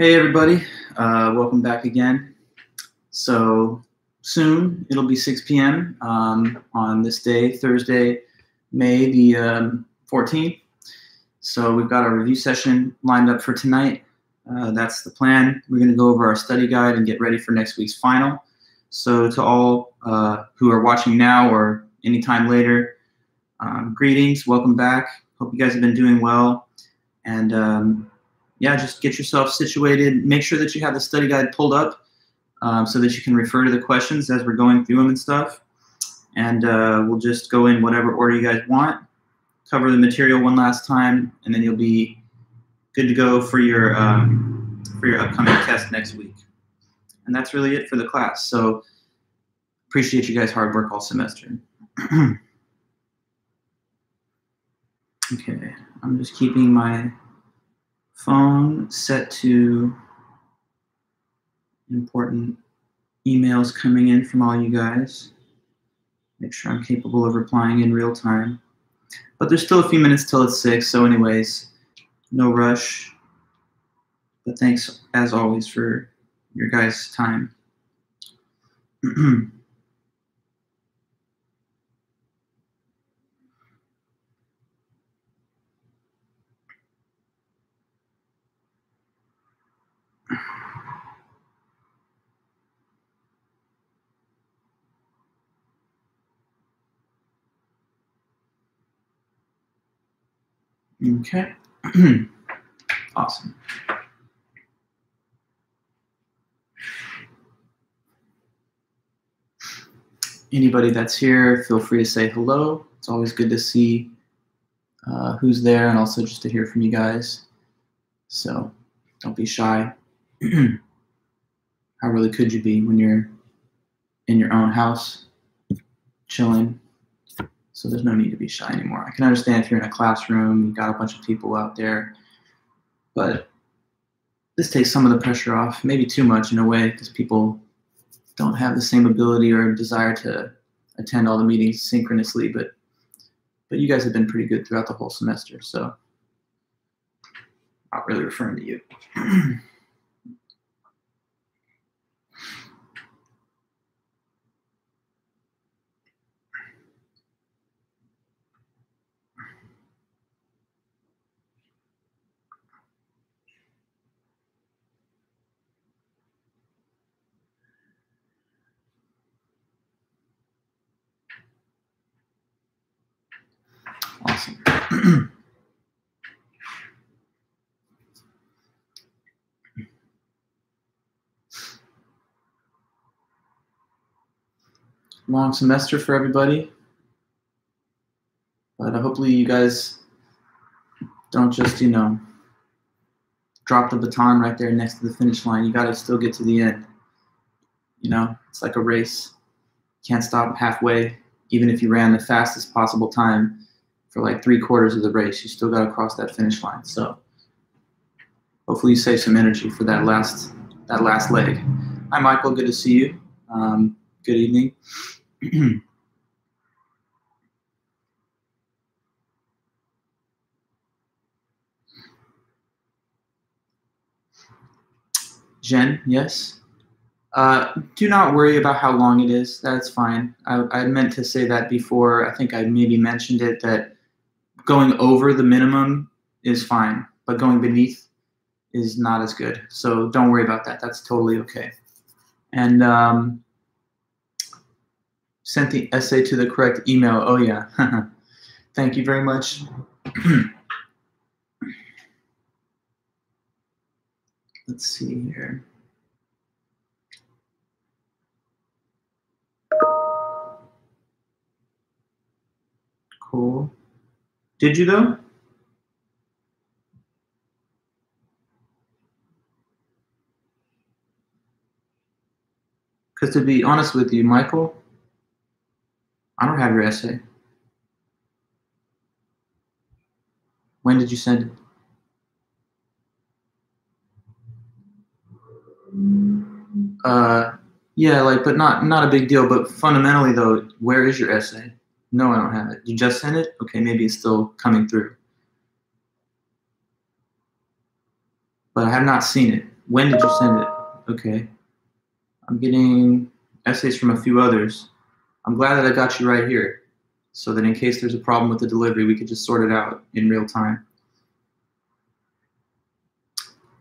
Hey, everybody. Uh, welcome back again. So, soon it'll be 6 p.m. Um, on this day, Thursday, May the um, 14th. So, we've got our review session lined up for tonight. Uh, that's the plan. We're going to go over our study guide and get ready for next week's final. So, to all uh, who are watching now or anytime later, um, greetings, welcome back. Hope you guys have been doing well. And um, yeah, just get yourself situated. Make sure that you have the study guide pulled up um, so that you can refer to the questions as we're going through them and stuff. And uh, we'll just go in whatever order you guys want, cover the material one last time, and then you'll be good to go for your um, for your upcoming test next week. And that's really it for the class. So appreciate you guys' hard work all semester. okay, I'm just keeping my phone set to important emails coming in from all you guys. Make sure I'm capable of replying in real time. But there's still a few minutes till it's six, so anyways, no rush. But thanks as always for your guys' time. Okay. awesome. Anybody that's here, feel free to say hello. It's always good to see uh, who's there and also just to hear from you guys. So don't be shy. How really could you be when you're in your own house, chilling, so there's no need to be shy anymore. I can understand if you're in a classroom, you've got a bunch of people out there, but this takes some of the pressure off, maybe too much in a way, because people don't have the same ability or desire to attend all the meetings synchronously. But but you guys have been pretty good throughout the whole semester, so not really referring to you. Awesome. Long semester for everybody. But hopefully you guys don't just, you know, drop the baton right there next to the finish line. You got to still get to the end. You know, it's like a race. can't stop halfway, even if you ran the fastest possible time for like three quarters of the race. You still got to cross that finish line. So hopefully you save some energy for that last that last leg. Hi, Michael. Good to see you. Um, good evening. Jen, yes. Uh, do not worry about how long it is. That's fine. I, I meant to say that before. I think I maybe mentioned it that going over the minimum is fine, but going beneath is not as good. So don't worry about that. That's totally okay. And um, sent the essay to the correct email. Oh yeah. Thank you very much. Let's see here. Cool. Did you though? Because to be honest with you, Michael, I don't have your essay. When did you send it? Uh, yeah, like, but not not a big deal. But fundamentally, though, where is your essay? No, I don't have it. You just sent it? Okay, maybe it's still coming through. But I have not seen it. When did you send it? Okay. I'm getting essays from a few others. I'm glad that I got you right here so that in case there's a problem with the delivery, we could just sort it out in real time.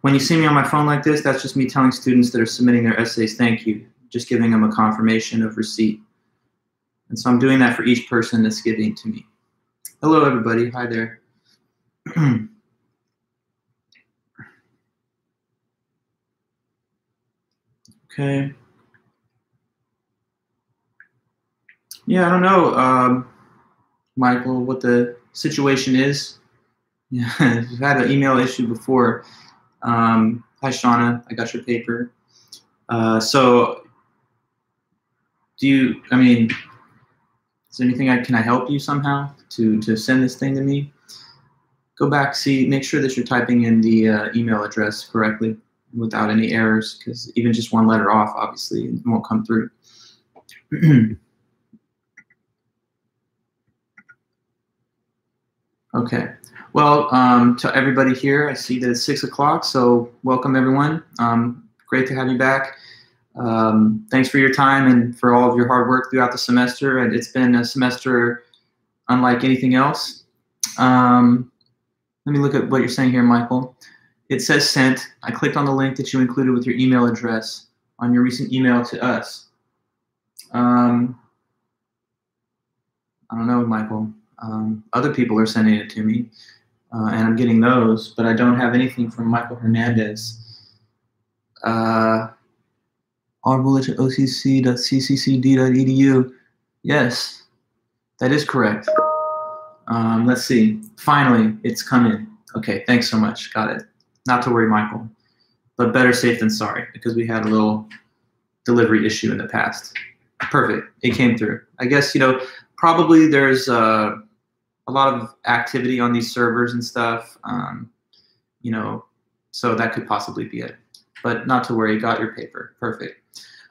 When you see me on my phone like this, that's just me telling students that are submitting their essays, thank you, just giving them a confirmation of receipt. And so I'm doing that for each person that's giving to me. Hello, everybody. Hi there. okay. Yeah, I don't know, um, Michael, what the situation is. Yeah, we've had an email issue before. Um, hi, Shauna. I got your paper. Uh, so, do you? I mean, is there anything I can I help you somehow to to send this thing to me? Go back, see, make sure that you're typing in the uh, email address correctly without any errors, because even just one letter off, obviously, it won't come through. Okay. Well, um, to everybody here, I see that it's six o'clock, so welcome everyone. Um, great to have you back. Um, thanks for your time and for all of your hard work throughout the semester. And it's been a semester unlike anything else. Um, let me look at what you're saying here, Michael. It says sent. I clicked on the link that you included with your email address on your recent email to us. Um, I don't know, Michael. Um, other people are sending it to me, uh, and I'm getting those, but I don't have anything from Michael Hernandez. Uh, audible at occ.cccd.edu. Yes, that is correct. Um, let's see. Finally, it's coming. Okay, thanks so much. Got it. Not to worry, Michael. But better safe than sorry because we had a little delivery issue in the past. Perfect. It came through. I guess, you know, probably there's. Uh, a lot of activity on these servers and stuff. Um, you know, so that could possibly be it. But not to worry, got your paper. Perfect.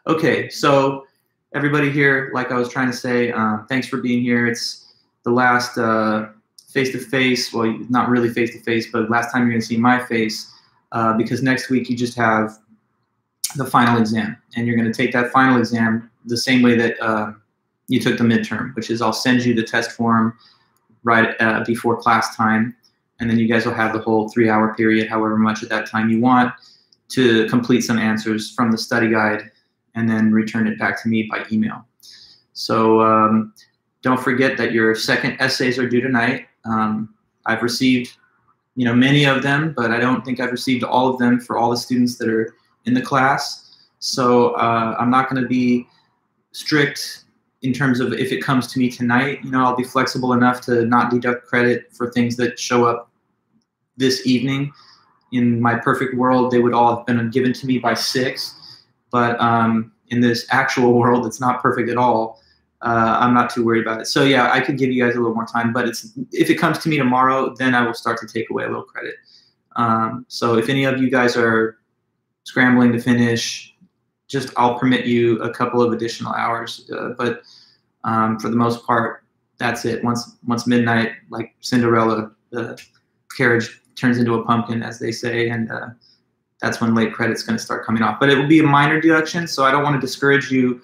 Okay, so everybody here, like I was trying to say, um, thanks for being here. It's the last uh, face-to-face, well, not really face-to-face, but last time you're to see my face uh, because next week you just have the final exam. And you're going to take that final exam the same way that uh, you took the midterm, which is I'll send you the test form right uh, before class time. And then you guys will have the whole three hour period, however much at that time you want, to complete some answers from the study guide and then return it back to me by email. So um, don't forget that your second essays are due tonight. Um, I've received, you know, many of them, but I don't think I've received all of them for all the students that are in the class. So uh, I'm not going to be strict in terms of if it comes to me tonight, you know, I'll be flexible enough to not deduct credit for things that show up this evening. In my perfect world, they would all have been given to me by six, but um, in this actual world, it's not perfect at all. Uh, I'm not too worried about it. So yeah, I could give you guys a little more time, but it's if it comes to me tomorrow, then I will start to take away a little credit. Um, so if any of you guys are scrambling to finish, just I'll permit you a couple of additional hours, uh, but um, for the most part, that's it. Once once midnight, like Cinderella, the carriage turns into a pumpkin, as they say, and uh, that's when late credit's going to start coming off. But it will be a minor deduction, so I don't want to discourage you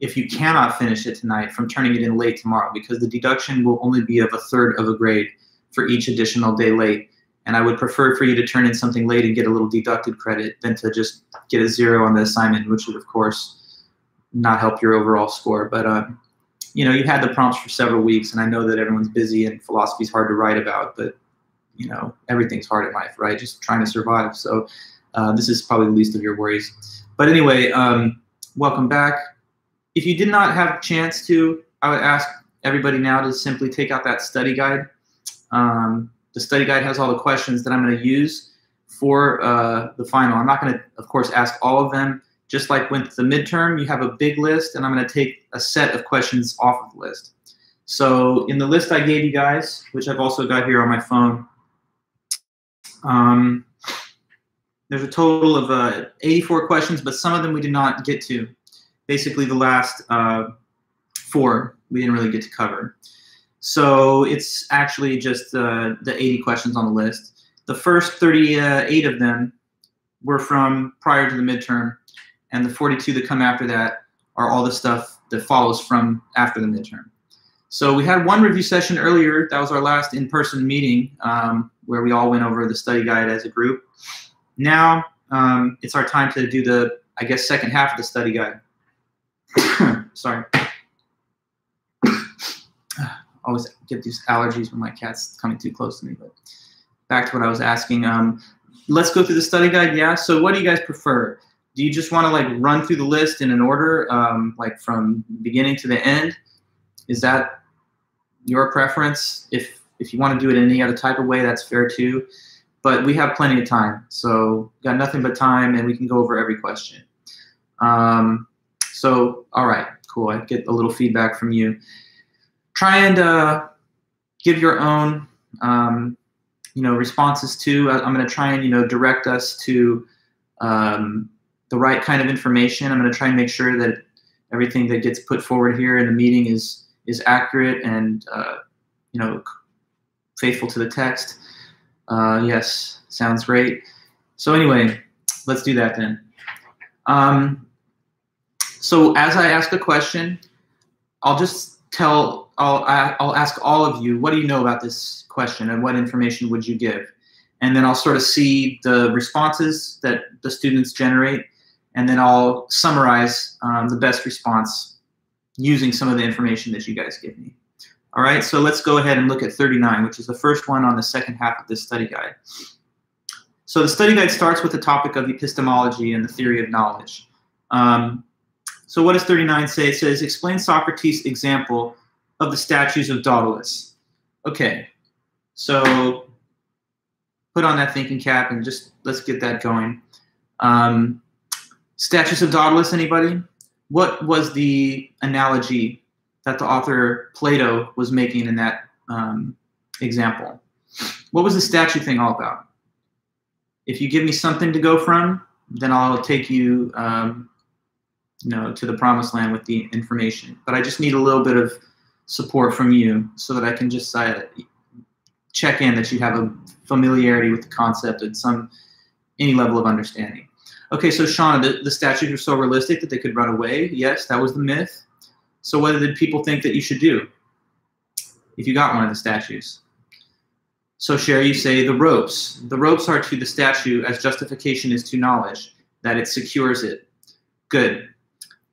if you cannot finish it tonight from turning it in late tomorrow, because the deduction will only be of a third of a grade for each additional day late. And I would prefer for you to turn in something late and get a little deducted credit than to just get a zero on the assignment, which would, of course, not help your overall score. But, uh, you know, you've had the prompts for several weeks, and I know that everyone's busy and philosophy is hard to write about, but, you know, everything's hard in life, right? Just trying to survive. So uh, this is probably the least of your worries. But anyway, um, welcome back. If you did not have a chance to, I would ask everybody now to simply take out that study guide. Um, the study guide has all the questions that I'm going to use for uh, the final. I'm not going to, of course, ask all of them. Just like with the midterm, you have a big list, and I'm going to take a set of questions off of the list. So in the list I gave you guys, which I've also got here on my phone, um, there's a total of uh, 84 questions, but some of them we did not get to. Basically, the last uh, four we didn't really get to cover. So it's actually just uh, the 80 questions on the list. The first 38 of them, were from prior to the midterm, and the 42 that come after that are all the stuff that follows from after the midterm. So we had one review session earlier. That was our last in-person meeting um, where we all went over the study guide as a group. Now um, it's our time to do the, I guess, second half of the study guide. Sorry. always get these allergies when my cat's coming too close to me. But back to what I was asking. Um, let's go through the study guide. Yeah. So what do you guys prefer? Do you just want to like run through the list in an order, um, like from beginning to the end? Is that your preference? If if you want to do it in any other type of way, that's fair too. But we have plenty of time, so got nothing but time, and we can go over every question. Um, so all right, cool. I get a little feedback from you try and uh, give your own um, you know responses to i'm going to try and you know direct us to um, the right kind of information i'm going to try and make sure that everything that gets put forward here in the meeting is is accurate and uh, you know faithful to the text uh, yes sounds great so anyway let's do that then um, so as i ask a question i'll just tell I'll, I'll ask all of you, what do you know about this question and what information would you give? And then I'll sort of see the responses that the students generate, and then I'll summarize um, the best response using some of the information that you guys give me. All right, so let's go ahead and look at 39, which is the first one on the second half of this study guide. So the study guide starts with the topic of epistemology and the theory of knowledge. Um, so what does 39 say? It says, explain Socrates' example of the statues of Daedalus. Okay, so put on that thinking cap and just let's get that going. Um, statues of Daedalus, anybody? What was the analogy that the author Plato was making in that um, example? What was the statue thing all about? If you give me something to go from, then I'll take you, um, you know, to the promised land with the information. But I just need a little bit of support from you so that I can just uh, check in that you have a familiarity with the concept and some any level of understanding. Okay, so Shauna, the, the statues are so realistic that they could run away. Yes, that was the myth. So what did people think that you should do if you got one of the statues? So Sherry, you say the ropes. The ropes are to the statue as justification is to knowledge, that it secures it. Good.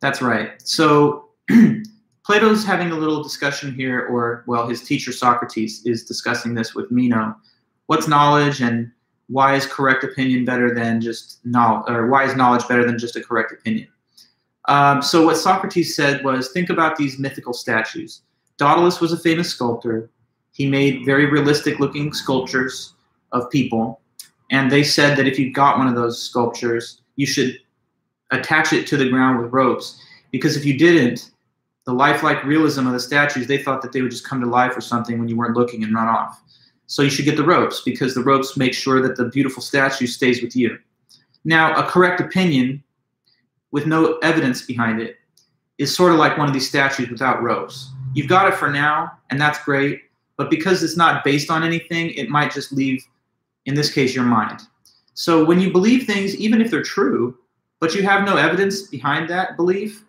That's right. So Plato's having a little discussion here, or well, his teacher Socrates is discussing this with Meno. What's knowledge, and why is correct opinion better than just knowledge, or why is knowledge better than just a correct opinion? Um, so what Socrates said was, think about these mythical statues. Daedalus was a famous sculptor. He made very realistic-looking sculptures of people, and they said that if you got one of those sculptures, you should attach it to the ground with ropes, because if you didn't, the lifelike realism of the statues, they thought that they would just come to life or something when you weren't looking and run off. So you should get the ropes because the ropes make sure that the beautiful statue stays with you. Now, a correct opinion with no evidence behind it is sort of like one of these statues without ropes. You've got it for now, and that's great, but because it's not based on anything, it might just leave, in this case, your mind. So when you believe things, even if they're true, but you have no evidence behind that belief,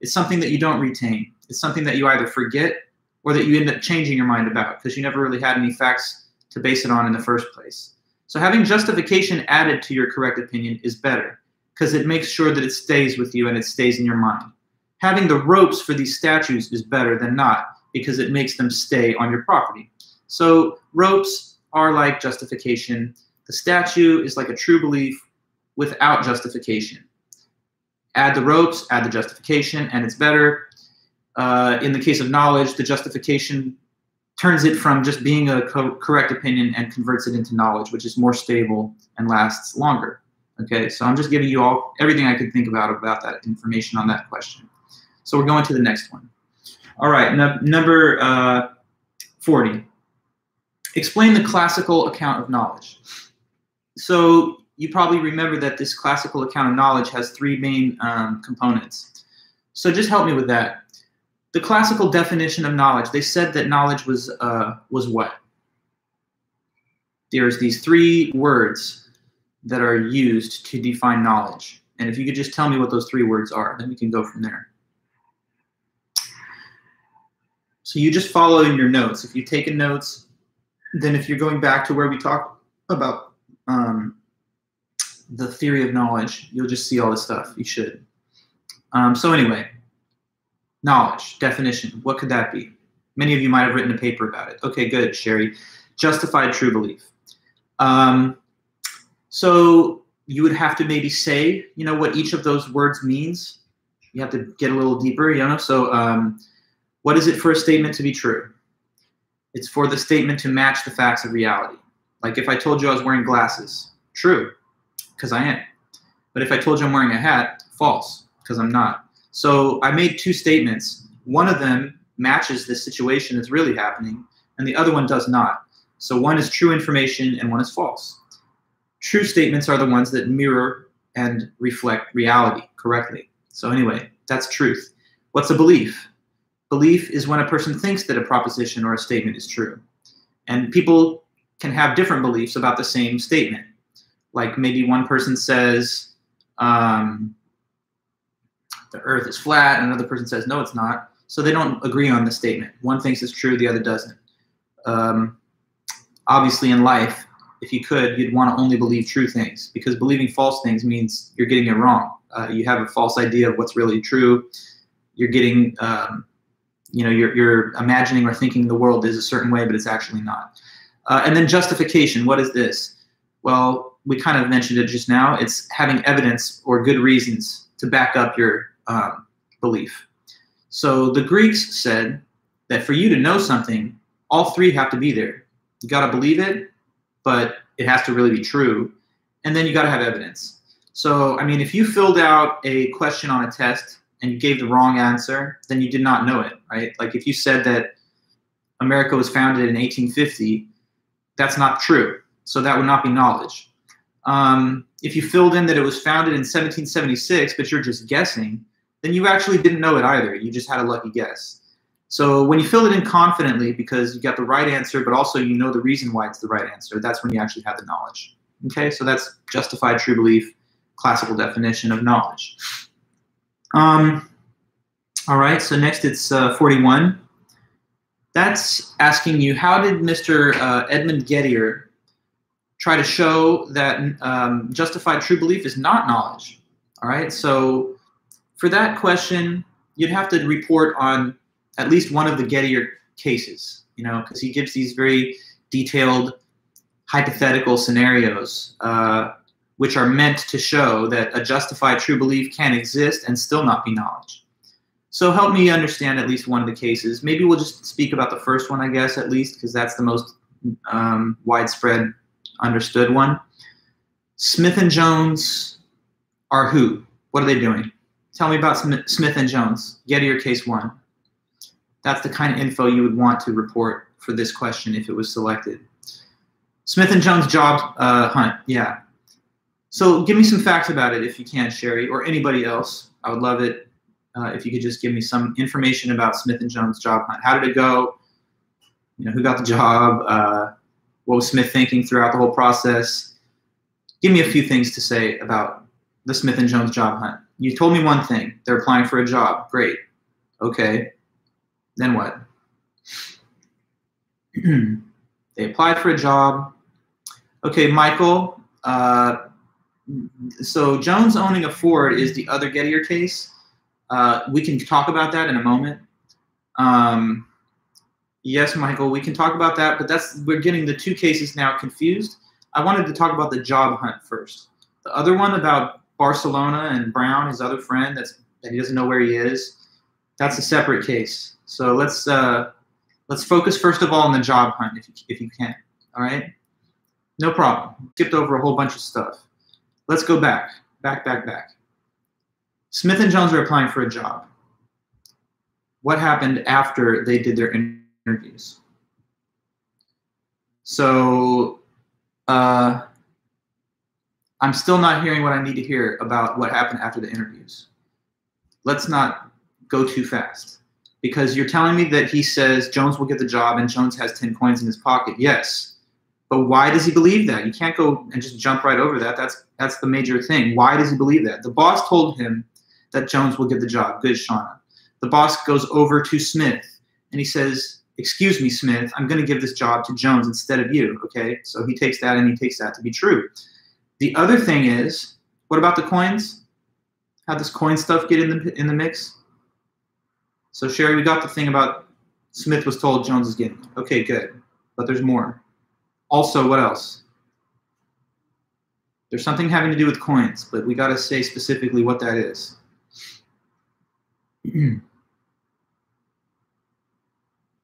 it's something that you don't retain. It's something that you either forget or that you end up changing your mind about because you never really had any facts to base it on in the first place. So having justification added to your correct opinion is better because it makes sure that it stays with you and it stays in your mind. Having the ropes for these statues is better than not because it makes them stay on your property. So ropes are like justification. The statue is like a true belief without justification add the ropes, add the justification, and it's better. Uh, in the case of knowledge, the justification turns it from just being a co correct opinion and converts it into knowledge, which is more stable and lasts longer. Okay, so I'm just giving you all everything I could think about about that information on that question. So we're going to the next one. All right, number uh, 40. Explain the classical account of knowledge. So you probably remember that this classical account of knowledge has three main um, components. So just help me with that. The classical definition of knowledge, they said that knowledge was, uh, was what? There's these three words. That are used to define knowledge. And if you could just tell me what those three words are, then we can go from there. So you just follow in your notes. If you've taken notes, then if you're going back to where we talked about um, the theory of knowledge, you'll just see all this stuff. You should. Um, so anyway, knowledge, definition, what could that be? Many of you might have written a paper about it. Okay, good, Sherry. Justified true belief. Um, so you would have to maybe say, you know, what each of those words means. You have to get a little deeper, you know. So, um, what is it for a statement to be true? It's for the statement to match the facts of reality. Like if I told you I was wearing glasses, true, because I am. But if I told you I'm wearing a hat, false, because I'm not. So I made two statements. One of them matches the situation that's really happening, and the other one does not. So one is true information and one is false. True statements are the ones that mirror and reflect reality correctly. So anyway, that's truth. What's a belief? Belief is when a person thinks that a proposition or a statement is true. And people can have different beliefs about the same statement. Like maybe one person says, um, the earth is flat, and another person says, no, it's not. So they don't agree on the statement. One thinks it's true, the other doesn't. Um, obviously, in life, if you could, you'd want to only believe true things because believing false things means you're getting it wrong. Uh, you have a false idea of what's really true. You're getting, um, you know, you're, you're imagining or thinking the world is a certain way, but it's actually not. Uh, and then justification. What is this? Well, we kind of mentioned it just now. It's having evidence or good reasons to back up your um, belief. So the Greeks said that for you to know something, all three have to be there. You got to believe it, but it has to really be true. And then you got to have evidence. So, I mean, if you filled out a question on a test and you gave the wrong answer, then you did not know it, right? Like if you said that America was founded in 1850, that's not true. So that would not be knowledge. Um, if you filled in that it was founded in 1776, but you're just guessing, then you actually didn't know it either. You just had a lucky guess. So when you fill it in confidently because you got the right answer, but also you know the reason why it's the right answer, that's when you actually have the knowledge. Okay, so that's justified true belief, classical definition of knowledge. Um, all right, so next it's uh, 41. That's asking you, how did Mr. Uh, Edmund Gettier try to show that um, justified true belief is not knowledge? All right, so for that question, you'd have to report on at least one of the Gettier cases, you know, because he gives these very detailed hypothetical scenarios, uh, which are meant to show that a justified true belief can exist and still not be knowledge. So help me understand at least one of the cases. Maybe we'll just speak about the first one, I guess, at least, because that's the most um, widespread understood one. Smith and Jones are who? What are they doing? Tell me about Smith and Jones. Gettier case one. That's the kind of info you would want to report for this question if it was selected. Smith and Jones job uh, hunt. Yeah. So give me some facts about it if you can, Sherry, or anybody else. I would love it uh, if you could just give me some information about Smith and Jones job hunt. How did it go? You know, who got the job? Uh, what was Smith thinking throughout the whole process? Give me a few things to say about the Smith and Jones job hunt you told me one thing. They're applying for a job. Great. Okay. Then what? they applied for a job. Okay, Michael. Uh, so Jones owning a Ford is the other Gettier case. Uh, we can talk about that in a moment. Um, yes, Michael, we can talk about that, but that's we're getting the two cases now confused. I wanted to talk about the job hunt first. The other one about Barcelona and Brown, his other friend, that's that he doesn't know where he is. That's a separate case. So let's uh, let's focus first of all on the job hunt, if you, if you can. All right, no problem. Skipped over a whole bunch of stuff. Let's go back, back, back, back. Smith and Jones are applying for a job. What happened after they did their interviews? So. Uh, I'm still not hearing what I need to hear about what happened after the interviews. Let's not go too fast because you're telling me that he says Jones will get the job and Jones has 10 coins in his pocket. Yes. But why does he believe that? You can't go and just jump right over that. That's that's the major thing. Why does he believe that? The boss told him that Jones will get the job. Good, Shauna. The boss goes over to Smith and he says, Excuse me, Smith, I'm going to give this job to Jones instead of you. Okay. So he takes that and he takes that to be true. The other thing is, what about the coins? How does coin stuff get in the in the mix? So Sherry, we got the thing about Smith was told Jones is getting. Okay, good. But there's more. Also, what else? There's something having to do with coins, but we got to say specifically what that is.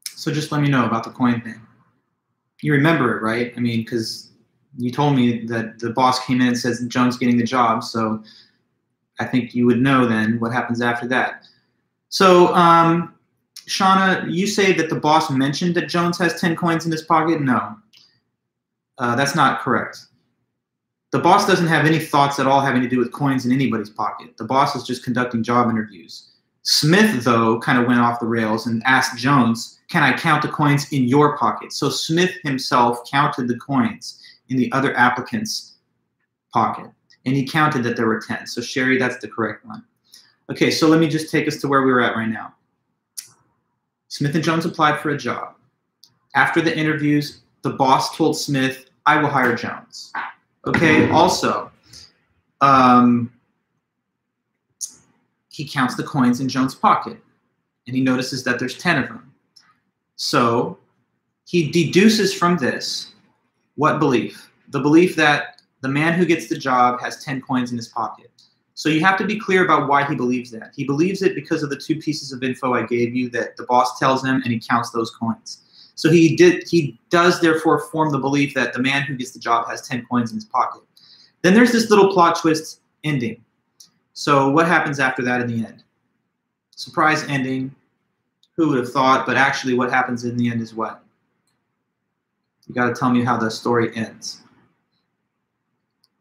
so just let me know about the coin thing. You remember it, right? I mean, because you told me that the boss came in and says Jones is getting the job, so I think you would know then what happens after that. So, um, Shauna, you say that the boss mentioned that Jones has 10 coins in his pocket? No. Uh, that's not correct. The boss doesn't have any thoughts at all having to do with coins in anybody's pocket. The boss is just conducting job interviews. Smith, though, kind of went off the rails and asked Jones, Can I count the coins in your pocket? So Smith himself counted the coins in the other applicant's pocket, and he counted that there were 10. So, Sherry, that's the correct one. Okay, so let me just take us to where we were at right now. Smith and Jones applied for a job. After the interviews, the boss told Smith, I will hire Jones. Okay, also, um, he counts the coins in Jones' pocket and he notices that there's 10 of them. So he deduces from this what belief? The belief that the man who gets the job has 10 coins in his pocket. So you have to be clear about why he believes that. He believes it because of the two pieces of info I gave you that the boss tells him and he counts those coins. So he did he does therefore form the belief that the man who gets the job has 10 coins in his pocket. Then there's this little plot twist ending. So what happens after that in the end? Surprise ending. Who would have thought? But actually what happens in the end is what? You got to tell me how the story ends.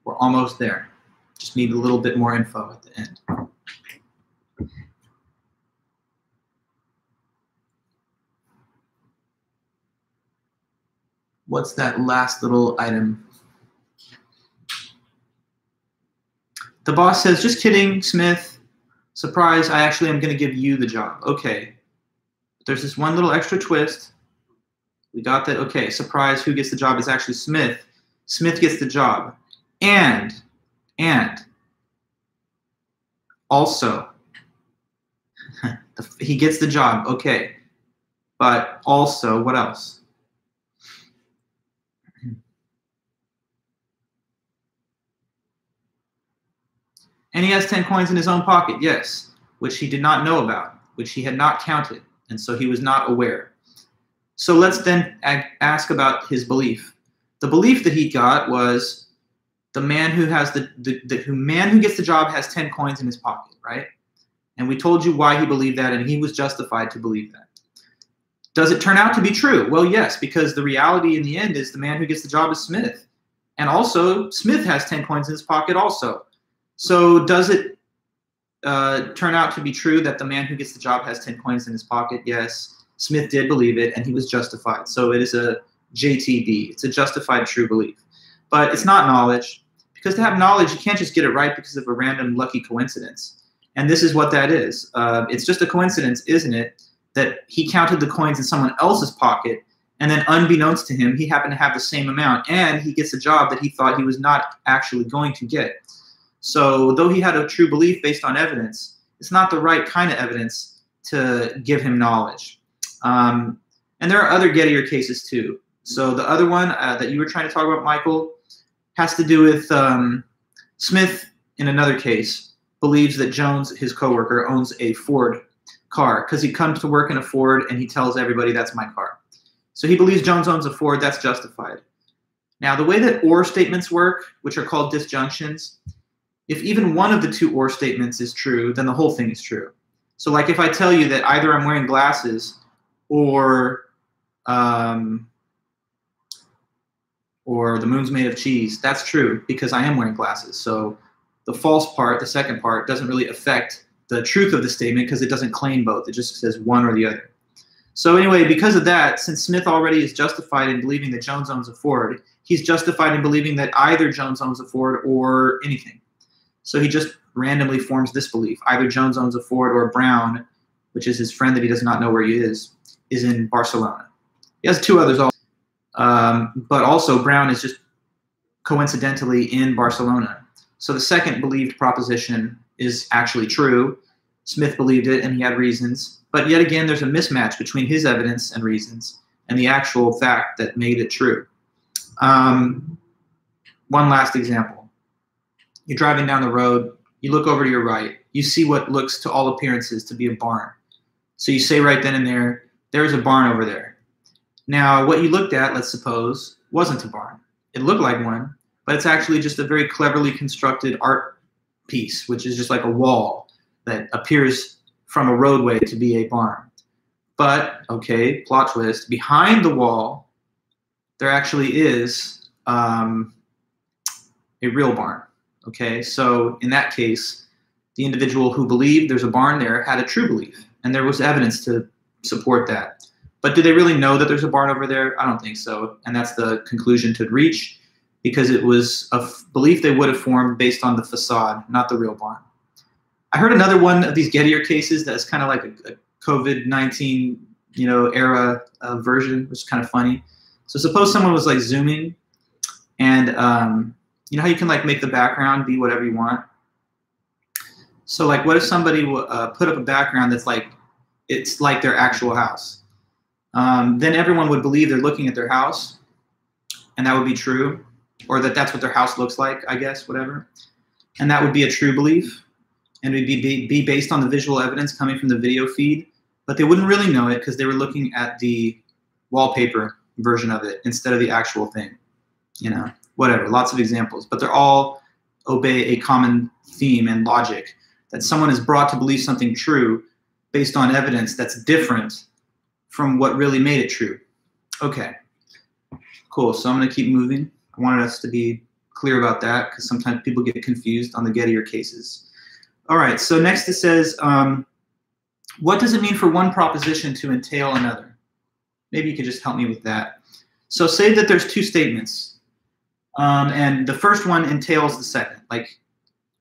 We're almost there. Just need a little bit more info at the end. what's that last little item? The boss says, just kidding, Smith. Surprise, I actually am going to give you the job. Okay. There's this one little extra twist. We got that. Okay, surprise, who gets the job is actually Smith. Smith gets the job. And, and, also, he gets the job. Okay. But also, what else? And he has 10 coins in his own pocket, yes, which he did not know about, which he had not counted, and so he was not aware. So let's then ask about his belief. The belief that he got was the man who has the, the, the who man who gets the job has 10 coins in his pocket, right? And we told you why he believed that, and he was justified to believe that. Does it turn out to be true? Well, yes, because the reality in the end is the man who gets the job is Smith. And also, Smith has 10 coins in his pocket also. So does it uh, turn out to be true that the man who gets the job has 10 coins in his pocket? Yes. Smith did believe it, and he was justified. So it is a JTB. It's a justified true belief. But it's not knowledge. Because to have knowledge, you can't just get it right because of a random lucky coincidence. And this is what that is. Uh, it's just a coincidence, isn't it, that he counted the coins in someone else's pocket, and then unbeknownst to him, he happened to have the same amount, and he gets a job that he thought he was not actually going to get. So, though he had a true belief based on evidence, it's not the right kind of evidence to give him knowledge. Um, and there are other Gettier cases too. So, the other one uh, that you were trying to talk about, Michael, has to do with um, Smith in another case believes that Jones, his coworker, owns a Ford car because he comes to work in a Ford and he tells everybody that's my car. So he believes Jones owns a Ford, that's justified. Now, the way that or statements work, which are called disjunctions, if even one of the two or statements is true, then the whole thing is true. So, like if I tell you that either I'm wearing glasses or um, or the moon's made of cheese, that's true because I am wearing glasses. So the false part, the second part, doesn't really affect the truth of the statement because it doesn't claim both. It just says one or the other. So anyway, because of that, since Smith already is justified in believing that Jones owns a Ford, he's justified in believing that either Jones owns a Ford or anything. So he just randomly forms this belief: either Jones owns a Ford or Brown, which is his friend that he does not know where he is, is in Barcelona. He has two others also, um, but also Brown is just coincidentally in Barcelona. So the second believed proposition is actually true. Smith believed it, and he had reasons. But yet again, there's a mismatch between his evidence and reasons and the actual fact that made it true. Um, one last example. You're driving down the road, you look over to your right, you see what looks to all appearances to be a barn. So you say right then and there, there's a barn over there. Now, what you looked at, let's suppose, wasn't a barn. It looked like one, but it's actually just a very cleverly constructed art piece, which is just like a wall that appears from a roadway to be a barn. But, okay, plot twist, behind the wall, there actually is um, a real barn. Okay, so in that case, the individual who believed there's a barn there had a true belief, and there was evidence to support that. But do they really know that there's a barn over there? I don't think so. And that's the conclusion to reach because it was a belief they would have formed based on the facade, not the real barn. I heard another one of these Gettier cases that's kind of like a, a COVID nineteen you know era uh, version, which is kind of funny. So suppose someone was like zooming, and um, you know how you can like make the background be whatever you want. So like, what if somebody uh, put up a background that's like it's like their actual house? Um, then everyone would believe they're looking at their house, and that would be true, or that that's what their house looks like. I guess whatever, and that would be a true belief and it would be, be based on the visual evidence coming from the video feed, but they wouldn't really know it because they were looking at the wallpaper version of it instead of the actual thing. You know, whatever, lots of examples, but they're all obey a common theme and logic that someone is brought to believe something true based on evidence that's different from what really made it true. Okay, cool. So I'm going to keep moving. I wanted us to be clear about that because sometimes people get confused on the Gettier cases. All right, so next it says, um, what does it mean for one proposition to entail another? Maybe you could just help me with that. So say that there's two statements, um, and the first one entails the second, like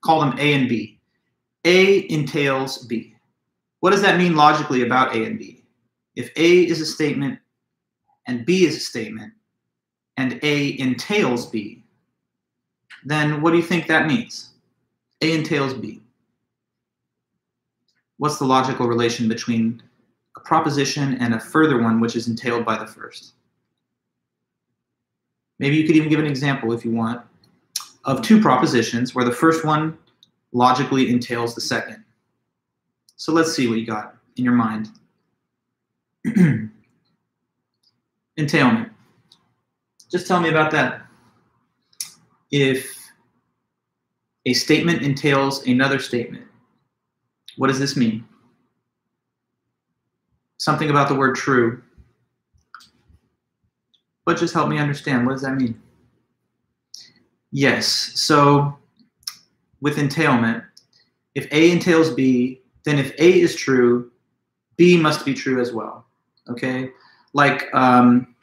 call them A and B. A entails B. What does that mean logically about A and B? If A is a statement and B is a statement, and A entails B, then what do you think that means? A entails B what's the logical relation between a proposition and a further one which is entailed by the first? Maybe you could even give an example if you want of two propositions where the first one logically entails the second. So let's see what you got in your mind. Entailment. Just tell me about that. If a statement entails another statement, what does this mean? Something about the word true. But just help me understand. What does that mean? Yes. So with entailment, if A entails B, then if A is true, B must be true as well. Okay? Like um,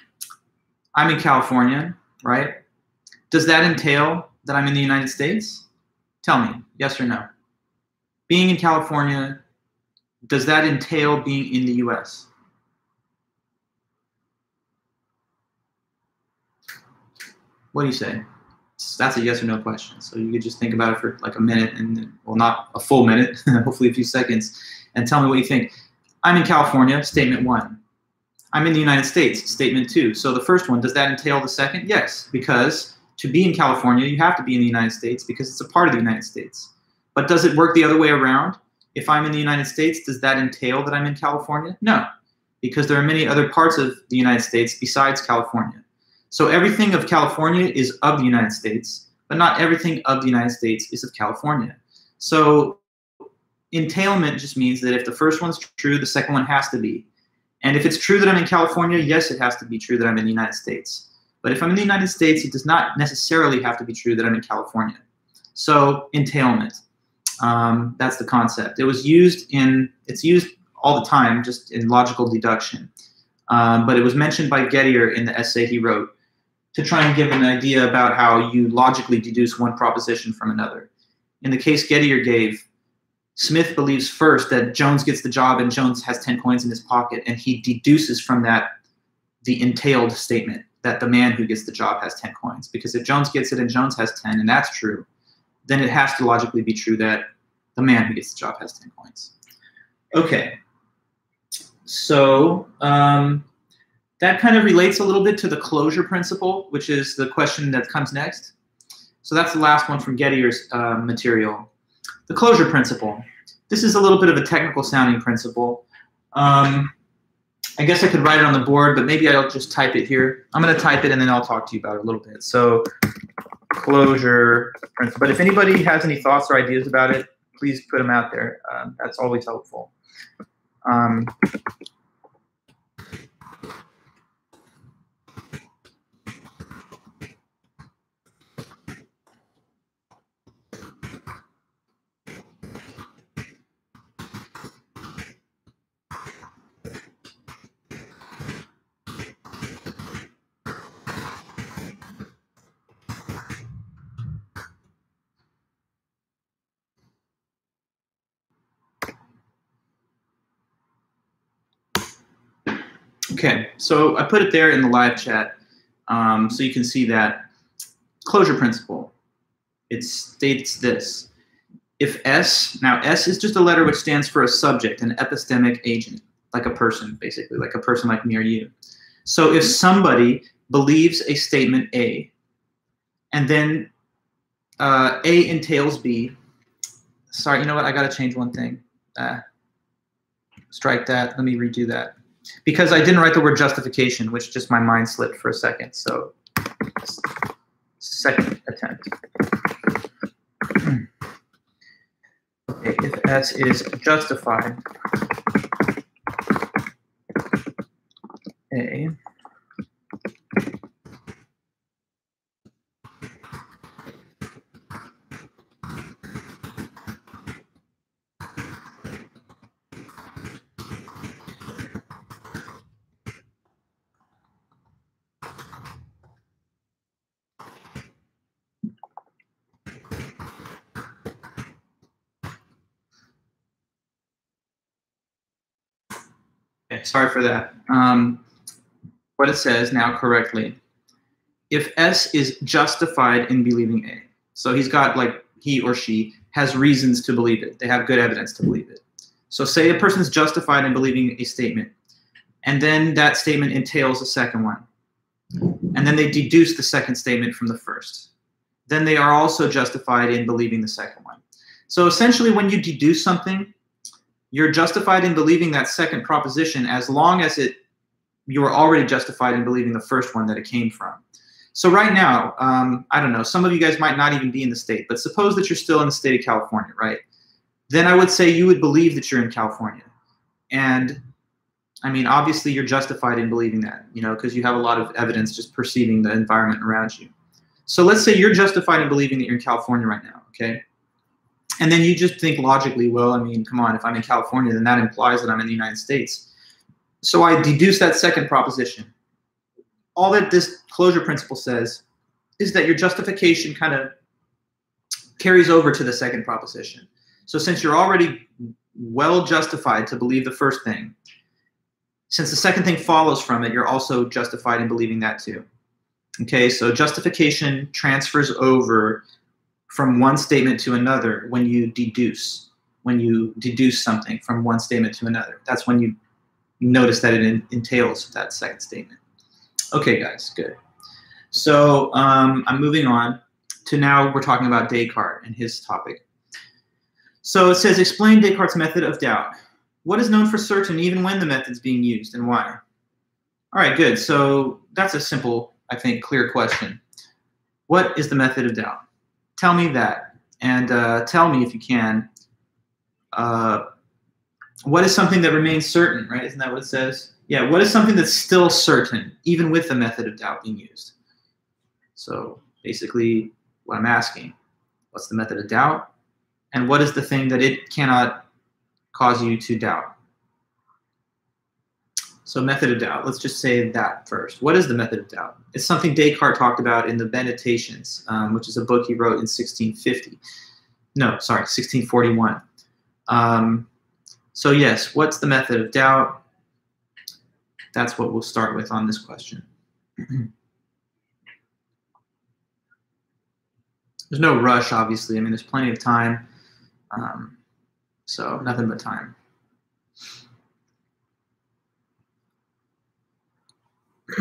I'm in California, right? Does that entail that I'm in the United States? Tell me, yes or no being in California, does that entail being in the US? What do you say? That's a yes or no question. So you could just think about it for like a minute and well, not a full minute, hopefully a few seconds, and tell me what you think. I'm in California, statement one. I'm in the United States, statement two. So the first one, does that entail the second? Yes, because to be in California, you have to be in the United States because it's a part of the United States. But does it work the other way around? If I'm in the United States, does that entail that I'm in California? No, because there are many other parts of the United States besides California. So everything of California is of the United States, but not everything of the United States is of California. So entailment just means that if the first one's true, the second one has to be. And if it's true that I'm in California, yes, it has to be true that I'm in the United States. But if I'm in the United States, it does not necessarily have to be true that I'm in California. So entailment. Um, that's the concept. It was used in, it's used all the time just in logical deduction. um, but it was mentioned by Gettier in the essay he wrote to try and give an idea about how you logically deduce one proposition from another. In the case Gettier gave, Smith believes first that Jones gets the job and Jones has 10 coins in his pocket, and he deduces from that the entailed statement that the man who gets the job has 10 coins. Because if Jones gets it and Jones has 10, and that's true, then it has to logically be true that the man who gets the job has 10 coins. Okay. So um, that kind of relates a little bit to the closure principle, which is the question that comes next. So that's the last one from Gettier's uh, material. The closure principle. This is a little bit of a technical sounding principle. Um, I guess I could write it on the board, but maybe I'll just type it here. I'm going to type it and then I'll talk to you about it a little bit. So closure principle. But if anybody has any thoughts or ideas about it, please put them out there. Um, that's always helpful. Um, Okay, so I put it there in the live chat um, so you can see that closure principle. It states this. If S, now S is just a letter which stands for a subject, an epistemic agent, like a person, basically, like a person like me or you. So if somebody believes a statement A, and then uh, A entails B, sorry, you know what, I gotta change one thing. Uh, strike that, let me redo that because I didn't write the word justification, which just my mind slipped for a second. So second attempt. Okay, if S is justified, A sorry for that. Um, what it says now correctly. If S is justified in believing A, so he's got like he or she has reasons to believe it. They have good evidence to believe it. So say a person is justified in believing a statement, and then that statement entails a second one. And then they deduce the second statement from the first. Then they are also justified in believing the second one. So essentially, when you deduce something, you're justified in believing that second proposition as long as it you were already justified in believing the first one that it came from. So right now, um, I don't know, some of you guys might not even be in the state, but suppose that you're still in the state of California, right? Then I would say you would believe that you're in California. And I mean, obviously you're justified in believing that, you know, because you have a lot of evidence just perceiving the environment around you. So let's say you're justified in believing that you're in California right now, okay? And then you just think logically, well, I mean, come on, if I'm in California, then that implies that I'm in the United States. So I deduce that second proposition. All that this closure principle says is that your justification kind of carries over to the second proposition. So since you're already well justified to believe the first thing, since the second thing follows from it, you're also justified in believing that too. Okay, so justification transfers over from one statement to another when you deduce when you deduce something from one statement to another. That's when you notice that it entails that second statement. Okay guys good. So um, i'm moving on to now we're talking about descartes and his topic. So it says explain descartes method of doubt. What is known for certain even when the method's being used and why? All right good. So that's a simple i think clear question. What is the method of doubt tell me that, and uh, tell me if you can. Uh, what is something that remains certain? Right? Isn't that what it says? Yeah. What is something that's still certain, even with the method of doubt being used? So basically, what I'm asking, what's the method of doubt, and what is the thing that it cannot cause you to doubt? So method of doubt. Let's just say that first. What is the method of doubt? It's something Descartes talked about in the Meditations, um, which is a book he wrote in 1650. No, sorry, 1641. Um, so yes, what's the method of doubt? That's what we'll start with on this question. there's no rush, obviously. I mean, there's plenty of time. Um, so nothing but time.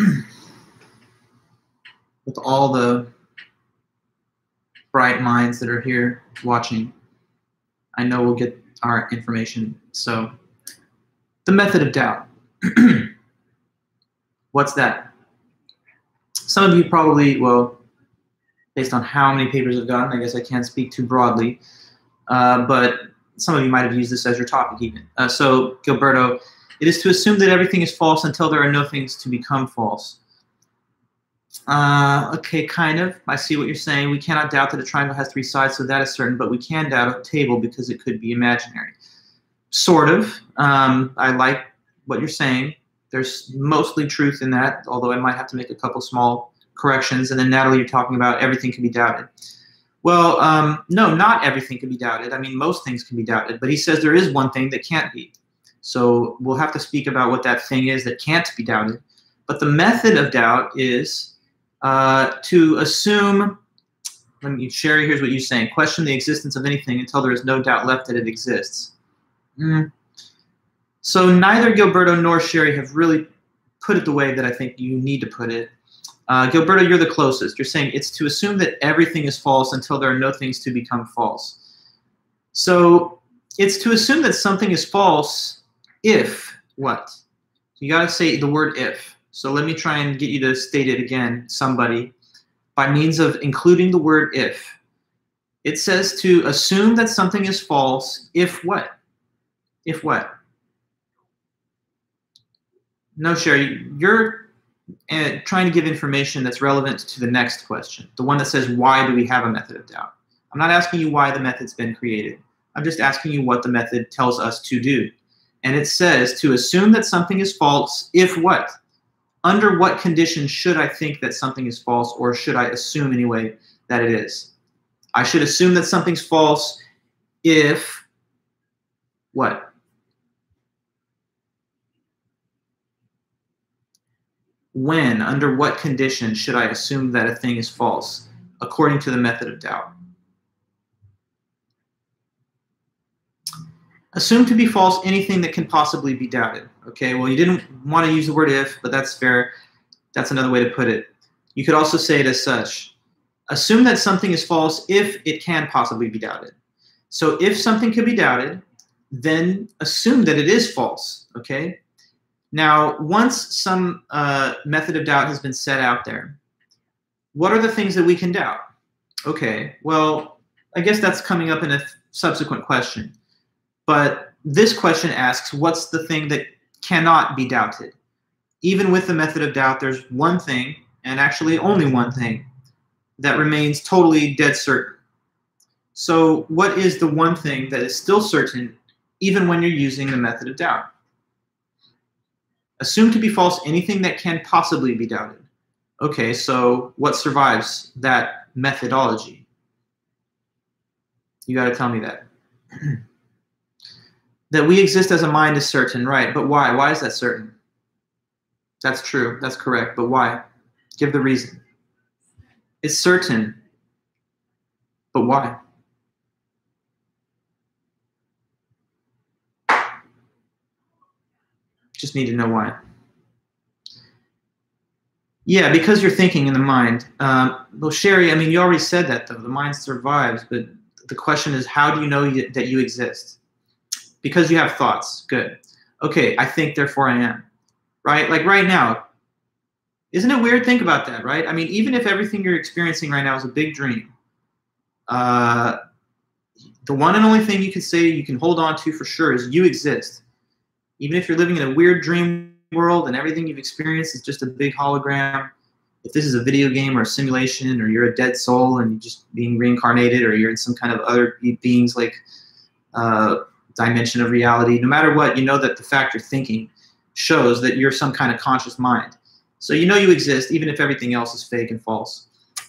With all the bright minds that are here watching, I know we'll get our information. So the method of doubt. What's that? Some of you probably, well, based on how many papers I've gotten. I guess I can't speak too broadly, uh, but some of you might have used this as your topic even. Uh, so, Gilberto, it is to assume that everything is false until there are no things to become false. Uh, okay, kind of. I see what you're saying. We cannot doubt that a triangle has three sides, so that is certain, but we can doubt a table because it could be imaginary. Sort of. Um, I like what you're saying. There's mostly truth in that, although I might have to make a couple small corrections. And then Natalie, you're talking about everything can be doubted. Well, um, no, not everything can be doubted. I mean, most things can be doubted, but he says there is one thing that can't be. So we'll have to speak about what that thing is that can't be doubted. But the method of doubt is uh, to assume. Let me, Sherry, here's what you're saying. Question the existence of anything until there is no doubt left that it exists. Mm. So neither Gilberto nor Sherry have really put it the way that I think you need to put it. Uh, Gilberto, you're the closest. You're saying it's to assume that everything is false until there are no things to become false. So it's to assume that something is false if what? You got to say the word if. So let me try and get you to state it again, somebody, by means of including the word if. It says to assume that something is false if what? If what? No, Sherry, you're and trying to give information that's relevant to the next question, the one that says, why do we have a method of doubt? I'm not asking you why the method's been created. I'm just asking you what the method tells us to do. And it says to assume that something is false if what? Under what conditions should I think that something is false or should I assume anyway that it is? I should assume that something's false if what? when, under what conditions should I assume that a thing is false, according to the method of doubt? Assume to be false anything that can possibly be doubted. Okay, well, you didn't want to use the word if, but that's fair. That's another way to put it. You could also say it as such. Assume that something is false if it can possibly be doubted. So if something could be doubted, then assume that it is false. Okay, now, once some uh, method of doubt has been set out there, what are the things that we can doubt? Okay, well, I guess that's coming up in a subsequent question. But this question asks, what's the thing that cannot be doubted? Even with the method of doubt, there's one thing, and actually only one thing, that remains totally dead certain. So, what is the one thing that is still certain even when you're using the method of doubt? Assume to be false anything that can possibly be doubted. Okay, so what survives that methodology? You got to tell me that. that we exist as a mind is certain, right? But why? Why is that certain? That's true. That's correct. But why? Give the reason. It's certain. But why? Just need to know why. Yeah, because you're thinking in the mind. Um, well, Sherry, I mean, you already said that though. The mind survives, but the question is, how do you know that you exist? Because you have thoughts. Good. Okay, I think, therefore I am. Right? Like right now. Isn't it weird? Think about that, right? I mean, even if everything you're experiencing right now is a big dream, uh, the one and only thing you can say you can hold on to for sure is you exist even if you're living in a weird dream world and everything you've experienced is just a big hologram, if this is a video game or a simulation or you're a dead soul and you're just being reincarnated or you're in some kind of other beings like uh, dimension of reality, no matter what, you know that the fact you're thinking shows that you're some kind of conscious mind. So you know you exist, even if everything else is fake and false.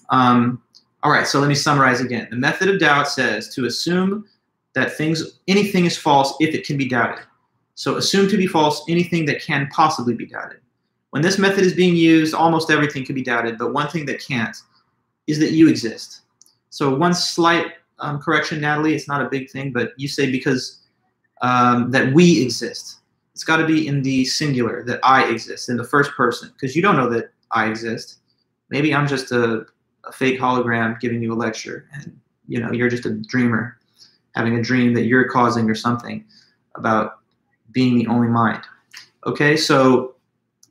Um, all right, so let me summarize again. The method of doubt says to assume that things, anything is false if it can be doubted. So assume to be false anything that can possibly be doubted. When this method is being used, almost everything can be doubted, but one thing that can't is that you exist. So one slight um, correction, Natalie, it's not a big thing, but you say because um, that we exist. It's got to be in the singular, that I exist, in the first person, because you don't know that I exist. Maybe I'm just a, a fake hologram giving you a lecture, and you know you're just a dreamer, having a dream that you're causing or something about being the only mind. Okay, so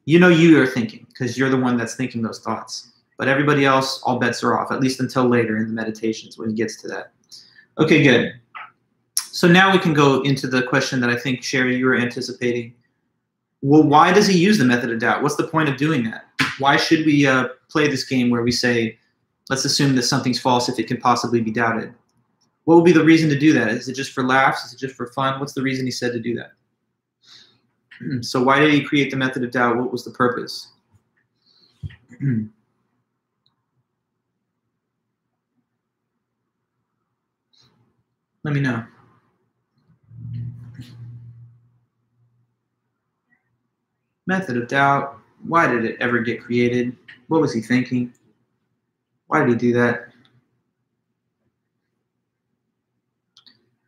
you know you are thinking because you're the one that's thinking those thoughts. But everybody else, all bets are off, at least until later in the meditations when he gets to that. Okay, good. So now we can go into the question that I think, Sherry, you were anticipating. Well, why does he use the method of doubt? What's the point of doing that? Why should we uh, play this game where we say, let's assume that something's false if it can possibly be doubted? What would be the reason to do that? Is it just for laughs? Is it just for fun? What's the reason he said to do that? So why did he create the method of doubt? What was the purpose? Let me know. Method of doubt. Why did it ever get created? What was he thinking? Why did he do that?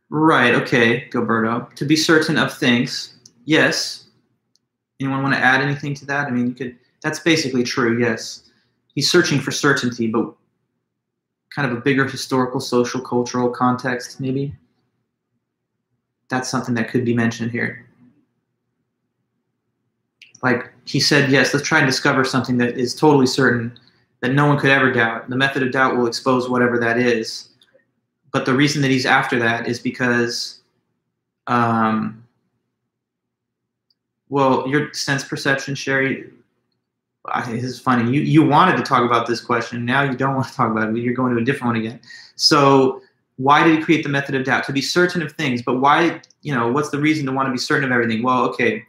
Right, okay, Gilberto. To be certain of things. Yes. Anyone want to add anything to that? I mean, you could that's basically true, yes. He's searching for certainty, but kind of a bigger historical, social, cultural context, maybe. That's something that could be mentioned here like he said, yes, let's try and discover something that is totally certain that no one could ever doubt. The method of doubt will expose whatever that is. But the reason that he's after that is because, um, well, your sense perception, Sherry, I this is funny. You you wanted to talk about this question. Now you don't want to talk about it. You're going to a different one again. So why did he create the method of doubt? To be certain of things. But why? You know, what's the reason to want to be certain of everything? Well, okay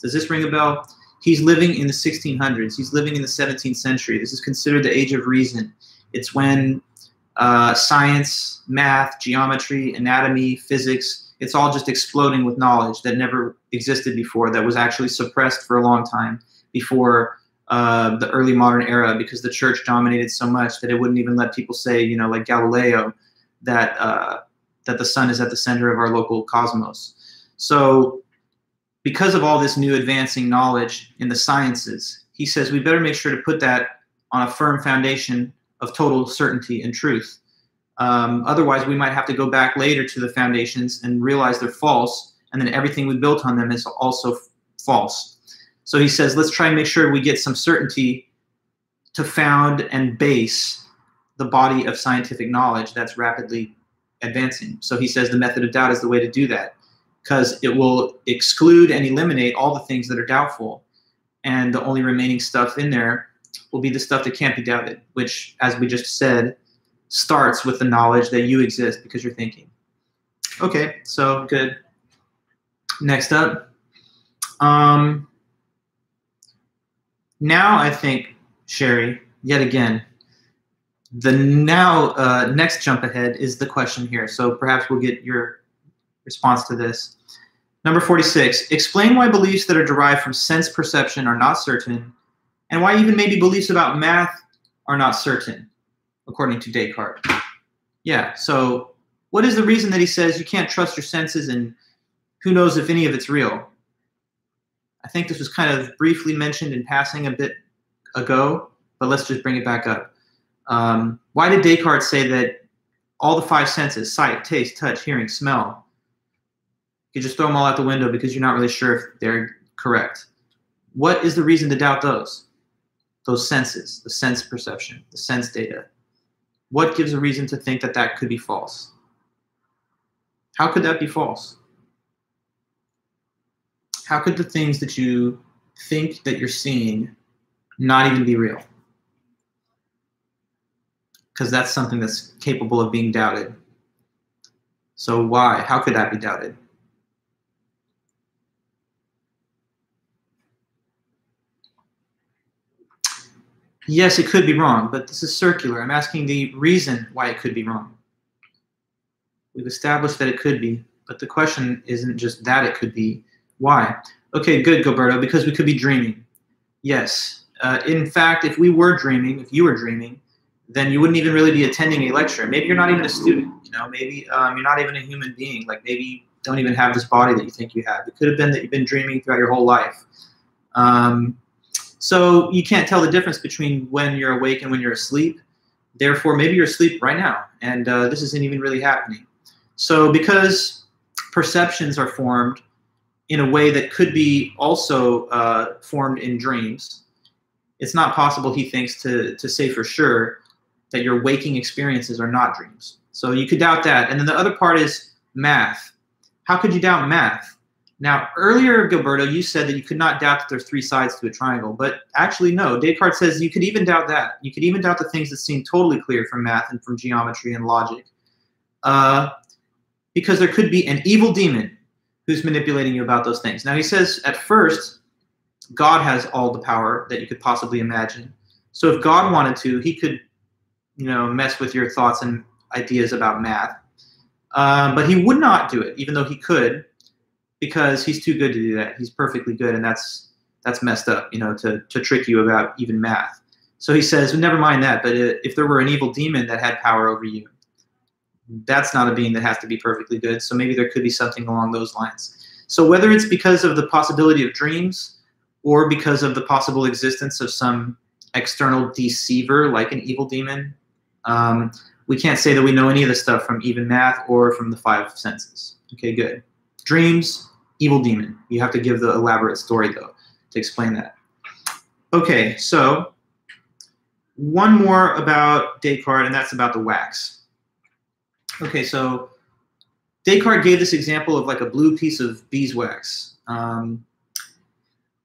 does this ring a bell? He's living in the 1600s. He's living in the 17th century. This is considered the age of reason. It's when uh, science, math, geometry, anatomy, physics, it's all just exploding with knowledge that never existed before, that was actually suppressed for a long time before uh, the early modern era because the church dominated so much that it wouldn't even let people say, you know, like Galileo, that uh, that the sun is at the center of our local cosmos. So because of all this new advancing knowledge in the sciences, he says we better make sure to put that on a firm foundation of total certainty and truth. Um, otherwise, we might have to go back later to the foundations and realize they're false, and then everything we built on them is also false. So he says, let's try and make sure we get some certainty to found and base the body of scientific knowledge that's rapidly advancing. So he says the method of doubt is the way to do that because it will exclude and eliminate all the things that are doubtful. And the only remaining stuff in there will be the stuff that can't be doubted, which, as we just said, starts with the knowledge that you exist because you're thinking. Okay, so good. Next up. Um, now I think, Sherry, yet again, the now uh, next jump ahead is the question here. So perhaps we'll get your response to this. Number 46, explain why beliefs that are derived from sense perception are not certain, and why even maybe beliefs about math are not certain, according to Descartes. Yeah, so what is the reason that he says you can't trust your senses and who knows if any of it's real? I think this was kind of briefly mentioned in passing a bit ago, but let's just bring it back up. Um, why did Descartes say that all the five senses sight, taste, touch, hearing, smell you just throw them all out the window because you're not really sure if they're correct. What is the reason to doubt those? Those senses, the sense perception, the sense data. What gives a reason to think that that could be false? How could that be false? How could the things that you think that you're seeing not even be real? Because that's something that's capable of being doubted. So why? How could that be doubted? Yes, it could be wrong, but this is circular. I'm asking the reason why it could be wrong. We've established that it could be, but the question isn't just that it could be. Why? Okay, good, Gilberto, because we could be dreaming. Yes. Uh, in fact, if we were dreaming, if you were dreaming, then you wouldn't even really be attending a lecture. Maybe you're not even a student. You know, maybe um, you're not even a human being. Like maybe you don't even have this body that you think you have. It could have been that you've been dreaming throughout your whole life. Um, so you can't tell the difference between when you're awake and when you're asleep. Therefore, maybe you're asleep right now, and uh, this isn't even really happening. So because perceptions are formed in a way that could be also uh, formed in dreams, it's not possible, he thinks, to, to say for sure that your waking experiences are not dreams. So you could doubt that. And then the other part is math. How could you doubt math? Now, earlier, Gilberto, you said that you could not doubt that there's three sides to a triangle, but actually, no. Descartes says you could even doubt that. You could even doubt the things that seem totally clear from math and from geometry and logic, uh, because there could be an evil demon who's manipulating you about those things. Now, he says at first, God has all the power that you could possibly imagine. So if God wanted to, he could, you know, mess with your thoughts and ideas about math. Um, but he would not do it, even though he could because he's too good to do that. He's perfectly good, and that's that's messed up, you know, to to trick you about even math. So he says, well, never mind that. But if there were an evil demon that had power over you, that's not a being that has to be perfectly good. So maybe there could be something along those lines. So whether it's because of the possibility of dreams or because of the possible existence of some external deceiver like an evil demon, um, we can't say that we know any of the stuff from even math or from the five senses. Okay, good. Dreams, evil demon. You have to give the elaborate story though to explain that. Okay, so one more about Descartes, and that's about the wax. Okay, so Descartes gave this example of like a blue piece of beeswax. Um,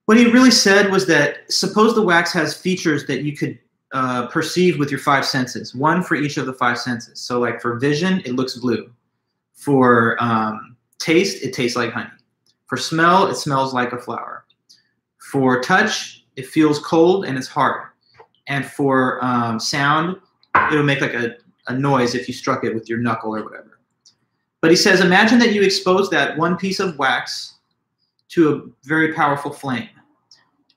what he really said was that suppose the wax has features that you could uh, perceive with your five senses, one for each of the five senses. So, like for vision, it looks blue. For um, taste, it tastes like honey. For smell, it smells like a flower. For touch, it feels cold and it's hard. And for um, sound, it'll make like a, a noise if you struck it with your knuckle or whatever. But he says, imagine that you expose that one piece of wax to a very powerful flame.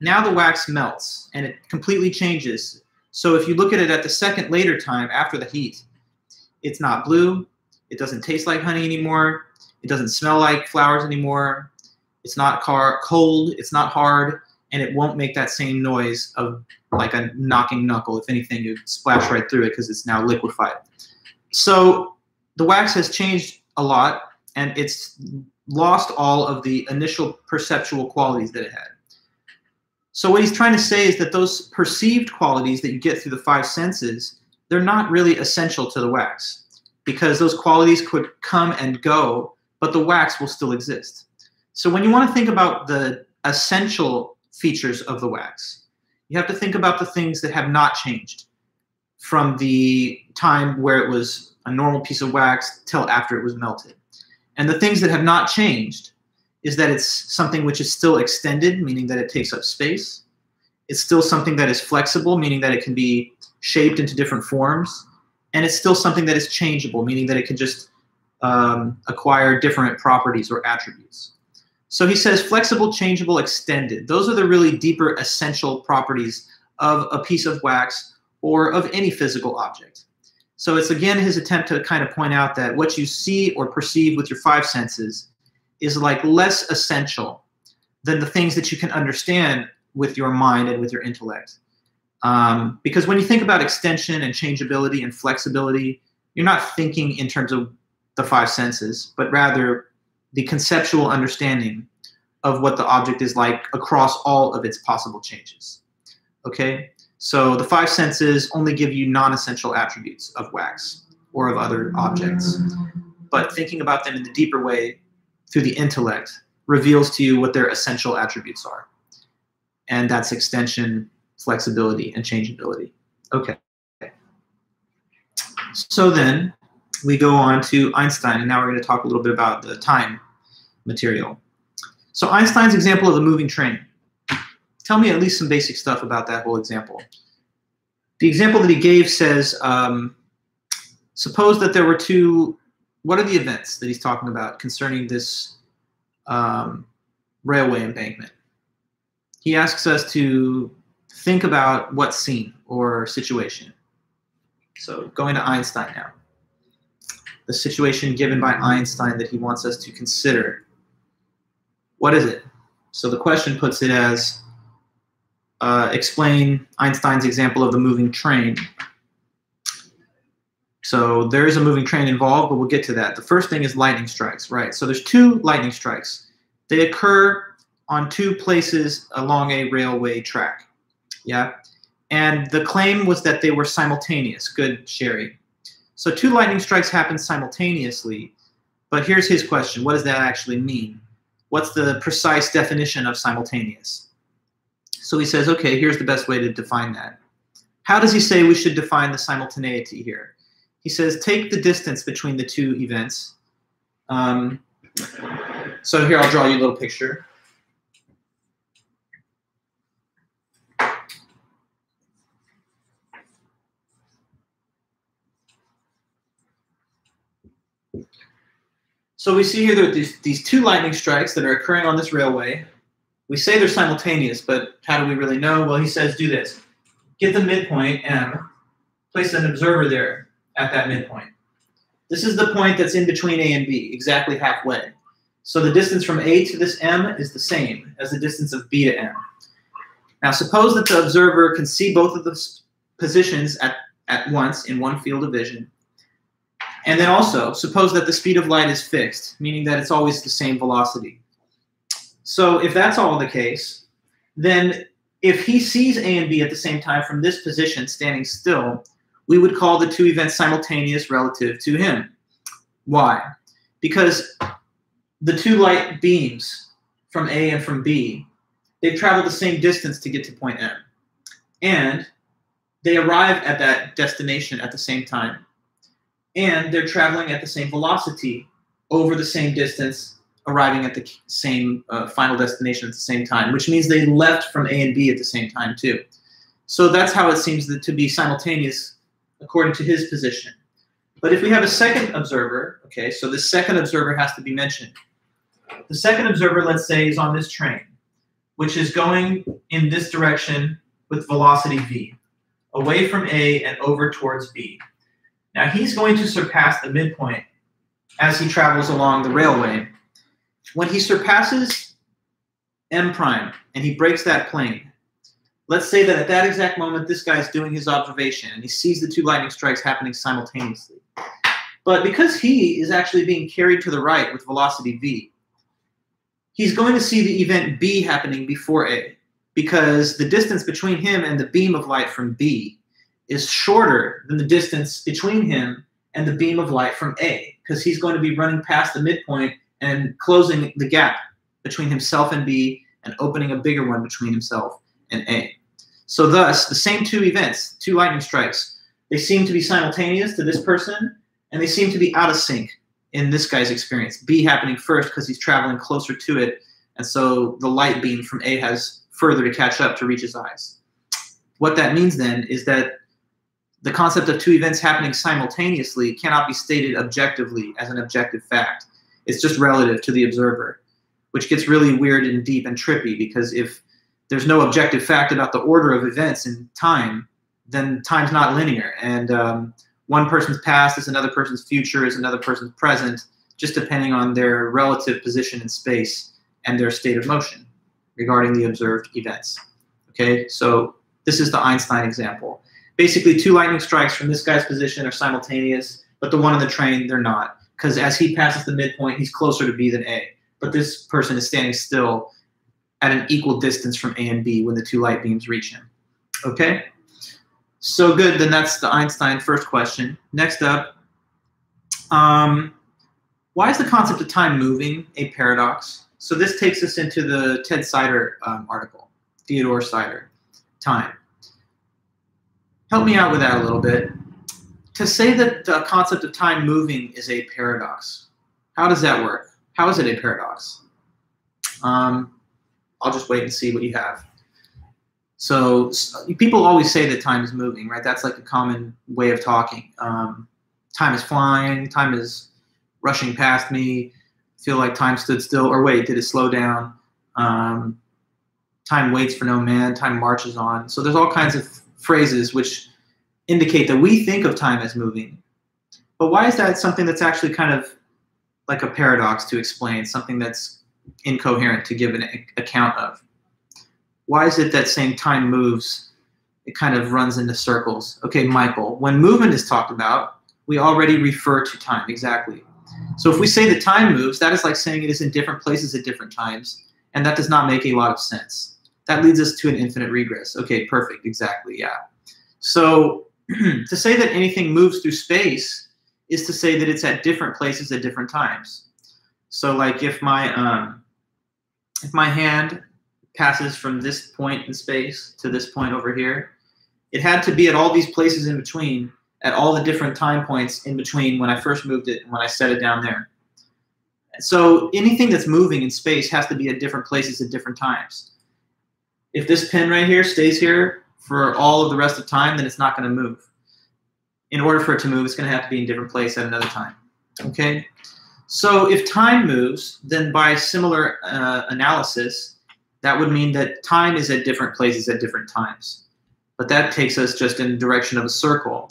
Now the wax melts and it completely changes. So if you look at it at the second later time after the heat, it's not blue, it doesn't taste like honey anymore, it doesn't smell like flowers anymore. It's not car cold. It's not hard, and it won't make that same noise of like a knocking knuckle. If anything, you splash right through it because it's now liquefied. So the wax has changed a lot, and it's lost all of the initial perceptual qualities that it had. So what he's trying to say is that those perceived qualities that you get through the five senses, they're not really essential to the wax because those qualities could come and go but the wax will still exist. So when you want to think about the essential features of the wax, you have to think about the things that have not changed from the time where it was a normal piece of wax till after it was melted. And the things that have not changed is that it's something which is still extended, meaning that it takes up space. It's still something that is flexible, meaning that it can be shaped into different forms. And it's still something that is changeable, meaning that it can just um, acquire different properties or attributes. So he says flexible, changeable, extended. Those are the really deeper essential properties of a piece of wax or of any physical object. So it's again his attempt to kind of point out that what you see or perceive with your five senses is like less essential than the things that you can understand with your mind and with your intellect. Um, because when you think about extension and changeability and flexibility, you're not thinking in terms of the five senses, but rather the conceptual understanding of what the object is like across all of its possible changes. Okay, so the five senses only give you non essential attributes of wax or of other objects, but thinking about them in the deeper way through the intellect reveals to you what their essential attributes are. And that's extension, flexibility, and changeability. Okay. So then, we go on to Einstein, and now we're going to talk a little bit about the time material. So Einstein's example of the moving train. Tell me at least some basic stuff about that whole example. the example that he gave says, um, suppose that there were two, what are the events that he's talking about concerning this um, railway embankment? He asks us to think about what scene or situation. So going to Einstein now. The situation given by Einstein that he wants us to consider. What is it? So the question puts it as uh, explain Einstein's example of the moving train. So there is a moving train involved, but we'll get to that. The first thing is lightning strikes, right? So there's two lightning strikes. They occur on two places along a railway track. Yeah. And the claim was that they were simultaneous. Good, Sherry. So two lightning strikes happen simultaneously, but here's his question. What does that actually mean? What's the precise definition of simultaneous? So he says, okay, here's the best way to define that. How does he say we should define the simultaneity here? He says, take the distance between the two events. Um, so here, I'll draw you a little picture. So we see here that these, these two lightning strikes that are occurring on this railway. We say they're simultaneous, but how do we really know? Well, he says do this. Get the midpoint, M, place an observer there at that midpoint. This is the point that's in between A and B, exactly halfway. So the distance from A to this M is the same as the distance of B to M. Now suppose that the observer can see both of the positions at, at once in one field of vision, and then also, suppose that the speed of light is fixed, meaning that it's always the same velocity. So if that's all the case, then if he sees A and B at the same time from this position, standing still, we would call the two events simultaneous relative to him. Why? Because the two light beams from A and from B, they've traveled the same distance to get to point M. And they arrive at that destination at the same time and they're traveling at the same velocity over the same distance, arriving at the same uh, final destination at the same time, which means they left from A and B at the same time too. So that's how it seems to be simultaneous according to his position. But if we have a second observer, okay, so the second observer has to be mentioned. The second observer, let's say, is on this train, which is going in this direction with velocity v, away from A and over towards B. Now he's going to surpass the midpoint as he travels along the railway. When he surpasses M prime and he breaks that plane, let's say that at that exact moment this guy's doing his observation and he sees the two lightning strikes happening simultaneously. But because he is actually being carried to the right with velocity v, he's going to see the event B happening before A because the distance between him and the beam of light from B is shorter than the distance between him and the beam of light from A, because he's going to be running past the midpoint and closing the gap between himself and B and opening a bigger one between himself and A. So thus, the same two events, two lightning strikes, they seem to be simultaneous to this person, and they seem to be out of sync in this guy's experience. B happening first because he's traveling closer to it, and so the light beam from A has further to catch up to reach his eyes. What that means then is that the concept of two events happening simultaneously cannot be stated objectively as an objective fact. It's just relative to the observer, which gets really weird and deep and trippy because if there's no objective fact about the order of events in time, then time's not linear. And um, one person's past is another person's future, is another person's present, just depending on their relative position in space and their state of motion regarding the observed events. Okay, so this is the Einstein example basically two lightning strikes from this guy's position are simultaneous, but the one on the train, they're not. Because as he passes the midpoint, he's closer to B than A. But this person is standing still at an equal distance from A and B when the two light beams reach him. Okay? So good, then that's the Einstein first question. Next up, um, why is the concept of time moving a paradox? So this takes us into the Ted Sider um, article, Theodore Sider, Time help me out with that a little bit. To say that the concept of time moving is a paradox, how does that work? How is it a paradox? Um, I'll just wait and see what you have. So people always say that time is moving, right? That's like a common way of talking. Um, time is flying, time is rushing past me, feel like time stood still, or wait, did it slow down? Um, time waits for no man, time marches on. So there's all kinds of phrases which indicate that we think of time as moving. But why is that something that's actually kind of like a paradox to explain, something that's incoherent to give an account of? Why is it that saying time moves, it kind of runs into circles? Okay, Michael, when movement is talked about, we already refer to time, exactly. So if we say the time moves, that is like saying it is in different places at different times, and that does not make a lot of sense. That leads us to an infinite regress. Okay, perfect, exactly, yeah. So to say that anything moves through space is to say that it's at different places at different times. So like if my um, if my hand passes from this point in space to this point over here, it had to be at all these places in between, at all the different time points in between when I first moved it and when I set it down there. So anything that's moving in space has to be at different places at different times. If this pin right here stays here for all of the rest of time, then it's not going to move. In order for it to move, it's going to have to be in a different place at another time. Okay? So if time moves, then by similar uh, analysis, that would mean that time is at different places at different times. But that takes us just in the direction of a circle.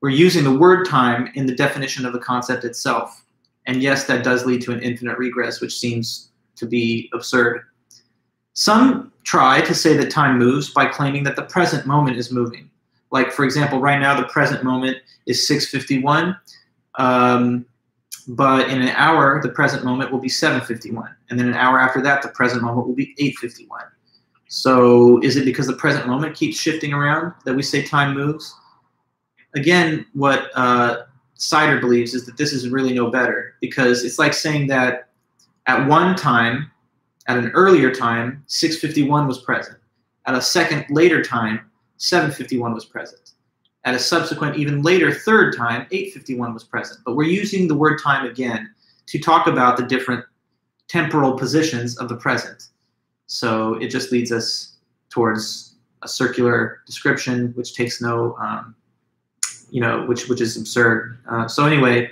We're using the word time in the definition of the concept itself. And yes, that does lead to an infinite regress, which seems to be absurd. Some try to say that time moves by claiming that the present moment is moving. Like, for example, right now the present moment is 651. Um, but in an hour, the present moment will be 751. And then an hour after that, the present moment will be 851. So is it because the present moment keeps shifting around that we say time moves? Again, what uh, Sider believes is that this is really no better because it's like saying that at one time, at an earlier time, 651 was present. At a second later time, 751 was present. At a subsequent, even later third time, 851 was present. But we're using the word time again to talk about the different temporal positions of the present. So it just leads us towards a circular description, which takes no, um, you know, which which is absurd. Uh, so anyway,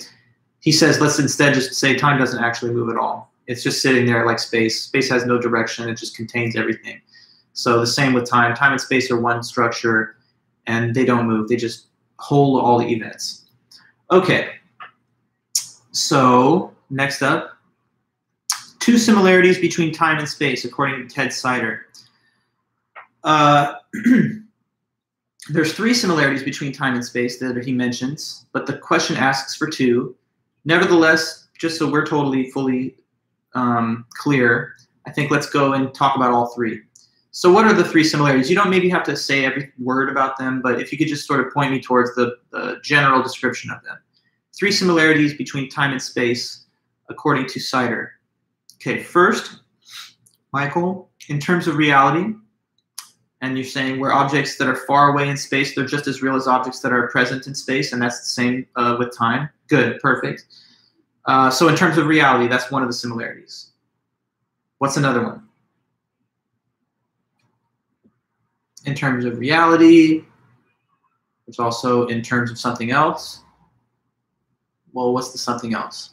he says let's instead just say time doesn't actually move at all. It's just sitting there like space. Space has no direction. It just contains everything. So the same with time. Time and space are one structure and they don't move. They just hold all the events. Okay, so next up, two similarities between time and space, according to Ted Sider. Uh, there's three similarities between time and space that he mentions, but the question asks for two. Nevertheless, just so we're totally fully um, clear, I think let's go and talk about all three. So what are the three similarities? You don't maybe have to say every word about them, but if you could just sort of point me towards the, the general description of them. Three similarities between time and space, according to Sider. Okay, first, Michael, in terms of reality, and you're saying where objects that are far away in space, they're just as real as objects that are present in space, and that's the same uh, with time. Good, perfect. Uh, so in terms of reality, that's one of the similarities. What's another one? in terms of reality. It's also in terms of something else. Well, what's the something else?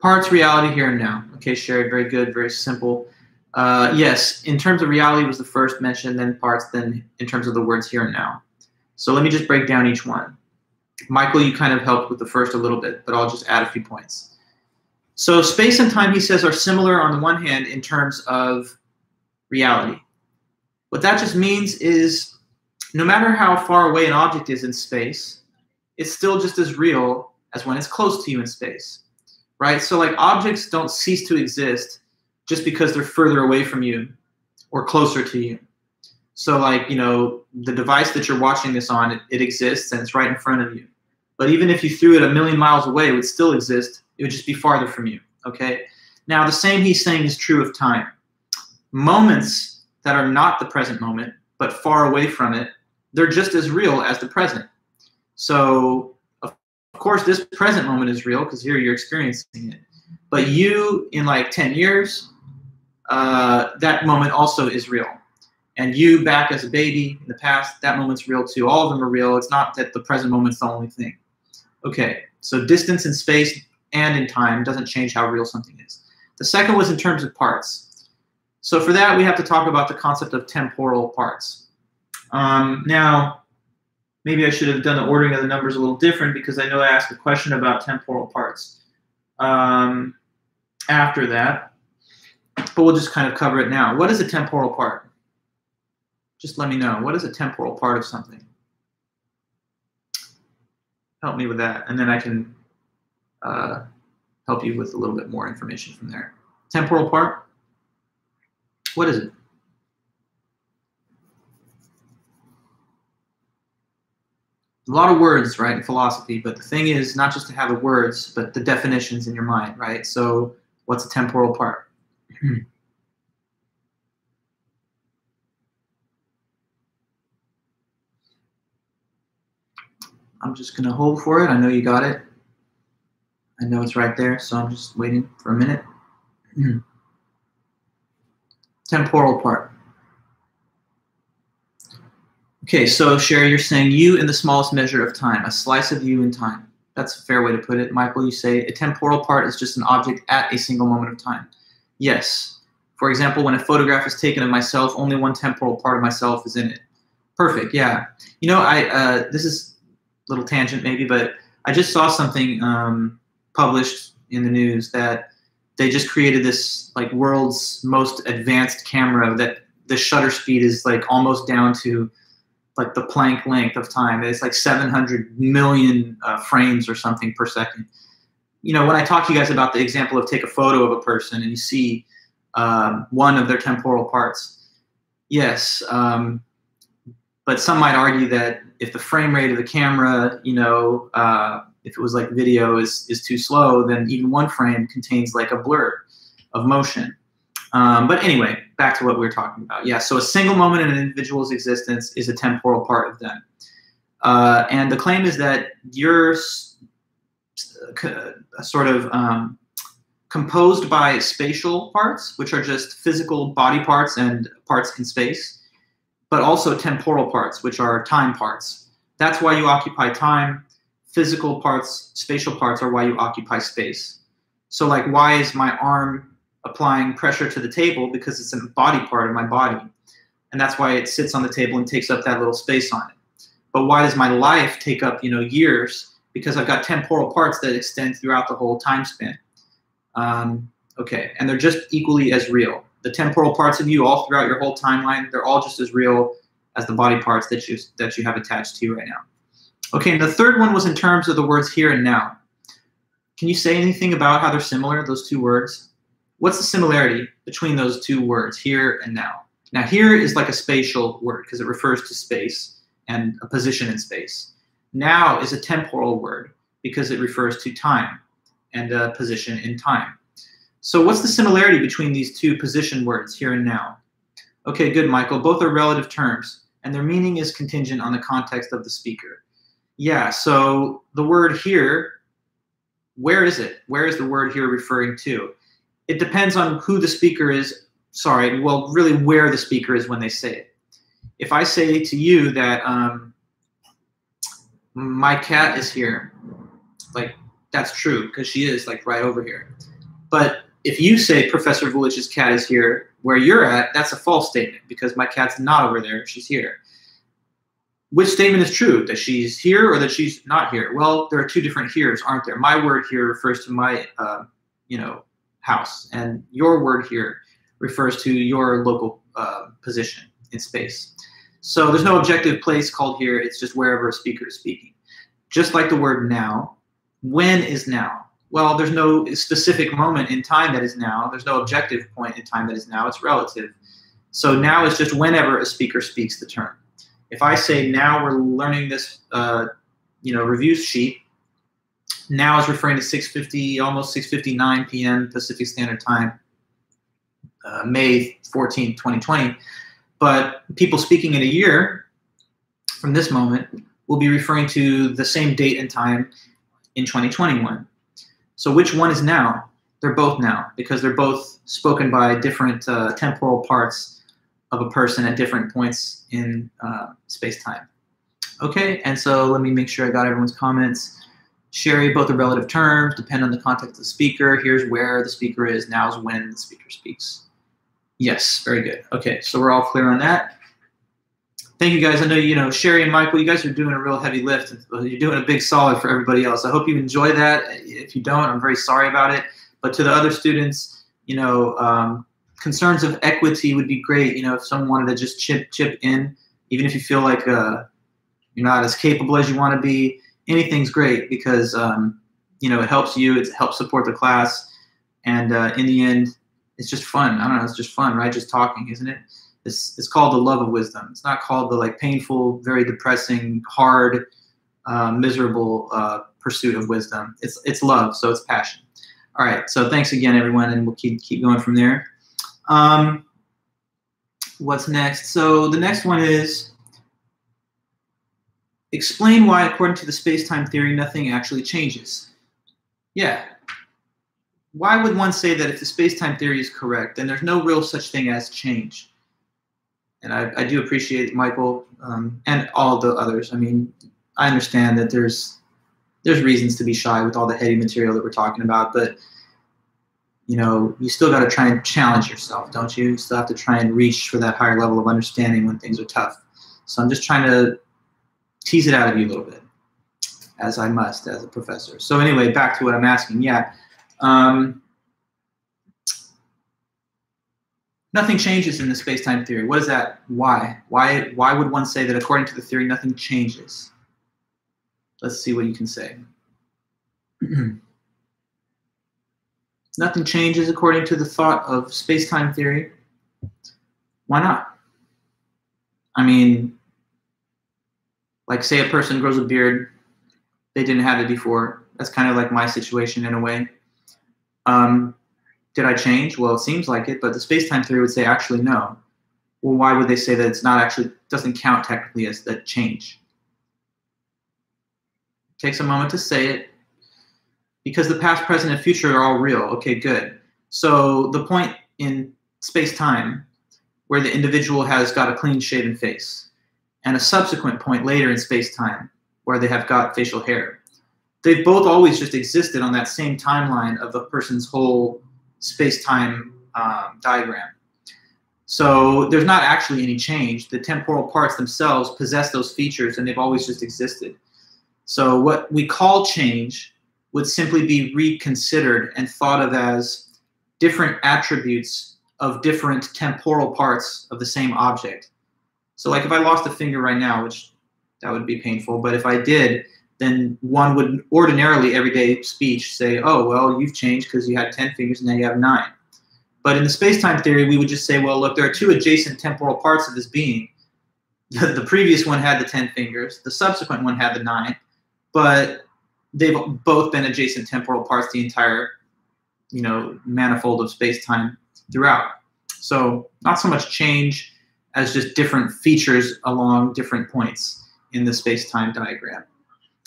Parts, reality, here and now. Okay, Sherry, very good, very simple. Uh, yes, in terms of reality was the first mention, then parts, then in terms of the words here and now. So let me just break down each one. Michael, you kind of helped with the first a little bit, but I'll just add a few points. So space and time, he says, are similar on the one hand in terms of reality. What that just means is no matter how far away an object is in space, it's still just as real as when it's close to you in space, right? So, like, objects don't cease to exist just because they're further away from you or closer to you. So, like, you know, the device that you're watching this on, it, it exists and it's right in front of you. But even if you threw it a million miles away, it would still exist. It would just be farther from you, okay? Now, the same he's saying is true of time moments that are not the present moment, but far away from it, they're just as real as the present. So, of course, this present moment is real because here you're experiencing it. But you, in like 10 years, uh, that moment also is real. And you back as a baby in the past, that moment's real too. All of them are real. It's not that the present moment's the only thing. Okay, so distance in space and in time doesn't change how real something is. The second was in terms of parts. So for that, we have to talk about the concept of temporal parts. Um, now, maybe I should have done the ordering of the numbers a little different because I know I asked a question about temporal parts um, after that, but we'll just kind of cover it now. What is a temporal part? Just let me know. What is a temporal part of something? Help me with that, and then I can uh, help you with a little bit more information from there. Temporal part? What is it? a lot of words, right, in philosophy, but the thing is not just to have the words, but the definitions in your mind, right? So what's a temporal part? I'm just going to hold for it. I know you got it. I know it's right there, so I'm just waiting for a minute. temporal part. Okay, so Sherry, you're saying you in the smallest measure of time, a slice of you in time. That's a fair way to put it. Michael, you say a temporal part is just an object at a single moment of time. Yes. For example, when a photograph is taken of myself, only one temporal part of myself is in it. Perfect. Yeah. You know, I uh, this is little tangent maybe, but I just saw something um, published in the news that they just created this like world's most advanced camera that the shutter speed is like almost down to like the Planck length of time. It's like 700 million uh, frames or something per second. You know, when I talk to you guys about the example of take a photo of a person and you see um, one of their temporal parts, yes, um, but some might argue that if the frame rate of the camera, you know, uh, if it was like video is, is too slow, then even one frame contains like a blur of motion. Um, but anyway, back to what we were talking about. Yeah, so a single moment in an individual's existence is a temporal part of them. Uh, and the claim is that you're sort of um, composed by spatial parts, which are just physical body parts and parts in space, but also temporal parts, which are time parts. That's why you occupy time. Physical parts, spatial parts are why you occupy space. So, like, why is my arm applying pressure to the table because it's a body part of my body. And that's why it sits on the table and takes up that little space on it. But why does my life take up, you know, years? Because I've got temporal parts that extend throughout the whole time span. Um, okay, and they're just equally as real. The temporal parts of you all throughout your whole timeline, they're all just as real as the body parts that you that you have attached to you right now. Okay, and the third one was in terms of the words here and now. Can you say anything about how they're similar, those two words? What's the similarity between those two words, here and now? Now, here is like a spatial word because it refers to space and a position in space. Now is a temporal word because it refers to time and a position in time. So what's the similarity between these two position words, here and now? Okay, good, Michael. Both are relative terms, and their meaning is contingent on the context of the speaker. Yeah, so the word here, where is it? Where is the word here referring to? it depends on who the speaker is. Sorry, well, really where the speaker is when they say it. If I say to you that um, my cat is here, like that's true because she is like right over here. But if you say Professor Vulich's cat is here where you're at, that's a false statement because my cat's not over there. She's here. Which statement is true? That she's here or that she's not here? Well, there are two different here's, aren't there? My word here refers to my, uh, you know, house. And your word here refers to your local uh, position in space. So there's no objective place called here. It's just wherever a speaker is speaking. Just like the word now, when is now? Well, there's no specific moment in time that is now. There's no objective point in time that is now. It's relative. So now is just whenever a speaker speaks the term. If I say now we're learning this, uh, you know, review sheet, now is referring to 6:50, almost 6:59 p.m. Pacific Standard Time, uh, May 14, 2020. But people speaking in a year from this moment will be referring to the same date and time in 2021. So which one is now? they're both now because they're both spoken by different uh, temporal parts of a person at different points in uh, space-time. Okay, and so let me make sure I got everyone's comments. Sherry, both are relative terms, depend on the context of the speaker. Here's where the speaker is, now's when the speaker speaks. Yes, very good. Okay, so we're all clear on that. Thank you guys. I know, you know, Sherry and Michael, you guys are doing a real heavy lift. You're doing a big solid for everybody else. I hope you enjoy that. If you don't, I'm very sorry about it. But to the other students, you know, um, concerns of equity would be great. You know, if someone wanted to just chip chip in, even if you feel like uh, you're not as capable as you want to be, anything's great because um, you know it helps you. It helps support the class, and uh, in the end, it's just fun. I don't know. It's just fun, right? Just talking, isn't it? It's, called the love of wisdom. It's not called the like painful, very depressing, hard, uh, miserable uh, pursuit of wisdom. It's it's love, so it's passion. All right. So thanks again, everyone, and we'll keep keep going from there. Um, what's next? So the next one is explain why, according to the space-time theory, nothing actually changes. Yeah. Why would one say that if the space-time theory is correct, then there's no real such thing as change? And I, I do appreciate Michael um, and all the others. I mean, I understand that there's there's reasons to be shy with all the heady material that we're talking about, but you know, you still got to try and challenge yourself, don't you? You still have to try and reach for that higher level of understanding when things are tough. So I'm just trying to tease it out of you a little bit, as I must as a professor. So anyway, back to what I'm asking. Yeah. Um, nothing changes in the space-time theory. What is that? Why? Why? Why would one say that according to the theory, nothing changes? Let's see what you can say. nothing changes according to the thought of space-time theory. Why not? I mean, like say a person grows a beard, they didn't have it before. That's kind of like my situation in a way. Um, did I change? Well, it seems like it, but the space-time theory would say actually no. Well, why would they say that it's not actually doesn't count technically as that change? It takes a moment to say it because the past, present, and future are all real. Okay, good. So the point in space-time where the individual has got a clean shaven face and a subsequent point later in space-time where they have got facial hair. They've both always just existed on that same timeline of the person's whole space-time um, diagram. So there's not actually any change. The temporal parts themselves possess those features and they've always just existed. So what we call change would simply be reconsidered and thought of as different attributes of different temporal parts of the same object. So like if I lost a finger right now, which that would be painful, but if I did, then one would ordinarily everyday speech say, oh, well, you've changed because you had 10 fingers and now you have nine. But in the space-time theory, we would just say, well, look, there are two adjacent temporal parts of this being. The, the previous one had the 10 fingers. The subsequent one had the nine. But they've both been adjacent temporal parts the entire, you know, manifold of space-time throughout. So not so much change as just different features along different points in the space-time diagram.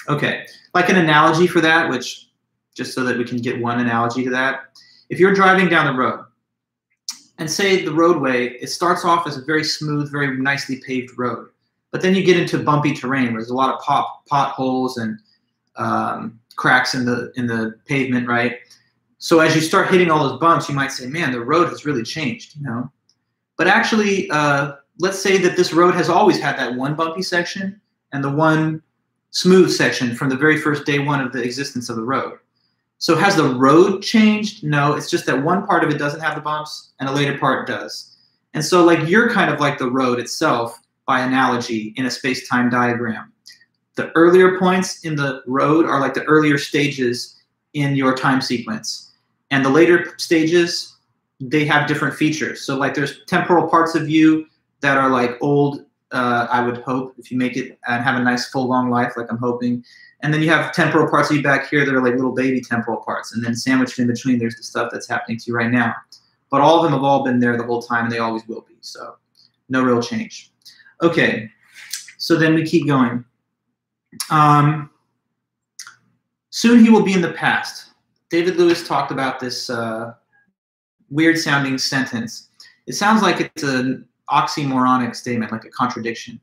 Okay, like an analogy for that, which just so that we can get one analogy to that. If you're driving down the road and say the roadway, it starts off as a very smooth, very nicely paved road, but then you get into bumpy terrain where there's a lot of pop, potholes and um, cracks in the in the pavement, right? So as you start hitting all those bumps, you might say, "Man, the road has really changed," you know. But actually, uh, let's say that this road has always had that one bumpy section and the one smooth section from the very first day one of the existence of the road. So has the road changed? No, it's just that one part of it doesn't have the bumps and a later part does. And so like you're kind of like the road itself by analogy in a space-time diagram. The earlier points in the road are like the earlier stages in your time sequence. And the later stages, they have different features. So like there's temporal parts of you that are like old uh, I would hope, if you make it and have a nice full long life, like I'm hoping. And then you have temporal parts of you back here that are like little baby temporal parts. And then sandwiched in between, there's the stuff that's happening to you right now. But all of them have all been there the whole time, and they always will be. So no real change. Okay, so then we keep going. Um, soon he will be in the past. David Lewis talked about this uh, weird sounding sentence. It sounds like it's an oxymoronic statement, like a contradiction.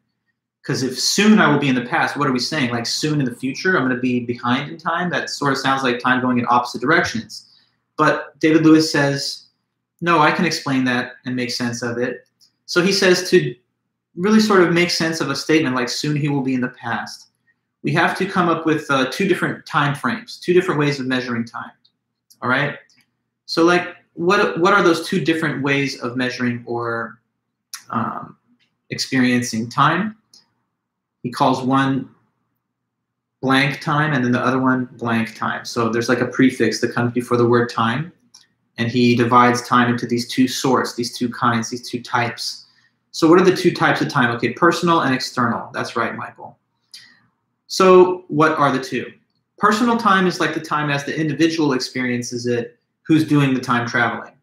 Because if soon I will be in the past, what are we saying? Like soon in the future, I'm going to be behind in time? That sort of sounds like time going in opposite directions. But David Lewis says, no, I can explain that and make sense of it. So he says to really sort of make sense of a statement like soon he will be in the past, we have to come up with uh, two different time frames, two different ways of measuring time. All right. So like, what what are those two different ways of measuring or um, experiencing time? He calls one blank time and then the other one blank time. So there's like a prefix that comes before the word time, and he divides time into these two sorts, these two kinds, these two types. So what are the two types of time? Okay, personal and external. That's right, Michael. So what are the two? Personal time is like the time as the individual experiences it, who's doing the time traveling.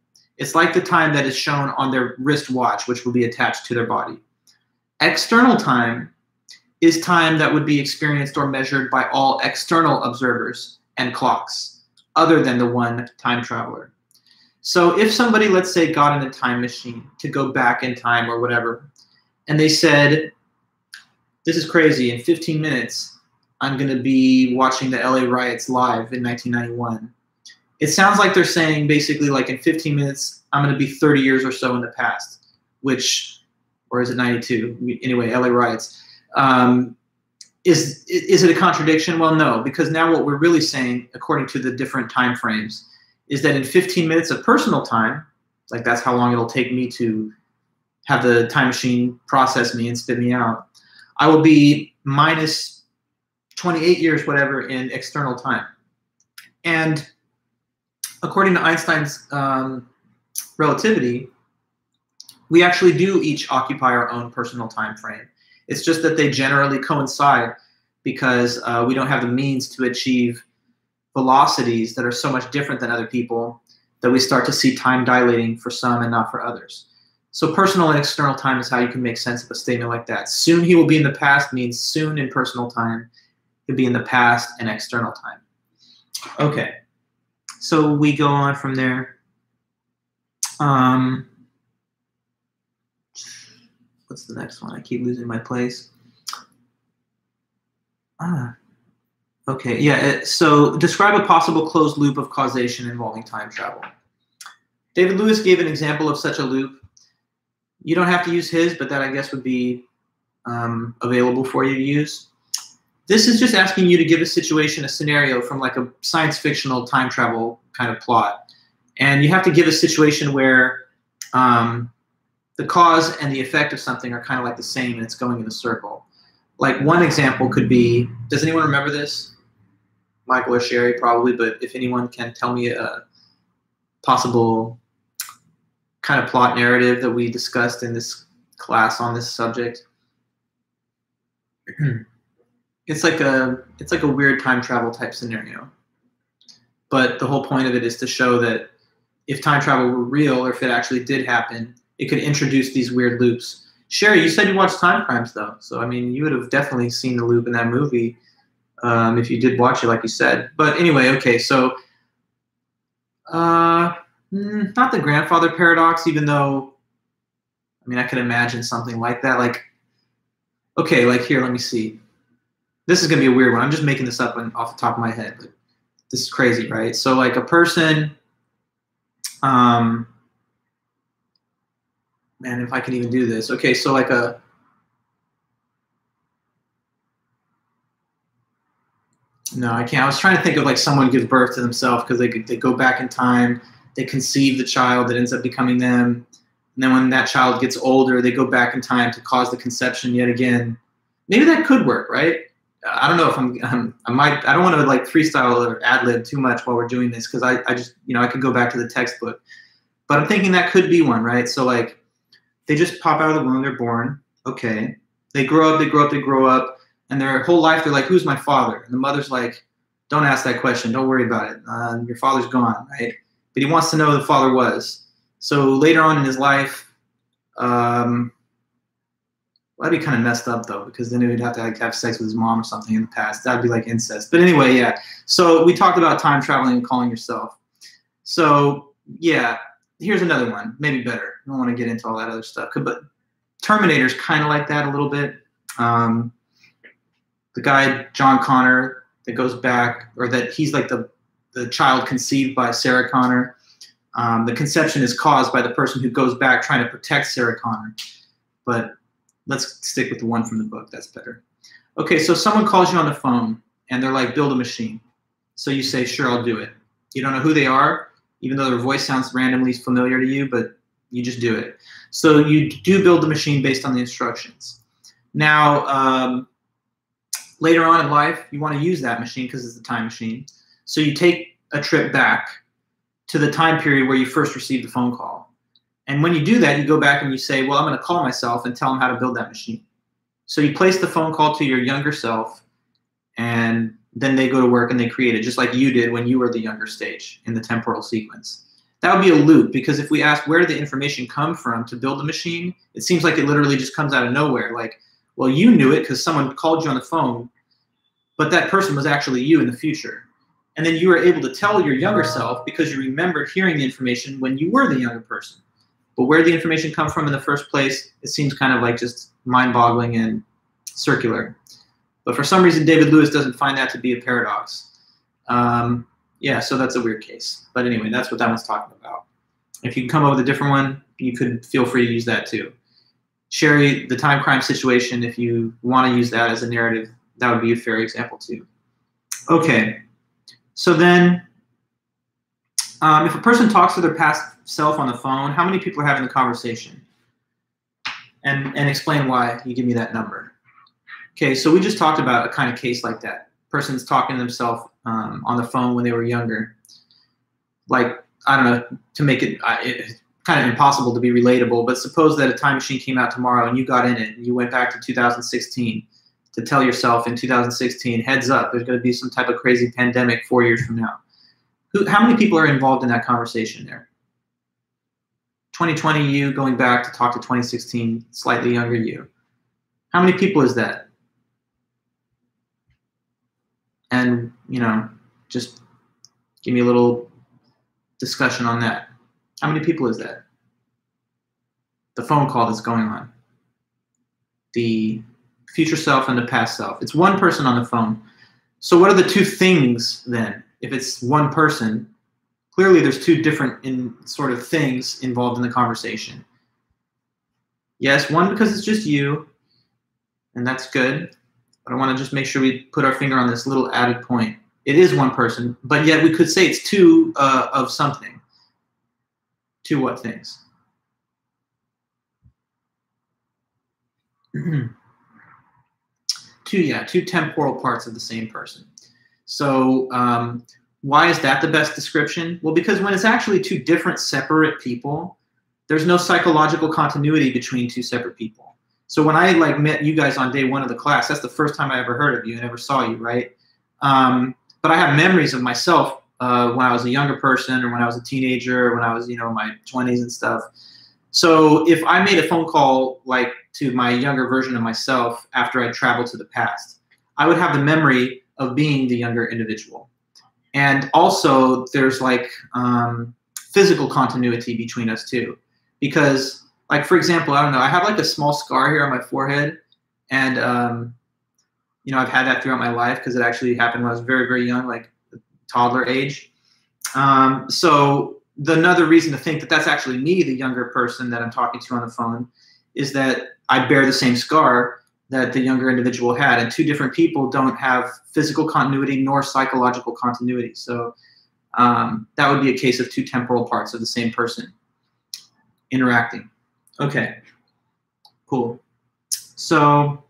It's like the time that is shown on their wristwatch, which will be attached to their body. External time is time that would be experienced or measured by all external observers and clocks, other than the one time traveler. So if somebody, let's say, got in a time machine to go back in time or whatever, and they said, This is crazy, in 15 minutes, I'm going to be watching the LA riots live in 1991. It sounds like they're saying basically, like in 15 minutes, I'm going to be 30 years or so in the past, which, or is it 92? Anyway, LA riots. Um, is is it a contradiction? Well, no, because now what we're really saying, according to the different time frames, is that in 15 minutes of personal time, like that's how long it'll take me to have the time machine process me and spit me out, I will be minus 28 years, whatever, in external time. And according to Einstein's um, relativity, we actually do each occupy our own personal time frame. It's just that they generally coincide because uh, we don't have the means to achieve velocities that are so much different than other people that we start to see time dilating for some and not for others. So personal and external time is how you can make sense of a statement like that. Soon he will be in the past means soon in personal time. He'll be in the past and external time. Okay. So we go on from there. Um, what's the next one? I keep losing my place. Ah. Okay, yeah, so describe a possible closed loop of causation involving time travel. David Lewis gave an example of such a loop. You don't have to use his, but that I guess would be um, available for you to use. This is just asking you to give a situation, a scenario from like a science fictional time travel kind of plot. And you have to give a situation where um, the cause and the effect of something are kind of like the same and it's going in a circle. Like one example could be, does anyone remember this? Michael or Sherry probably, but if anyone can tell me a possible kind of plot narrative that we discussed in this class on this subject. it's like a it's like a weird time travel type scenario. But the whole point of it is to show that if time travel were real or if it actually did happen, it could introduce these weird loops. Sherry, you said you watched Time Crimes though, so I mean, you would have definitely seen the loop in that movie um, if you did watch it, like you said. But anyway, okay, so uh, mm, not the grandfather paradox, even though I mean, I could imagine something like that. Like, okay, like here, let me see. This is gonna be a weird one. I'm just making this up off the top of my head, but this is crazy, right? So, like a person. Um, man, if I can even do this. Okay, so like a no, I can't. I was trying to think of like someone gives birth to themselves because they they go back in time, they conceive the child that ends up becoming them, and then when that child gets older, they go back in time to cause the conception yet again. Maybe that could work, right? I don't know if I'm, I'm I might I don't want to like freestyle or ad lib too much while we're doing this because I, I just you know I could go back to the textbook, but I'm thinking that could be one, right? So like they just pop out of the womb, they're born. Okay. They grow up, they grow up, they grow up, and their whole life they're like, Who's my father? And the mother's like, Don't ask that question. Don't worry about it. Uh, your father's gone, right? But he wants to know who the father was. So later on in his life, um, That'd be kind of messed up though, because then he would have to like have sex with his mom or something in the past. That'd be like incest. But anyway, yeah. So we talked about time traveling and calling yourself. So yeah, here's another one, maybe better. I don't want to get into all that other stuff, but Terminator's kind of like that a little bit. Um, the guy John Connor that goes back, or that he's like the the child conceived by Sarah Connor. Um, the conception is caused by the person who goes back trying to protect Sarah Connor. But let's stick with the one from the book. That's better. Okay, so someone calls you on the phone and they're like, build a machine. So you say, sure, I'll do it. You don't know who they are, even though their voice sounds randomly familiar to you, but you just do it. So you do build the machine based on the instructions. Now, um, later on in life, you want to use that machine because it's a time machine. So you take a trip back to the time period where you first received the phone call. And when you do that, you go back and you say, well, I'm going to call myself and tell them how to build that machine. So you place the phone call to your younger self, and then they go to work and they create it, just like you did when you were the younger stage in the temporal sequence. That would be a loop because if we ask where did the information come from to build the machine, it seems like it literally just comes out of nowhere. Like, well, you knew it because someone called you on the phone, but that person was actually you in the future. And then you were able to tell your younger self because you remembered hearing the information when you were the younger person. But where the information come from in the first place, it seems kind of like just mind-boggling and circular. But for some reason, David Lewis doesn't find that to be a paradox. Um, yeah, so that's a weird case. But anyway, that's what that one's talking about. If you can come up with a different one, you could feel free to use that too. Sherry, the time crime situation, if you want to use that as a narrative, that would be a fair example too. Okay, so then, um, if a person talks to their past self on the phone, how many people are having the conversation? And, and explain why you give me that number. Okay, so we just talked about a kind of case like that. Person's talking to themselves um, on the phone when they were younger. Like, I don't know, to make it, it kind of impossible to be relatable, but suppose that a time machine came out tomorrow and you got in it and you went back to 2016 to tell yourself in 2016, heads up, there's going to be some type of crazy pandemic four years from now. Who, how many people are involved in that conversation there? 2020 you going back to talk to 2016, slightly younger you. How many people is that? And, you know, just give me a little discussion on that. How many people is that? The phone call that's going on. The future self and the past self. It's one person on the phone. So what are the two things then? If it's one person, clearly there's two different in sort of things involved in the conversation. Yes, one because it's just you, and that's good. But I want to just make sure we put our finger on this little added point. It is one person, but yet we could say it's two uh, of something. Two what things? two yeah two temporal parts of the same person so um, why is that the best description? Well because when it's actually two different separate people there's no psychological continuity between two separate people. So when i like met you guys on day one of the class that's the first time i ever heard of you. And ever saw you right? Um, but i have memories of myself uh, when i was a younger person or when i was a teenager when i was you know my 20s and stuff. So if I made a phone call like to my younger version of myself after I traveled to the past, I would have the memory of being the younger individual. And also there's like um, physical continuity between us too. Because like, for example, I don't know, I have like a small scar here on my forehead and, um, you know, I've had that throughout my life because it actually happened when I was very, very young, like toddler age. Um, so the another reason to think that that's actually me, the younger person that I'm talking to on the phone, is that I bear the same scar that the younger individual had, and two different people don't have physical continuity nor psychological continuity. So um, that would be a case of two temporal parts of the same person interacting. Okay, cool. So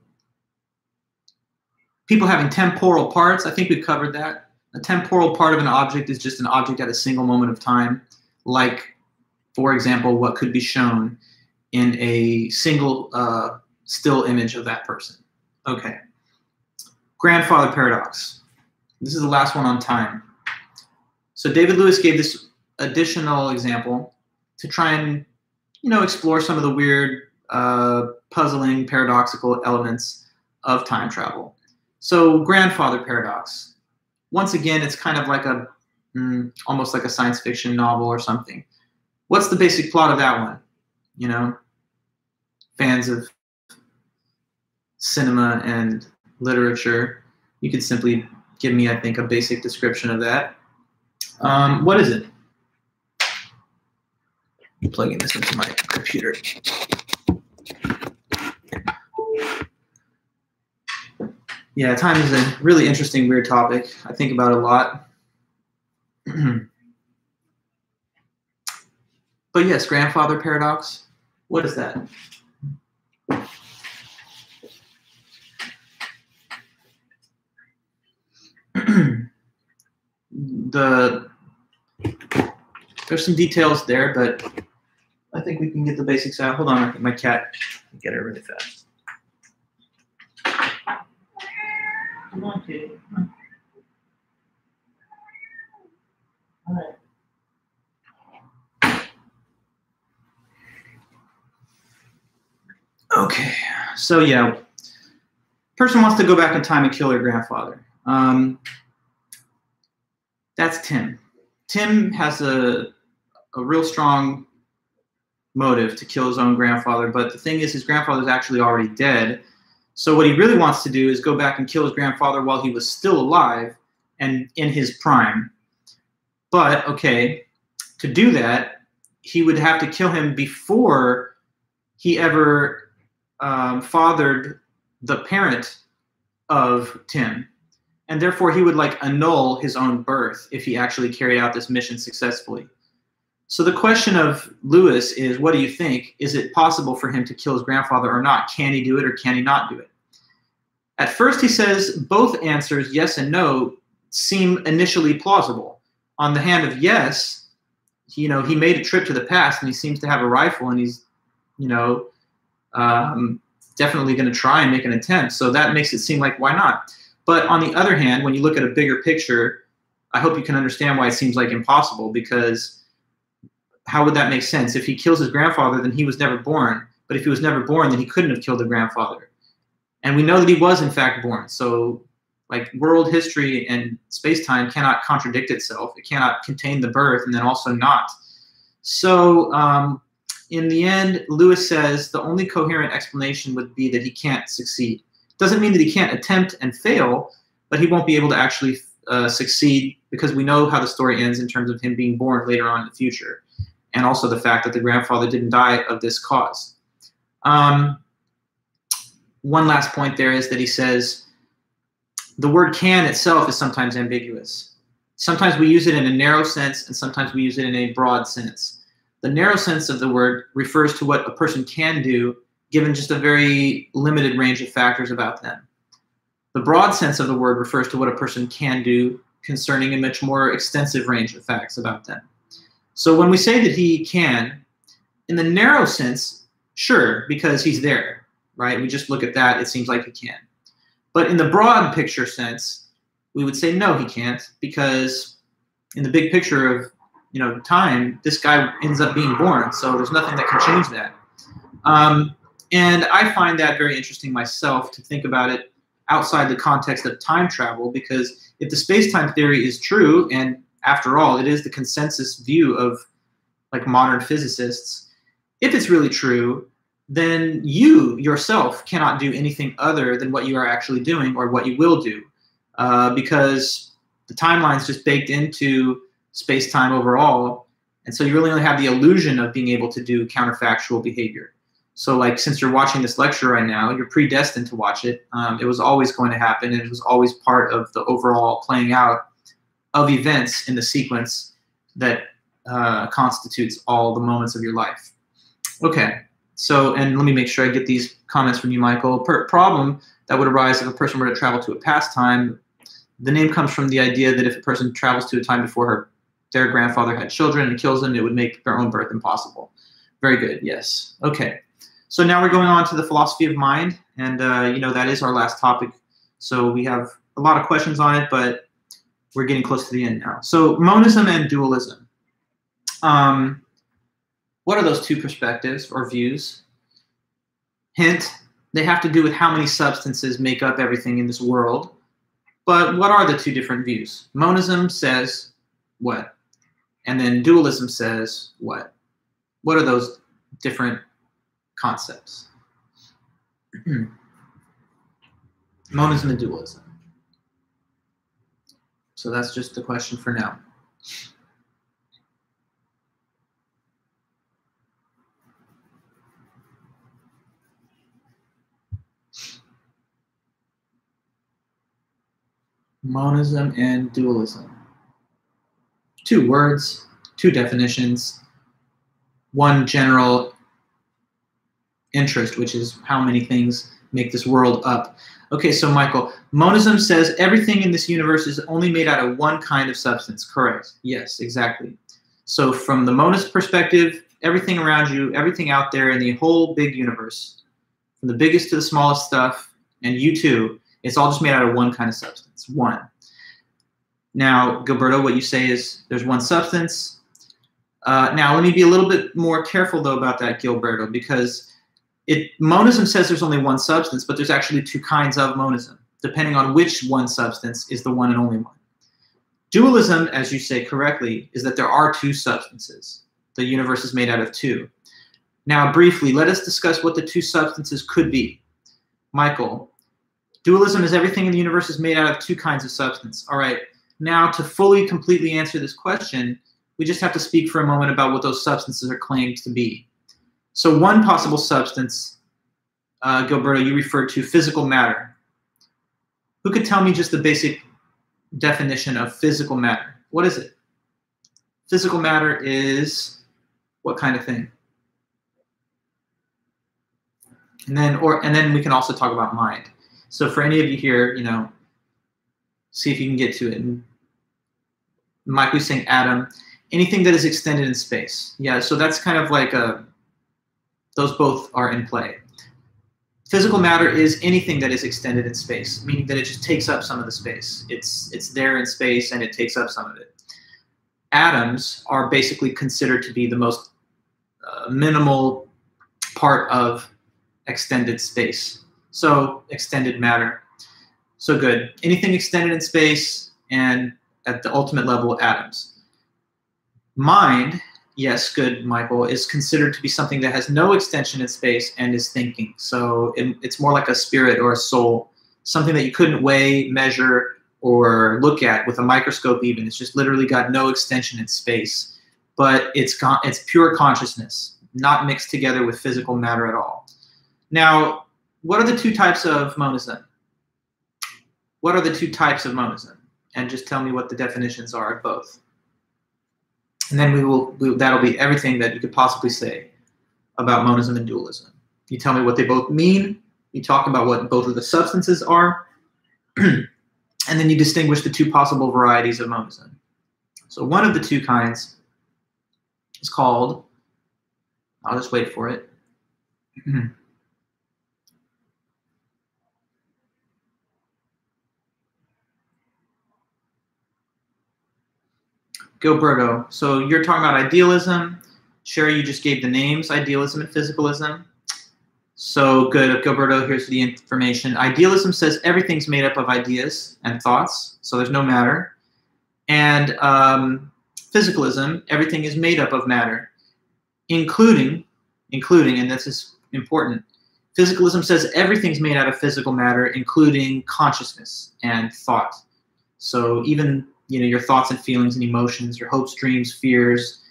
people having temporal parts, I think we covered that. A temporal part of an object is just an object at a single moment of time, like, for example, what could be shown in a single uh, still image of that person. Okay. Grandfather paradox. This is the last one on time. So David Lewis gave this additional example to try and, you know, explore some of the weird uh, puzzling, paradoxical elements of time travel. So, grandfather paradox. Once again, it's kind of like a mm, almost like a science fiction novel or something. What's the basic plot of that one? You know, fans of cinema and literature, you could simply give me, I think, a basic description of that. Um, what is it? I'm plugging this into my computer. Yeah, time is a really interesting, weird topic. I think about a lot. but yes, grandfather paradox. What is that? The there's some details there, but I think we can get the basics out. Hold on, my cat get her really fast. Come on, kitty. All right. Okay, so yeah, person wants to go back in time and kill their grandfather. Um, that's Tim. Tim has a, a real strong motive to kill his own grandfather, but the thing is, his grandfather's actually already dead. So what he really wants to do is go back and kill his grandfather while he was still alive and in his prime. But okay, to do that, he would have to kill him before he ever um, fathered the parent of Tim. And therefore, he would like annul his own birth if he actually carried out this mission successfully. So the question of Lewis is what do you think? Is it possible for him to kill his grandfather or not? Can he do it or can he not do it? At first, he says both answers, yes and no, seem initially plausible. On the hand of yes, you know, he made a trip to the past and he seems to have a rifle and he's, you know, um, definitely going to try and make an attempt. So that makes it seem like why not? But on the other hand, when you look at a bigger picture, I hope you can understand why it seems like impossible because how would that make sense? If he kills his grandfather, then he was never born. But if he was never born, then he couldn't have killed the grandfather. And we know that he was, in fact, born. So, like, world history and space time cannot contradict itself, it cannot contain the birth and then also not. So, um, in the end, Lewis says the only coherent explanation would be that he can't succeed. Doesn't mean that he can't attempt and fail, but he won't be able to actually uh, succeed because we know how the story ends in terms of him being born later on in the future, and also the fact that the grandfather didn't die of this cause. Um, one last point there is that he says the word can itself is sometimes ambiguous. Sometimes we use it in a narrow sense, and sometimes we use it in a broad sense. The narrow sense of the word refers to what a person can do given just a very limited range of factors about them. The broad sense of the word refers to what a person can do concerning a much more extensive range of facts about them. So when we say that he can, in the narrow sense, sure, because he's there, right? We just look at that, it seems like he can. But in the broad picture sense, we would say no, he can't, because in the big picture of you know time, this guy ends up being born. So there's nothing that can change that. Um, and I find that very interesting myself to think about it outside the context of time travel, because if the space-time theory is true, and after all, it is the consensus view of like modern physicists, if it's really true, then you yourself cannot do anything other than what you are actually doing or what you will do, uh, because the timeline is just baked into space time overall. And so you really only have the illusion of being able to do counterfactual behavior. So, like, since you're watching this lecture right now, you're predestined to watch it. Um, it was always going to happen, and it was always part of the overall playing out of events in the sequence that uh, constitutes all the moments of your life. Okay, so, and let me make sure I get these comments from you, Michael. Per problem that would arise if a person were to travel to a past time. The name comes from the idea that if a person travels to a time before her their grandfather had children and kills them, it would make their own birth impossible. Very good. Yes. Okay. So now we're going on to the philosophy of mind, and uh, you know that is our last topic. So we have a lot of questions on it, but we're getting close to the end now. So monism and dualism. Um, what are those two perspectives or views? Hint, they have to do with how many substances make up everything in this world. But what are the two different views? Monism says what? And then dualism says what? What are those different concepts? Monism and dualism. So that's just the question for now. Monism and dualism. Two words, two definitions, one general interest, which is how many things make this world up. Okay, so Michael, monism says everything in this universe is only made out of one kind of substance. Correct. Yes, exactly. So from the monist perspective, everything around you, everything out there in the whole big universe, from the biggest to the smallest stuff, and you too, it's all just made out of one kind of substance. One. Now, Gilberto, what you say is there's one substance. Uh, now, let me be a little bit more careful though about that, Gilberto, because it monism says there's only one substance, but there's actually two kinds of monism, depending on which one substance is the one and only one. Dualism, as you say correctly, is that there are two substances. The universe is made out of two. Now, briefly, let us discuss what the two substances could be. Michael, dualism is everything in the universe is made out of two kinds of substance. All right, now to fully, completely answer this question, we just have to speak for a moment about what those substances are claimed to be. So one possible substance, uh, Gilberto, you referred to physical matter. Who could tell me just the basic definition of physical matter? What is it? Physical matter is what kind of thing? And then, or and then we can also talk about mind. So for any of you here, you know, see if you can get to it. And Mike was saying atom, anything that is extended in space. Yeah, so that's kind of like a those both are in play. Physical matter is anything that is extended in space, meaning that it just takes up some of the space. It's, it's there in space and it takes up some of it. Atoms are basically considered to be the most uh, minimal part of extended space. So extended matter. So good. Anything extended in space and at the ultimate level, atoms. Mind yes, good, Michael, is considered to be something that has no extension in space and is thinking. So it, it's more like a spirit or a soul, something that you couldn't weigh, measure, or look at with a microscope. Even it's just literally got no extension in space, but it's con- it's pure consciousness, not mixed together with physical matter at all. Now, what are the two types of monism? What are the two types of monism? And just tell me what the definitions are of both and then we will we, that'll be everything that you could possibly say about monism and dualism. You tell me what they both mean. You talk about what both of the substances are, and then you distinguish the two possible varieties of monism. So one of the two kinds is called. I'll just wait for it. Gilberto, so you're talking about idealism. Sherry, you just gave the names, idealism and physicalism. So good, Gilberto, here's the information. Idealism says everything's made up of ideas and thoughts, so there's no matter. And um, physicalism, everything is made up of matter, including, including, and this is important, physicalism says everything's made out of physical matter, including consciousness and thought. So even you know your thoughts and feelings and emotions, your hopes, dreams, fears,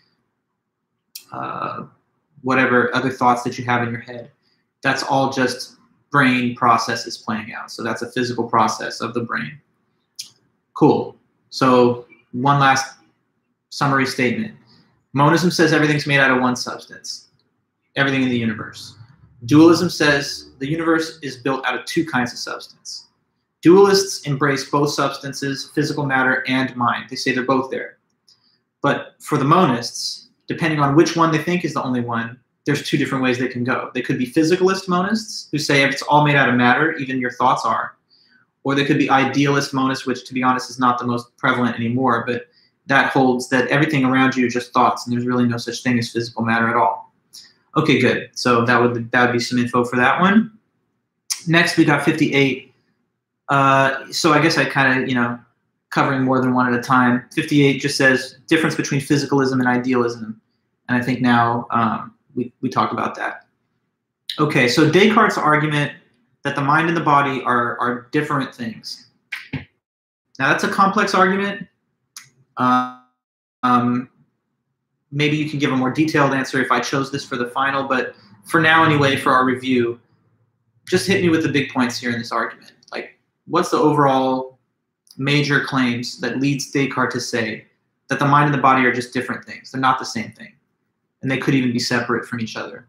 uh, whatever other thoughts that you have in your head. That's all just brain processes playing out. So that's a physical process of the brain. Cool. So one last summary statement. Monism says everything's made out of one substance, everything in the universe. Dualism says the universe is built out of two kinds of substance Dualists embrace both substances, physical matter and mind. They say they're both there. But for the monists, depending on which one they think is the only one, there's two different ways they can go. They could be physicalist monists who say if it's all made out of matter, even your thoughts are. Or they could be idealist monists, which to be honest is not the most prevalent anymore, but that holds that everything around you is just thoughts and there's really no such thing as physical matter at all. Okay, good. So that would that would be some info for that one. Next, we got 58. Uh, so I guess I kind of you know covering more than one at a time. 58 just says difference between physicalism and idealism, and I think now um, we we talked about that. Okay, so Descartes' argument that the mind and the body are are different things. Now that's a complex argument. Uh, um, maybe you can give a more detailed answer if I chose this for the final, but for now anyway, for our review, just hit me with the big points here in this argument. What's the overall major claims that leads Descartes to say that the mind and the body are just different things? They're not the same thing, and they could even be separate from each other.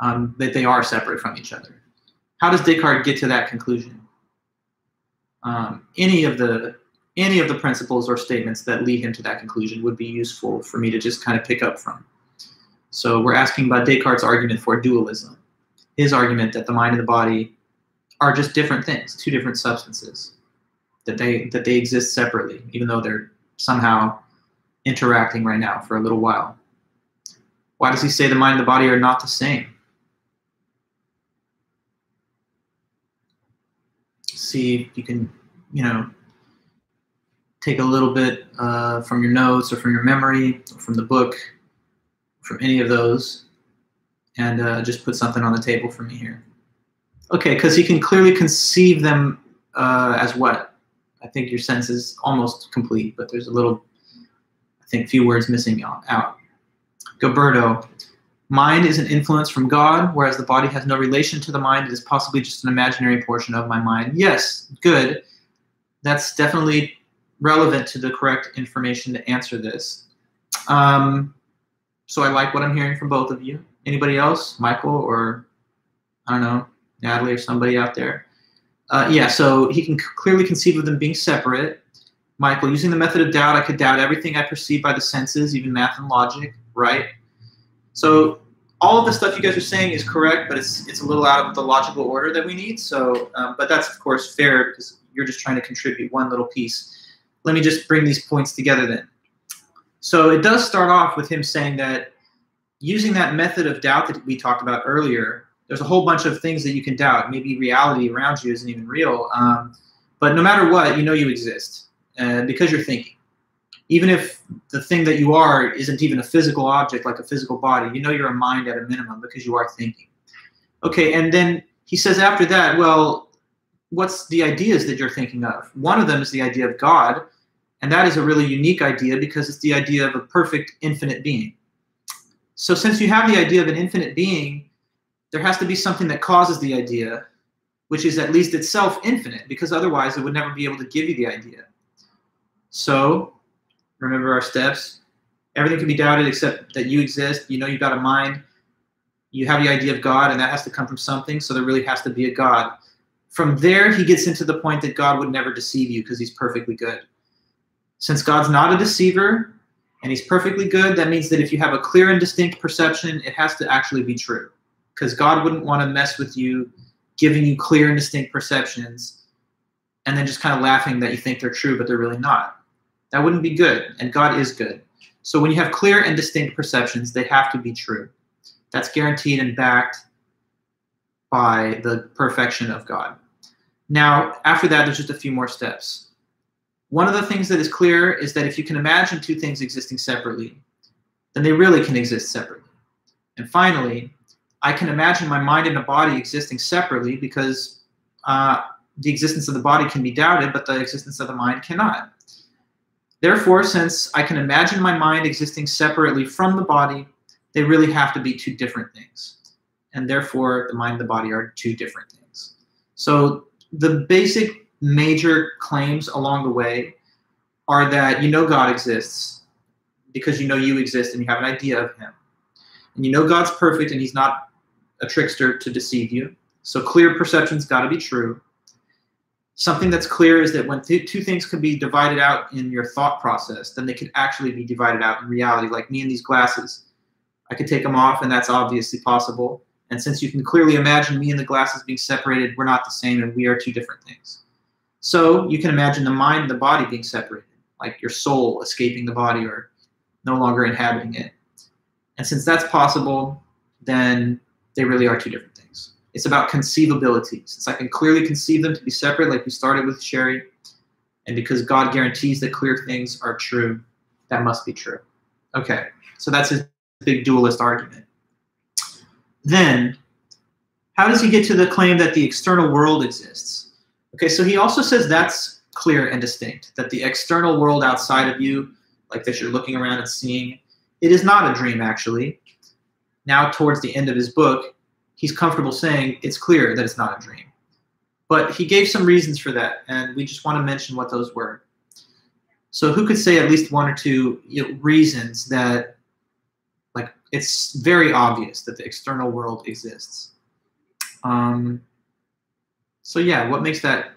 Um, that they are separate from each other. How does Descartes get to that conclusion? Um, any of the any of the principles or statements that lead him to that conclusion would be useful for me to just kind of pick up from. So we're asking about Descartes' argument for dualism, his argument that the mind and the body are just different things, two different substances, that they that they exist separately, even though they're somehow interacting right now for a little while. Why does he say the mind and the body are not the same? See if you can, you know, take a little bit uh, from your notes or from your memory or from the book, from any of those, and uh, just put something on the table for me here. Okay, because he can clearly conceive them uh, as what? I think your sense is almost complete, but there's a little, I think, few words missing out. Gilberto, mind is an influence from God, whereas the body has no relation to the mind. It is possibly just an imaginary portion of my mind. Yes, good. That's definitely relevant to the correct information to answer this. Um, so I like what I'm hearing from both of you. Anybody else? Michael or I don't know, Natalie or somebody out there? Uh, yeah, so he can clearly conceive of them being separate. Michael, using the method of doubt, I could doubt everything I perceive by the senses, even math and logic, right? So all of the stuff you guys are saying is correct, but it's it's a little out of the logical order that we need. So, um, but that's of course fair because you're just trying to contribute one little piece let me just bring these points together then. So it does start off with him saying that using that method of doubt that we talked about earlier, there's a whole bunch of things that you can doubt. Maybe reality around you isn't even real. Um, but no matter what, you know you exist uh, because you're thinking. Even if the thing that you are isn't even a physical object like a physical body, you know you're a mind at a minimum because you are thinking. Okay, and then he says after that, well, what's the ideas that you're thinking of? One of them is the idea of God, and that is a really unique idea because it's the idea of a perfect infinite being. So, since you have the idea of an infinite being, there has to be something that causes the idea, which is at least itself infinite, because otherwise it would never be able to give you the idea. So, remember our steps. Everything can be doubted except that you exist. You know you've got a mind. You have the idea of God, and that has to come from something. So, there really has to be a God. From there, he gets into the point that God would never deceive you because he's perfectly good. Since God's not a deceiver and he's perfectly good, that means that if you have a clear and distinct perception, it has to actually be true. Because God wouldn't want to mess with you, giving you clear and distinct perceptions, and then just kind of laughing that you think they're true, but they're really not. That wouldn't be good, and God is good. So when you have clear and distinct perceptions, they have to be true. That's guaranteed and backed by the perfection of God. Now, after that, there's just a few more steps. One of the things that is clear is that if you can imagine two things existing separately, then they really can exist separately. And finally, I can imagine my mind and a body existing separately because uh, the existence of the body can be doubted, but the existence of the mind cannot. Therefore, since I can imagine my mind existing separately from the body, they really have to be two different things. And therefore, the mind and the body are two different things. So the basic major claims along the way are that you know God exists because you know you exist and you have an idea of Him. And you know God's perfect and He's not a trickster to deceive you. So clear perception's got to be true. Something that's clear is that when th- two things can be divided out in your thought process, then they can actually be divided out in reality. Like me and these glasses, I could take them off, and that's obviously possible. And since you can clearly imagine me and the glasses being separated, we're not the same, and we are two different things. So you can imagine the mind and the body being separated, like your soul escaping the body or no longer inhabiting it. And since that's possible, then they really are two different things. It's about conceivability. Since I can clearly conceive them to be separate, like we started with Sherry, and because God guarantees that clear things are true, that must be true. Okay, so that's his big dualist argument. Then, how does he get to the claim that the external world exists? Okay, so he also says that's clear and distinct, that the external world outside of you, like that you're looking around and seeing, it is not a dream actually. Now, towards the end of his book, he's comfortable saying it's clear that it's not a dream. But he gave some reasons for that, and we just want to mention what those were. So, who could say at least one or two you know, reasons that, like, it's very obvious that the external world exists? Um, so, yeah, what makes that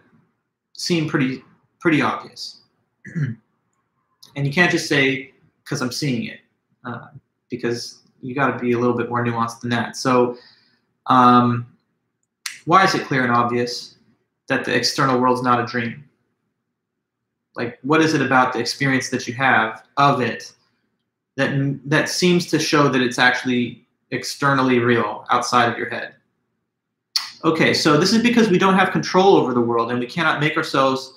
seem pretty pretty obvious? and you can't just say because I'm seeing it, uh, because you got to be a little bit more nuanced than that. So, um, why is it clear and obvious that the external world is not a dream? Like, what is it about the experience that you have of it that that seems to show that it's actually externally real outside of your head? Okay, so this is because we don't have control over the world and we cannot make ourselves,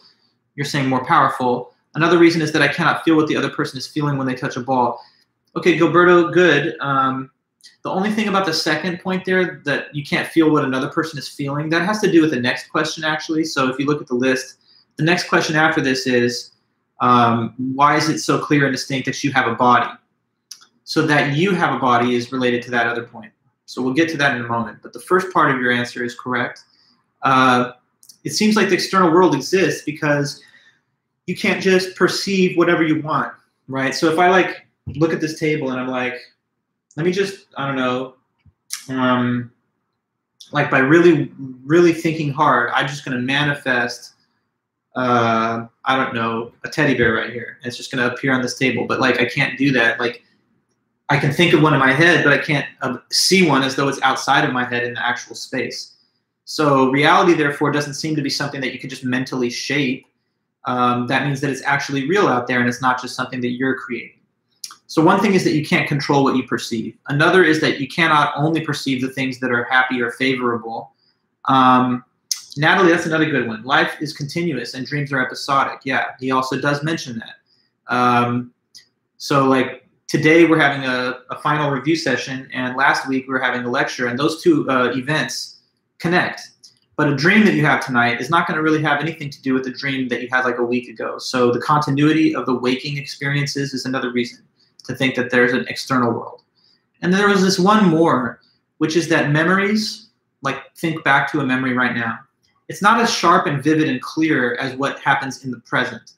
you're saying, more powerful. Another reason is that I cannot feel what the other person is feeling when they touch a ball. Okay, Gilberto, good. Um, the only thing about the second point there that you can't feel what another person is feeling, that has to do with the next question, actually. So if you look at the list, the next question after this is um, why is it so clear and distinct that you have a body? So that you have a body is related to that other point. So we'll get to that in a moment. But the first part of your answer is correct. Uh, it seems like the external world exists because you can't just perceive whatever you want, right? So if I like look at this table and I'm like, let me just, I don't know, um, like by really, really thinking hard, I'm just going to manifest, uh, I don't know, a teddy bear right here. It's just going to appear on this table. But like, I can't do that. Like, I can think of one in my head, but I can't uh, see one as though it's outside of my head in the actual space. So reality, therefore, doesn't seem to be something that you can just mentally shape. Um, that means that it's actually real out there and it's not just something that you're creating. So one thing is that you can't control what you perceive. Another is that you cannot only perceive the things that are happy or favorable. Um, Natalie, that's another good one. Life is continuous and dreams are episodic. Yeah, he also does mention that. Um, so like today we're having a, a, final review session and last week we were having a lecture and those two uh, events connect. But a dream that you have tonight is not going to really have anything to do with the dream that you had like a week ago. So the continuity of the waking experiences is another reason to think that there's an external world. And there was this one more, which is that memories, like think back to a memory right now, it's not as sharp and vivid and clear as what happens in the present.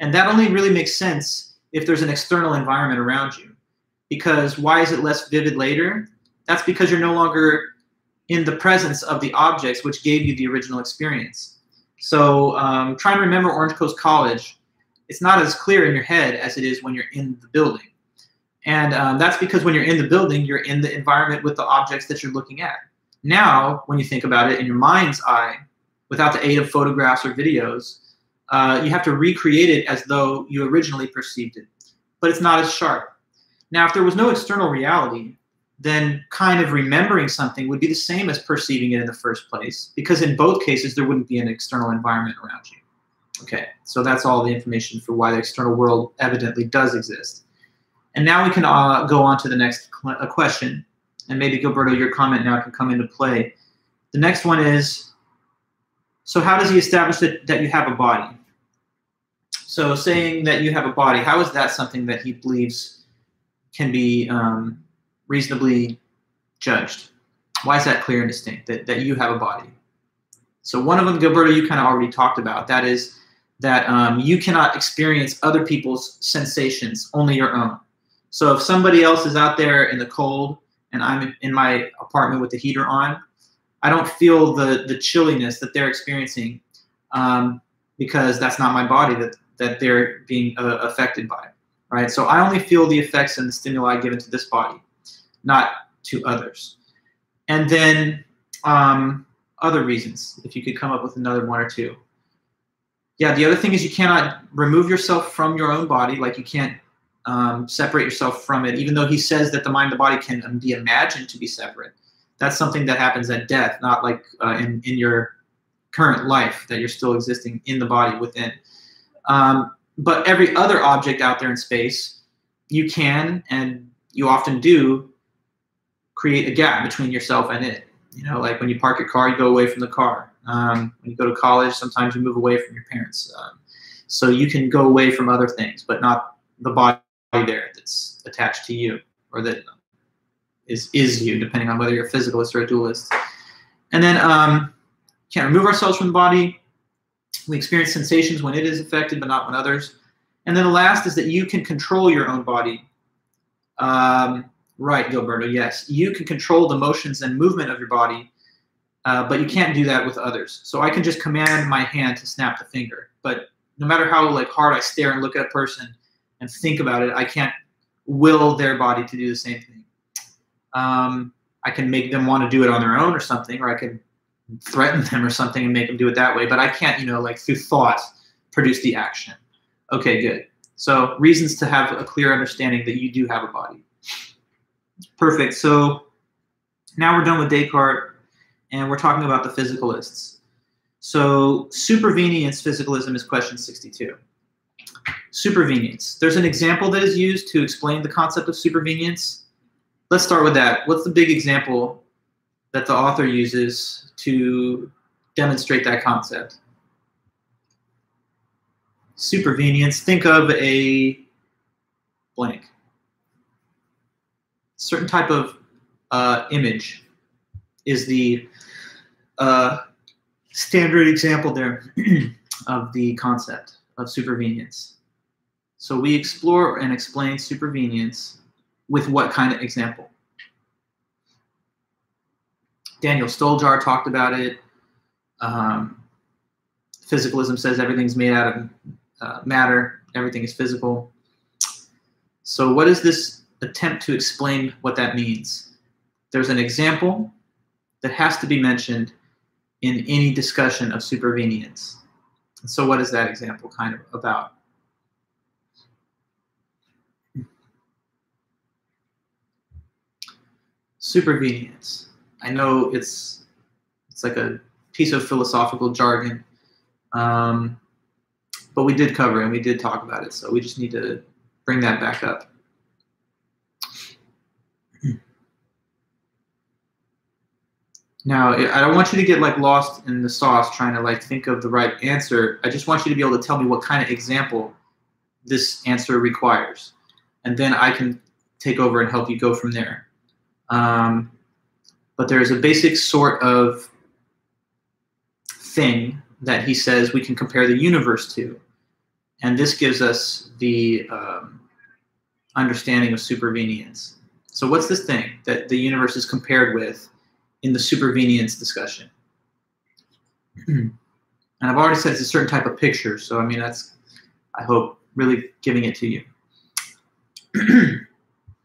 And that only really makes sense if there's an external environment around you. Because why is it less vivid later? That's because you're no longer in the presence of the objects which gave you the original experience. So um, try and remember Orange Coast College. It's not as clear in your head as it is when you're in the building. And um, that's because when you're in the building, you're in the environment with the objects that you're looking at. Now, when you think about it in your mind's eye, without the aid of photographs or videos, uh, you have to recreate it as though you originally perceived it. But it's not as sharp. Now, if there was no external reality, then kind of remembering something would be the same as perceiving it in the first place, because in both cases, there wouldn't be an external environment around you. Okay, so that's all the information for why the external world evidently does exist. And now we can uh, go on to the next question. And maybe Gilberto, your comment now can come into play. The next one is, so how does he establish that, that you have a body? So saying that you have a body, how is that something that he believes can be um, reasonably judged? Why is that clear and distinct, that, that you have a body? So one of them, Gilberto, you kind of already talked about. That is that um, you cannot experience other people's sensations, only your own. So if somebody else is out there in the cold and I'm in my apartment with the heater on, I don't feel the the chilliness that they're experiencing um, because that's not my body that that they're being uh, affected by, right? So I only feel the effects and the stimuli given to this body, not to others. And then um, other reasons, if you could come up with another one or two. Yeah, the other thing is you cannot remove yourself from your own body, like you can't um, separate yourself from it, even though he says that the mind and the body can be imagined to be separate. That's something that happens at death, not like uh, in, in your current life that you're still existing in the body within. Um, but every other object out there in space, you can and you often do create a gap between yourself and it. You know, like when you park your car, you go away from the car. Um, when you go to college, sometimes you move away from your parents. Um, so you can go away from other things, but not the body there that's attached to you or that is is you, depending on whether you're a physicalist or a dualist. And then um, can't remove ourselves from the body. We experience sensations when it is affected, but not when others. And then the last is that you can control your own body. Um, right, Gilberto, yes. You can control the motions and movement of your body, uh, but you can't do that with others. So I can just command my hand to snap the finger, but no matter how like hard I stare and look at a person and think about it, I can't will their body to do the same thing. Um, I can make them want to do it on their own or something, or I can threaten them or something and make them do it that way. But I can't, you know, like through thought, produce the action. Okay, good. So reasons to have a clear understanding that you do have a body. Perfect. So now we're done with Descartes, and we're talking about the physicalists. So supervenience physicalism is question 62. Supervenience. There's an example that is used to explain the concept of supervenience. Let's start with that. What's the big example that the author uses to demonstrate that concept? Supervenience. Think of a blank. Certain type of uh, image is the uh, standard example there of the concept of supervenience. So we explore and explain supervenience with what kind of example? Daniel Stoljar talked about it. Um, physicalism says everything's made out of uh, matter, everything is physical. So, what is this attempt to explain what that means? There's an example that has to be mentioned in any discussion of supervenience. So, what is that example kind of about? Supervenience. I know it's it's like a piece of philosophical jargon, um, but we did cover and we did talk about it, so we just need to bring that back up. Now, I don't want you to get like lost in the sauce trying to like think of the right answer. I just want you to be able to tell me what kind of example this answer requires, and then I can take over and help you go from there. Um, but there's a basic sort of thing that he says we can compare the universe to, and this gives us the um, understanding of supervenience. So, what's this thing that the universe is compared with? in the supervenience discussion. and I've already said it's a certain type of picture, so I mean that's I hope really giving it to you.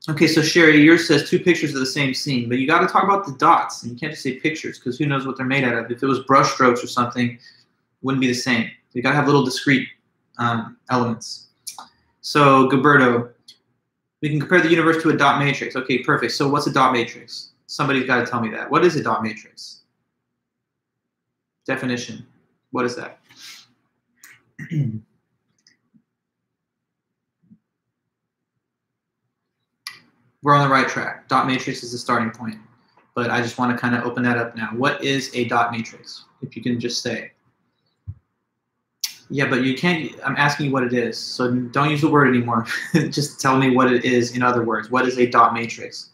Okay, so Sherry, yours says two pictures of the same scene, but you got to talk about the dots, and you can't just say pictures because who knows what they're made out of. If it was brush strokes or something, it wouldn't be the same. You got to have little discrete um, elements. So Gilberto, we can compare the universe to a dot matrix. Okay, perfect. So what's a dot matrix? Somebody's got to tell me that. What is a dot matrix? Definition. What is that? We're on the right track. Dot matrix is the starting point. But I just want to kind of open that up now. What is a dot matrix? If you can just say. Yeah, but you can't. I'm asking you what it is. So don't use the word anymore. just tell me what it is in other words. What is a dot matrix?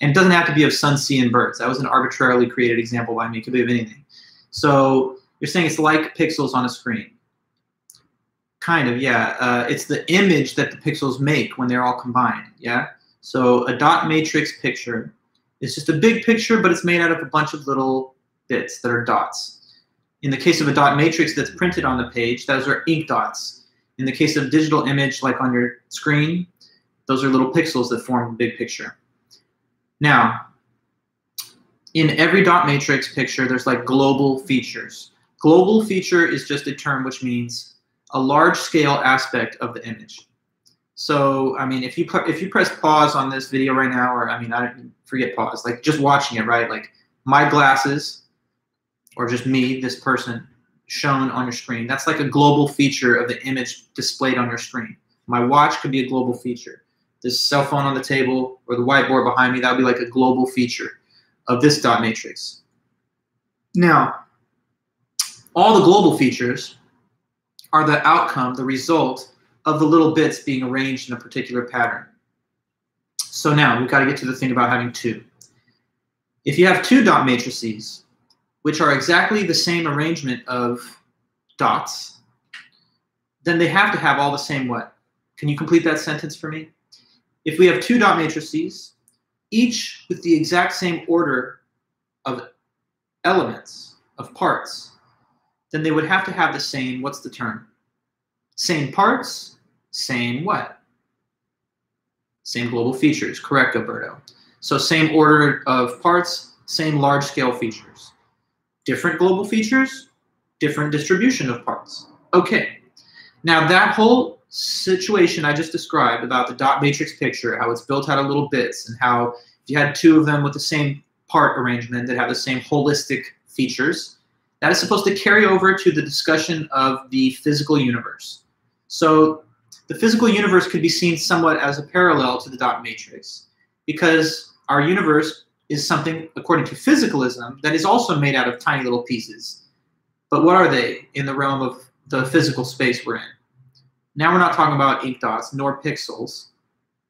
And it doesn't have to be of sun, sea, and birds. That was an arbitrarily created example by me. It could be of anything. So you're saying it's like pixels on a screen. Kind of, yeah. Uh, it's the image that the pixels make when they're all combined, yeah? So a dot matrix picture is just a big picture, but it's made out of a bunch of little bits that are dots. In the case of a dot matrix that's printed on the page, those are ink dots. In the case of digital image, like on your screen, those are little pixels that form a big picture. Now, in every dot matrix picture, there's like global features. Global feature is just a term which means a large scale aspect of the image. So, I mean, if you if you press pause on this video right now, or I mean, I forget pause, like just watching it, right? Like my glasses, or just me, this person, shown on your screen. That's like a global feature of the image displayed on your screen. My watch could be a global feature. This cell phone on the table or the whiteboard behind me, that would be like a global feature of this dot matrix. Now, all the global features are the outcome, the result of the little bits being arranged in a particular pattern. So now we've got to get to the thing about having two. If you have two dot matrices, which are exactly the same arrangement of dots, then they have to have all the same what? Can you complete that sentence for me? If we have two dot matrices, each with the exact same order of elements, of parts, then they would have to have the same, what's the term? Same parts, same what? Same global features. Correct, Alberto. So same order of parts, same large scale features. Different global features, different distribution of parts. Okay. Now that whole situation I just described about the dot matrix picture, how it's built out of little bits, and how if you had two of them with the same part arrangement that have the same holistic features, that is supposed to carry over to the discussion of the physical universe. So the physical universe could be seen somewhat as a parallel to the dot matrix because our universe is something, according to physicalism, that is also made out of tiny little pieces. But what are they in the realm of the physical space we're in? Now we're not talking about ink dots nor pixels,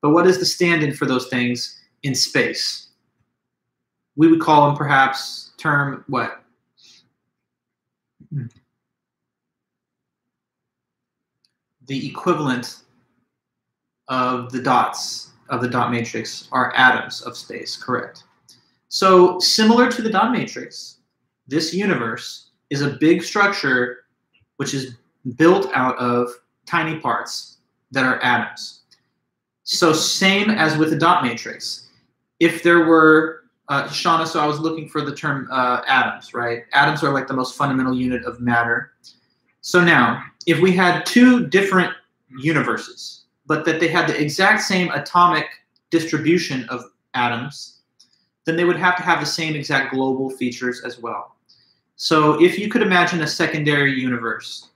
but what is the stand in for those things in space? We would call them perhaps term what? The equivalent of the dots of the dot matrix are atoms of space, correct? So similar to the dot matrix, this universe is a big structure which is built out of tiny parts that are atoms. So same as with the dot matrix. If there were, uh, Shauna, so I was looking for the term uh, atoms, right? Atoms are like the most fundamental unit of matter. So now, if we had two different universes, but that they had the exact same atomic distribution of atoms, then they would have to have the same exact global features as well. So if you could imagine a secondary universe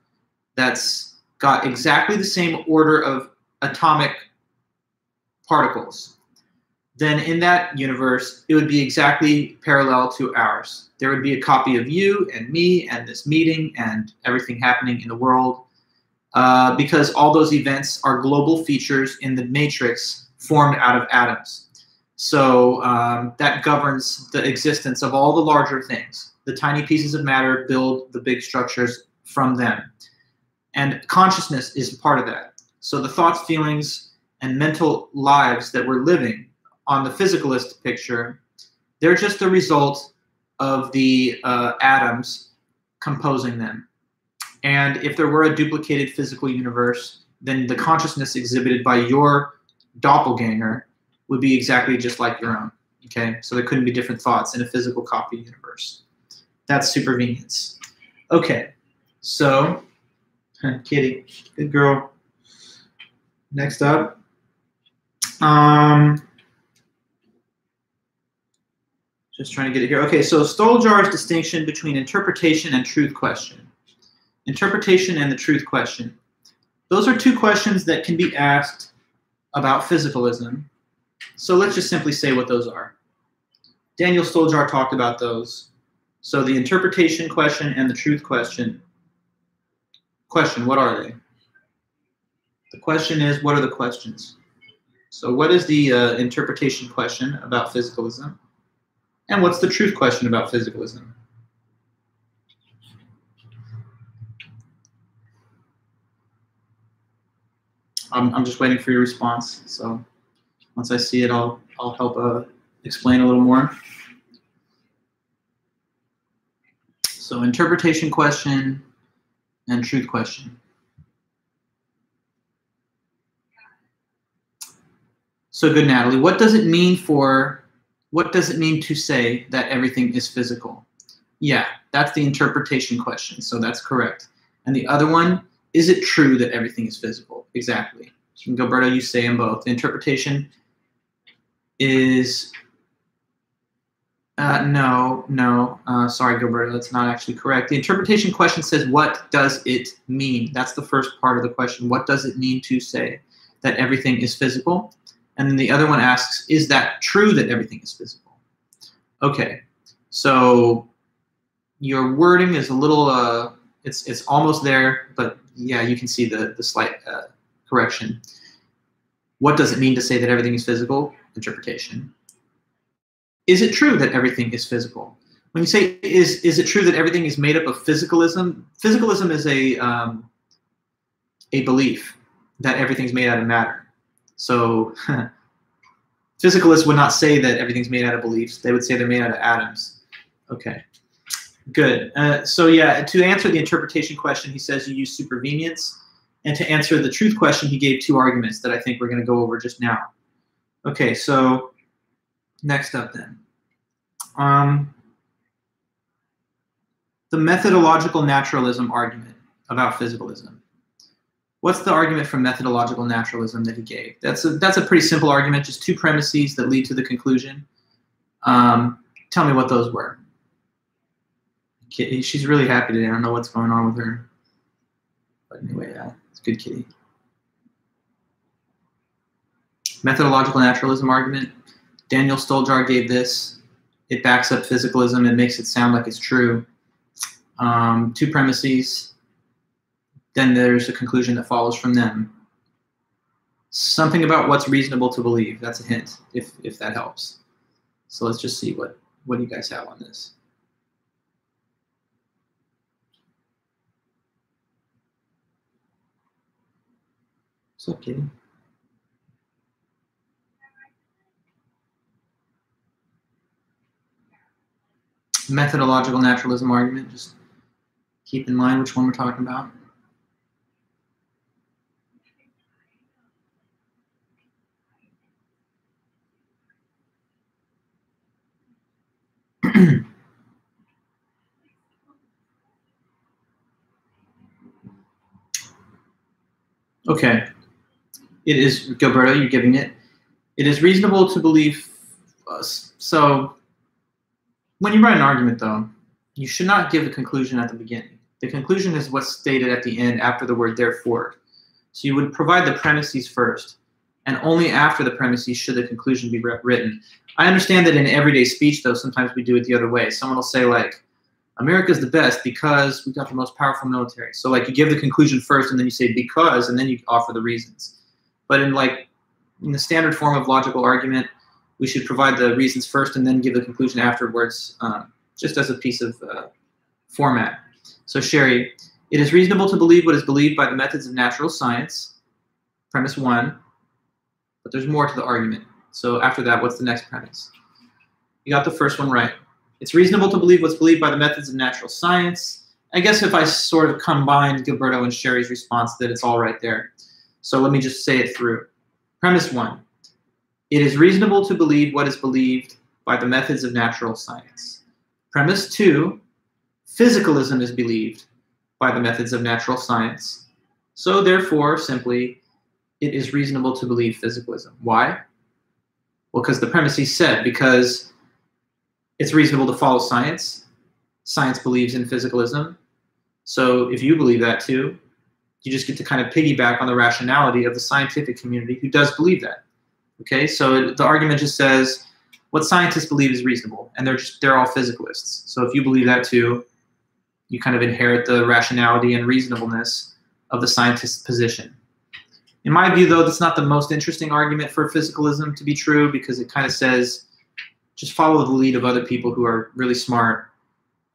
that's got exactly the same order of atomic particles, then in that universe, it would be exactly parallel to ours. There would be a copy of you and me and this meeting and everything happening in the world uh, because all those events are global features in the matrix formed out of atoms. So um, that governs the existence of all the larger things. The tiny pieces of matter build the big structures from them. And consciousness is part of that. So the thoughts, feelings, and mental lives that we're living on the physicalist picture, they're just the result of the uh, atoms composing them. And if there were a duplicated physical universe, then the consciousness exhibited by your doppelganger would be exactly just like your own. Okay, so there couldn't be different thoughts in a physical copy universe. That's supervenience. Okay, so Kitty. Good girl. Next up. Um, just trying to get it here. Okay, so Stoljar's distinction between interpretation and truth question. Interpretation and the truth question. Those are two questions that can be asked about physicalism. So let's just simply say what those are. Daniel Stoljar talked about those. So the interpretation question and the truth question Question, what are they? The question is, what are the questions? So what is the uh, interpretation question about physicalism? And what's the truth question about physicalism? I'm, I'm just waiting for your response. So once I see it, I'll, I'll help uh, explain a little more. So interpretation question, and truth question. So good, Natalie. What does it mean for, what does it mean to say that everything is physical? Yeah, that's the interpretation question. So that's correct. And the other one, is it true that everything is physical? Exactly. So Gilberto, you say them both. Interpretation is uh, no, no. Uh, sorry, Gilberto, that's not actually correct. The interpretation question says, "What does it mean?" That's the first part of the question. What does it mean to say that everything is physical? And then the other one asks, "Is that true that everything is physical?" Okay, so your wording is a little. Uh, it's it's almost there, but yeah, you can see the the slight uh, correction. What does it mean to say that everything is physical? Interpretation. Is it true that everything is physical? When you say is is it true that everything is made up of physicalism? Physicalism is a um, a belief that everything's made out of matter. So physicalists would not say that everything's made out of beliefs. They would say they're made out of atoms. Okay, good. Uh, so yeah, to answer the interpretation question, he says you use supervenience. And to answer the truth question, he gave two arguments that I think we're going to go over just now. Okay, so next up then. Um, the methodological naturalism argument about physicalism. What's the argument for methodological naturalism that he gave? That's a, that's a pretty simple argument, just two premises that lead to the conclusion. Um, tell me what those were. Kitty, she's really happy today. I don't know what's going on with her. But anyway, yeah. it's Good kitty. Methodological naturalism argument. Daniel Stoljar gave this. It backs up physicalism. It makes it sound like it's true. Um, two premises. Then there's a conclusion that follows from them. Something about what's reasonable to believe. That's a hint, if, if that helps. So let's just see what, what you guys have on this. Up, kitty? Methodological naturalism argument, just keep in mind which one we're talking about. Okay it is Gilberto, you're giving it. It is reasonable to believe. Uh, us. so, when you write an argument, though, you should not give the conclusion at the beginning. The conclusion is what's stated at the end after the word therefore. So you would provide the premises first, and only after the premises should the conclusion be written. I understand that in everyday speech, though, sometimes we do it the other way. Someone will say, like, America's the best because we've got the most powerful military. So, like, you give the conclusion first, and then you say because, and then you offer the reasons. But in like in the standard form of logical argument, we should provide the reasons first and then give the conclusion afterwards, um, just as a piece of uh, format. So Sherry, it is reasonable to believe what is believed by the methods of natural science, premise one, but there's more to the argument. So after that, what's the next premise? You got the first one right. It's reasonable to believe what's believed by the methods of natural science. I guess if I sort of combine Gilberto and Sherry's response, that it's all right there. So let me just say it through. Premise one it is reasonable to believe what is believed by the methods of natural science. Premise two physicalism is believed by the methods of natural science. So, therefore, simply, it is reasonable to believe physicalism. Why? Well, because the premise he said, because it's reasonable to follow science. Science believes in physicalism. So, if you believe that too, you just get to kind of piggyback on the rationality of the scientific community who does believe that. Okay, so the argument just says what scientists believe is reasonable, and they're just they're all physicalists. So if you believe that too, you kind of inherit the rationality and reasonableness of the scientist's position. In my view, though, that's not the most interesting argument for physicalism to be true because it kind of says just follow the lead of other people who are really smart.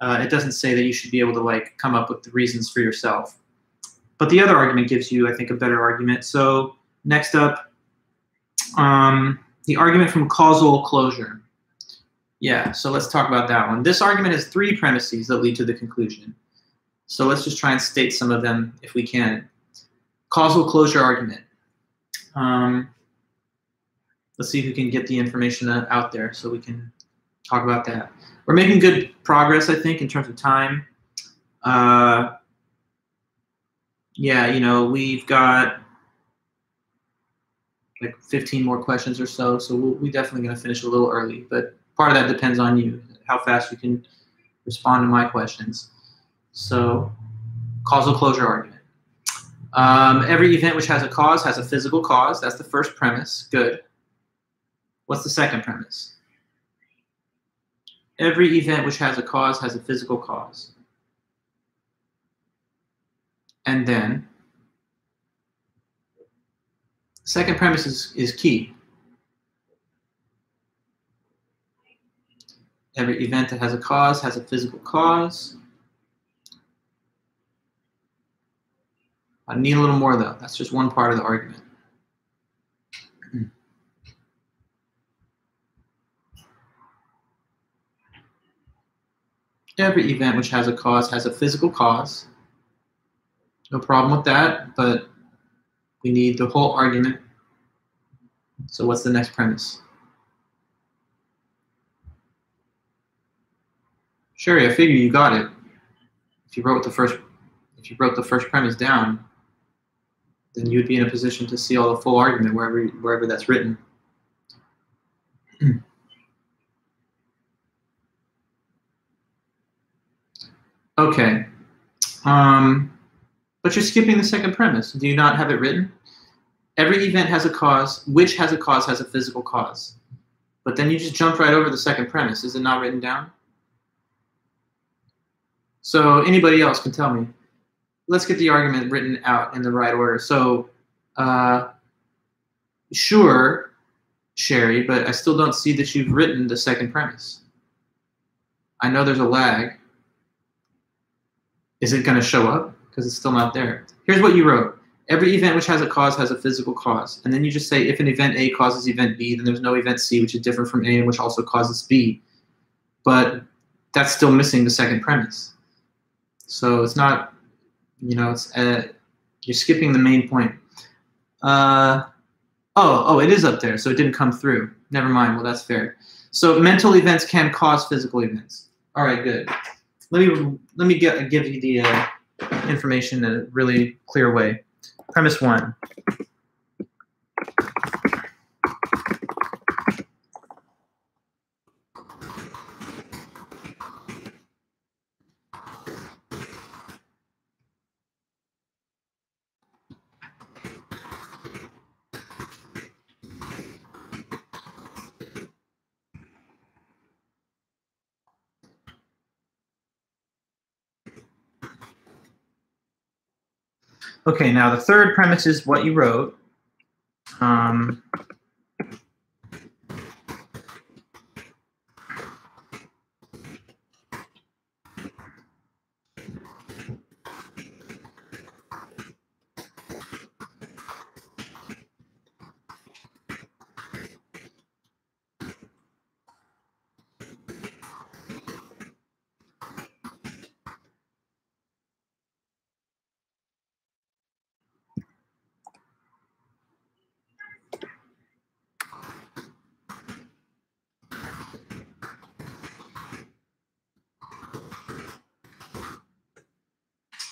Uh, it doesn't say that you should be able to like come up with the reasons for yourself. But the other argument gives you, I think, a better argument. So next up, um, the argument from causal closure. Yeah, so let's talk about that one. This argument has three premises that lead to the conclusion. So let's just try and state some of them if we can. Causal closure argument. Um, let's see we can get the information out there so we can talk about that. We're making good progress, I think, in terms of time. Uh, yeah, you know, we've got like 15 more questions or so. So we'll, we definitely going to finish a little early, but part of that depends on you, how fast you can respond to my questions. So causal closure argument. Um, every event which has a cause has a physical cause. That's the first premise. Good. What's the second premise? Every event which has a cause has a physical cause. And then, second premise is, is key. Every event that has a cause has a physical cause. I need a little more though. That's just one part of the argument. Every event which has a cause has a physical cause. No problem with that, but we need the whole argument. So what's the next premise? Sherry, I figure you got it. If you wrote the first if you wrote the first premise down, then you'd be in a position to see all the full argument wherever wherever that's written. okay. Um, but you're skipping the second premise. Do you not have it written? Every event has a cause, which has a cause has a physical cause. But then you just jump right over the second premise. Is it not written down? So anybody else can tell me. Let's get the argument written out in the right order. So, uh, sure, Sherry, but I still don't see that you've written the second premise. I know there's a lag. Is it going to show up? Because it's still not there. Here's what you wrote. Every event which has a cause has a physical cause. And then you just say if an event A causes event B, then there's no event C which is different from A and which also causes B. But that's still missing the second premise. So it's not, you know, it's uh, you're skipping the main point. Uh, oh, oh, it is up there, so it didn't come through. Never mind. Well, that's fair. So mental events can cause physical events. All right, good. Let me let me get give you the uh, information in a really clear way. Premise one. Okay, now the third premise is what you wrote. Um,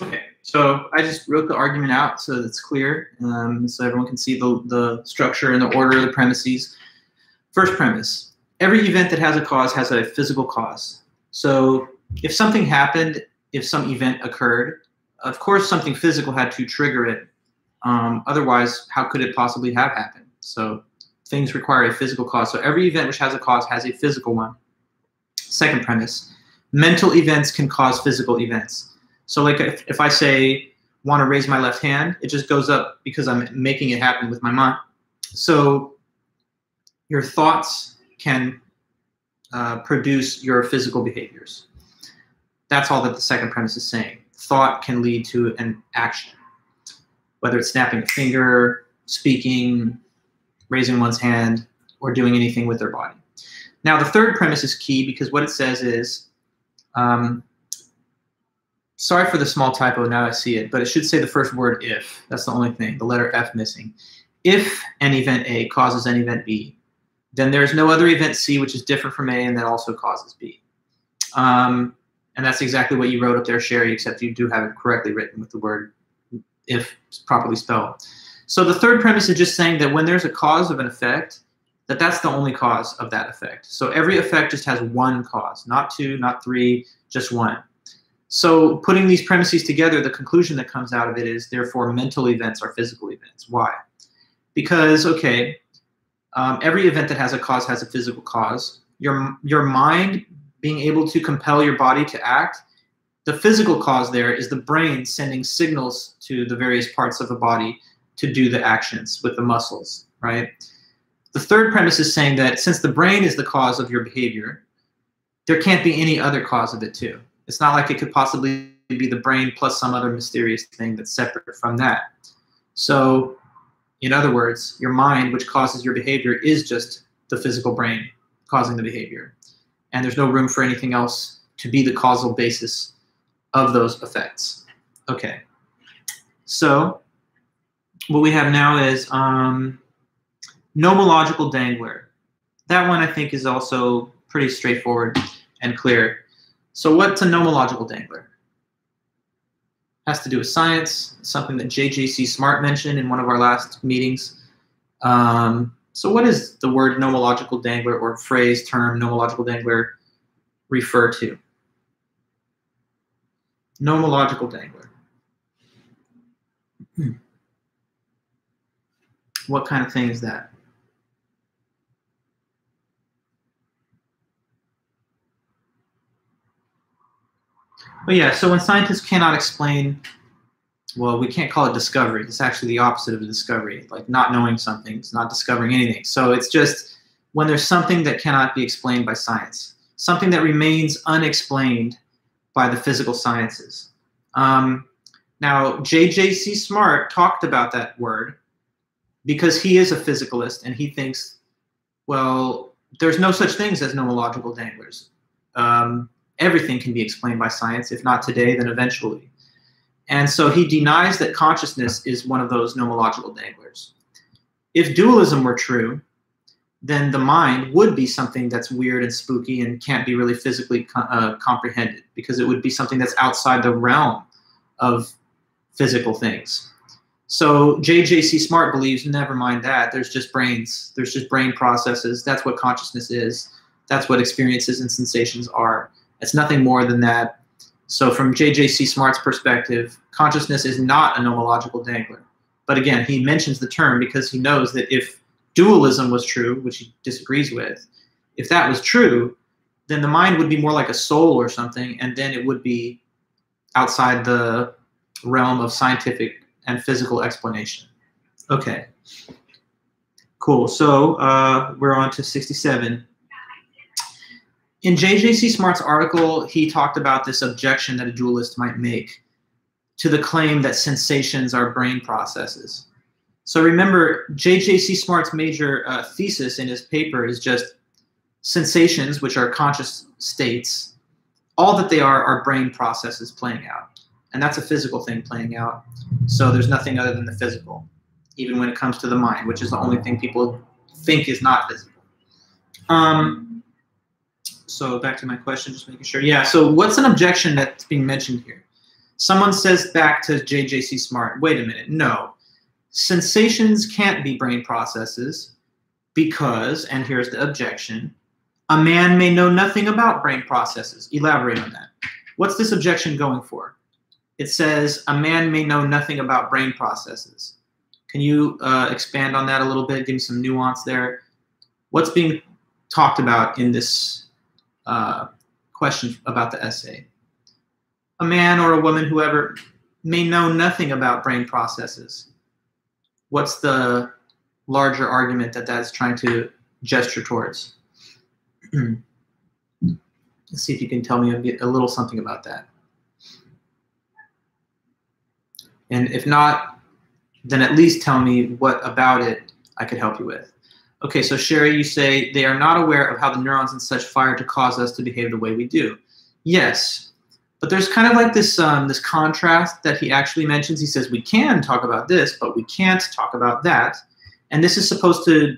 Okay, so I just wrote the argument out so it's clear, um, so everyone can see the, the structure and the order of the premises. First premise, every event that has a cause has a physical cause. So if something happened, if some event occurred, of course something physical had to trigger it. Um, otherwise, how could it possibly have happened? So things require a physical cause. So every event which has a cause has a physical one. Second premise, mental events can cause physical events. So like if, if I say want to raise my left hand, it just goes up because I'm making it happen with my mind. So your thoughts can uh, produce your physical behaviors. That's all that the second premise is saying. Thought can lead to an action, whether it's snapping a finger, speaking, raising one's hand, or doing anything with their body. Now, the third premise is key because what it says is um, Sorry for the small typo, now I see it, but it should say the first word if. That's the only thing, the letter F missing. If an event A causes an event B, then there's no other event C which is different from A and that also causes B. Um, and that's exactly what you wrote up there, Sherry, except you do have it correctly written with the word if properly spelled. So the third premise is just saying that when there's a cause of an effect, that that's the only cause of that effect. So every effect just has one cause, not two, not three, just one. So putting these premises together, the conclusion that comes out of it is therefore mental events are physical events. Why? Because, okay, um, every event that has a cause has a physical cause. Your, your mind being able to compel your body to act, the physical cause there is the brain sending signals to the various parts of the body to do the actions with the muscles, right? The third premise is saying that since the brain is the cause of your behavior, there can't be any other cause of it too. It's not like it could possibly be the brain plus some other mysterious thing that's separate from that. So, in other words, your mind, which causes your behavior, is just the physical brain causing the behavior. And there's no room for anything else to be the causal basis of those effects. Okay. So, what we have now is um, nomological dangler. That one I think is also pretty straightforward and clear. So what's a nomological dangler? Has to do with science, something that JJC Smart mentioned in one of our last meetings. Um, so what does the word nomological dangler or phrase, term, nomological dangler refer to? Nomological dangler. Hmm. What kind of thing is that? But yeah, so when scientists cannot explain, well, we can't call it discovery. It's actually the opposite of a discovery, like not knowing something. It's not discovering anything. So it's just when there's something that cannot be explained by science, something that remains unexplained by the physical sciences. Um, now, J.J.C. Smart talked about that word because he is a physicalist and he thinks, well, there's no such things as nomological danglers. Um, everything can be explained by science, if not today, then eventually. And so he denies that consciousness is one of those nomological danglers. If dualism were true, then the mind would be something that's weird and spooky and can't be really physically uh, comprehended because it would be something that's outside the realm of physical things. So JJC Smart believes, never mind that. There's just brains. There's just brain processes. That's what consciousness is. That's what experiences and sensations are. It's nothing more than that. So from JJC Smart's perspective, consciousness is not a nomological dangler. But again, he mentions the term because he knows that if dualism was true, which he disagrees with, if that was true, then the mind would be more like a soul or something, and then it would be outside the realm of scientific and physical explanation. Okay. Cool. So uh, we're on to 67 in JJC Smart's article, he talked about this objection that a dualist might make to the claim that sensations are brain processes. So remember, JJC Smart's major uh, thesis in his paper is just sensations, which are conscious states, all that they are are brain processes playing out. And that's a physical thing playing out. So there's nothing other than the physical, even when it comes to the mind, which is the only thing people think is not physical. Um, so back to my question, just making sure. Yeah. So what's an objection that's being mentioned here? Someone says back to JJC Smart, wait a minute, no. Sensations can't be brain processes because, and here's the objection, a man may know nothing about brain processes. Elaborate on that. What's this objection going for? It says a man may know nothing about brain processes. Can you uh, expand on that a little bit? Give me some nuance there. What's being talked about in this uh, question about the essay. A man or a woman, whoever, may know nothing about brain processes. What's the larger argument that that's trying to gesture towards? Let's see if you can tell me a, a little something about that. And if not, then at least tell me what about it I could help you with. Okay, so Sherry, you say they are not aware of how the neurons and such fire to cause us to behave the way we do. Yes, but there's kind of like this um, this contrast that he actually mentions. He says we can talk about this, but we can't talk about that, and this is supposed to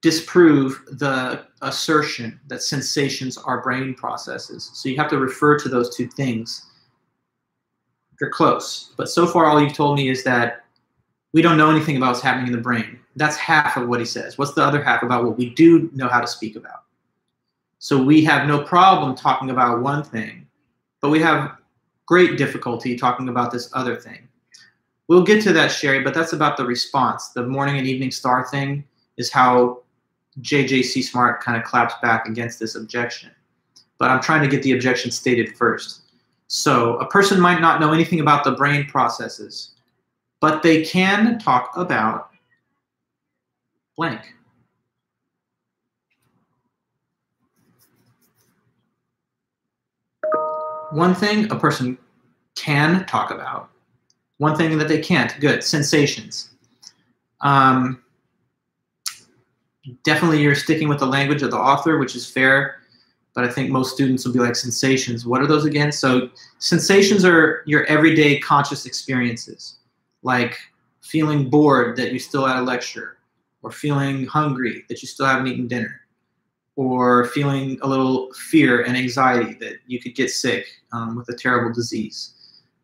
disprove the assertion that sensations are brain processes. So you have to refer to those two things. You're close, but so far all you've told me is that we don't know anything about what's happening in the brain. That's half of what he says. What's the other half about what we do know how to speak about? So we have no problem talking about one thing, but we have great difficulty talking about this other thing. We'll get to that, Sherry, but that's about the response. The morning and evening star thing is how JJC Smart kind of claps back against this objection. But I'm trying to get the objection stated first. So a person might not know anything about the brain processes, but they can talk about blank. One thing a person can talk about, one thing that they can't, good, sensations. Um, definitely you're sticking with the language of the author, which is fair, but I think most students will be like, sensations, what are those again? So sensations are your everyday conscious experiences, like feeling bored that you're still at a lecture, or feeling hungry that you still haven't eaten dinner, or feeling a little fear and anxiety that you could get sick um, with a terrible disease.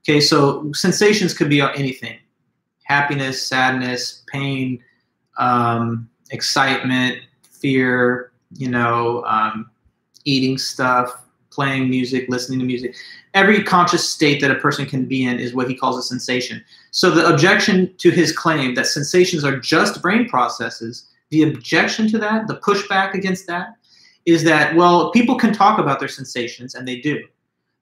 Okay, so sensations could be anything happiness, sadness, pain, um, excitement, fear, you know, um, eating stuff, playing music, listening to music. Every conscious state that a person can be in is what he calls a sensation. So the objection to his claim that sensations are just brain processes, the objection to that, the pushback against that, is that, well, people can talk about their sensations, and they do,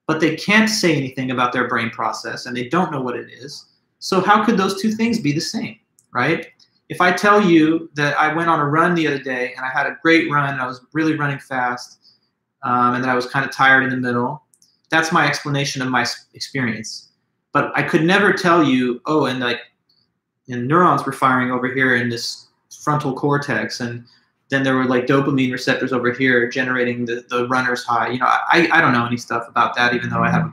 but they can't say anything about their brain process, and they don't know what it is. So how could those two things be the same, right? If I tell you that I went on a run the other day and I had a great run, I was really running fast, um, and that I was kind of tired in the middle, that's my explanation of my experience. But I could never tell you, oh, and like, and neurons were firing over here in this frontal cortex, and then there were like dopamine receptors over here generating the, the runner's high. You know, I, I don't know any stuff about that, even though I have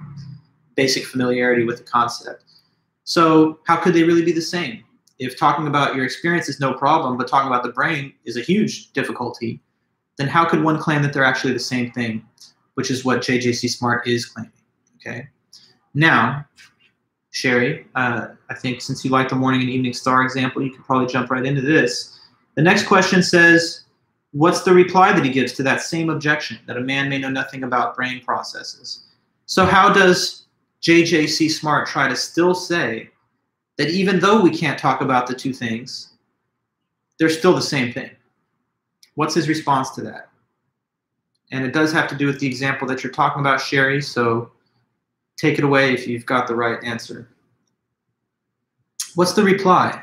basic familiarity with the concept. So how could they really be the same? If talking about your experience is no problem, but talking about the brain is a huge difficulty, then how could one claim that they're actually the same thing, which is what JJC Smart is claiming? Okay. Now, Sherry, uh, I think since you like the morning and evening star example, you could probably jump right into this. The next question says, what's the reply that he gives to that same objection that a man may know nothing about brain processes? So how does JJC Smart try to still say that even though we can't talk about the two things, they're still the same thing? What's his response to that? And it does have to do with the example that you're talking about, Sherry, so take it away if you've got the right answer. What's the reply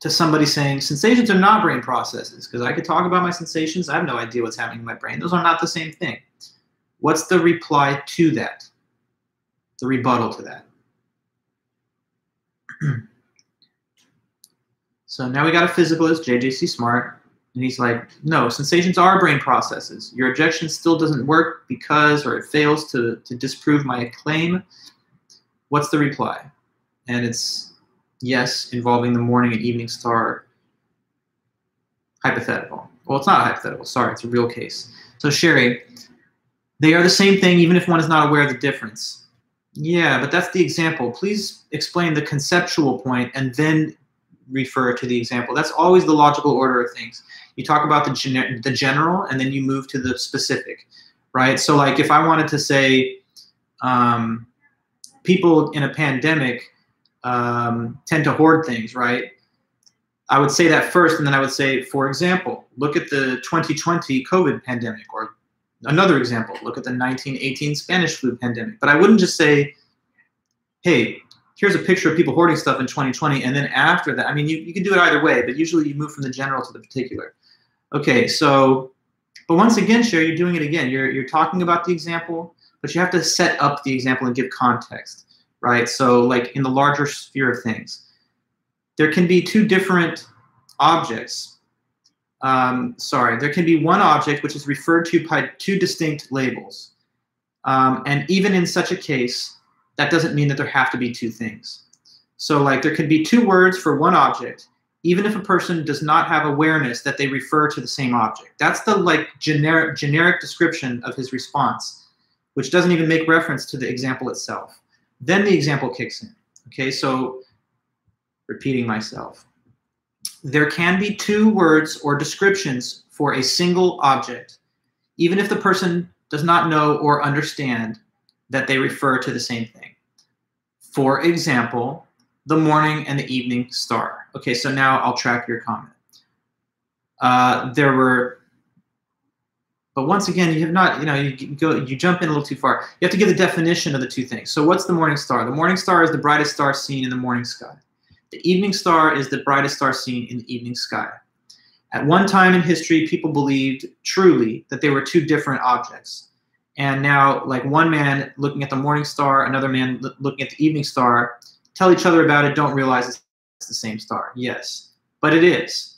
to somebody saying sensations are not brain processes? Because I could talk about my sensations, I have no idea what's happening in my brain. Those are not the same thing. What's the reply to that? The rebuttal to that. so now we got a physicalist, JJC Smart, and he's like, no, sensations are brain processes. Your objection still doesn't work because, or it fails to, to disprove my claim. What's the reply? And it's yes, involving the morning and evening star hypothetical. Well, it's not a hypothetical, sorry, it's a real case. So, Sherry, they are the same thing even if one is not aware of the difference. Yeah, but that's the example. Please explain the conceptual point and then refer to the example. That's always the logical order of things you talk about the, gen- the general and then you move to the specific, right? So like if I wanted to say um, people in a pandemic um, tend to hoard things, right? I would say that first, and then I would say, for example, look at the 2020 COVID pandemic, or another example, look at the 1918 Spanish flu pandemic. But I wouldn't just say, hey, here's a picture of people hoarding stuff in 2020, and then after that, I mean, you, you can do it either way, but usually you move from the general to the particular. Okay, so, but once again, Sherry, you're doing it again. You're, you're talking about the example, but you have to set up the example and give context, right? So like in the larger sphere of things, there can be two different objects. Um, sorry, there can be one object which is referred to by two distinct labels. Um, and even in such a case, that doesn't mean that there have to be two things. So like there can be two words for one object, even if a person does not have awareness that they refer to the same object. That's the like generic generic description of his response, which doesn't even make reference to the example itself. Then the example kicks in. Okay, so repeating myself. There can be two words or descriptions for a single object, even if the person does not know or understand that they refer to the same thing. For example, the morning and the evening star. Okay, so now I'll track your comment. Uh, there were, but once again, you have not, you know, you go, you jump in a little too far. You have to give the definition of the two things. So what's the morning star? The morning star is the brightest star seen in the morning sky. The evening star is the brightest star seen in the evening sky. At one time in history, people believed truly that they were two different objects. And now, like one man looking at the morning star, another man looking at the evening star, tell each other about it, don't realize it's the same star. Yes, but it is.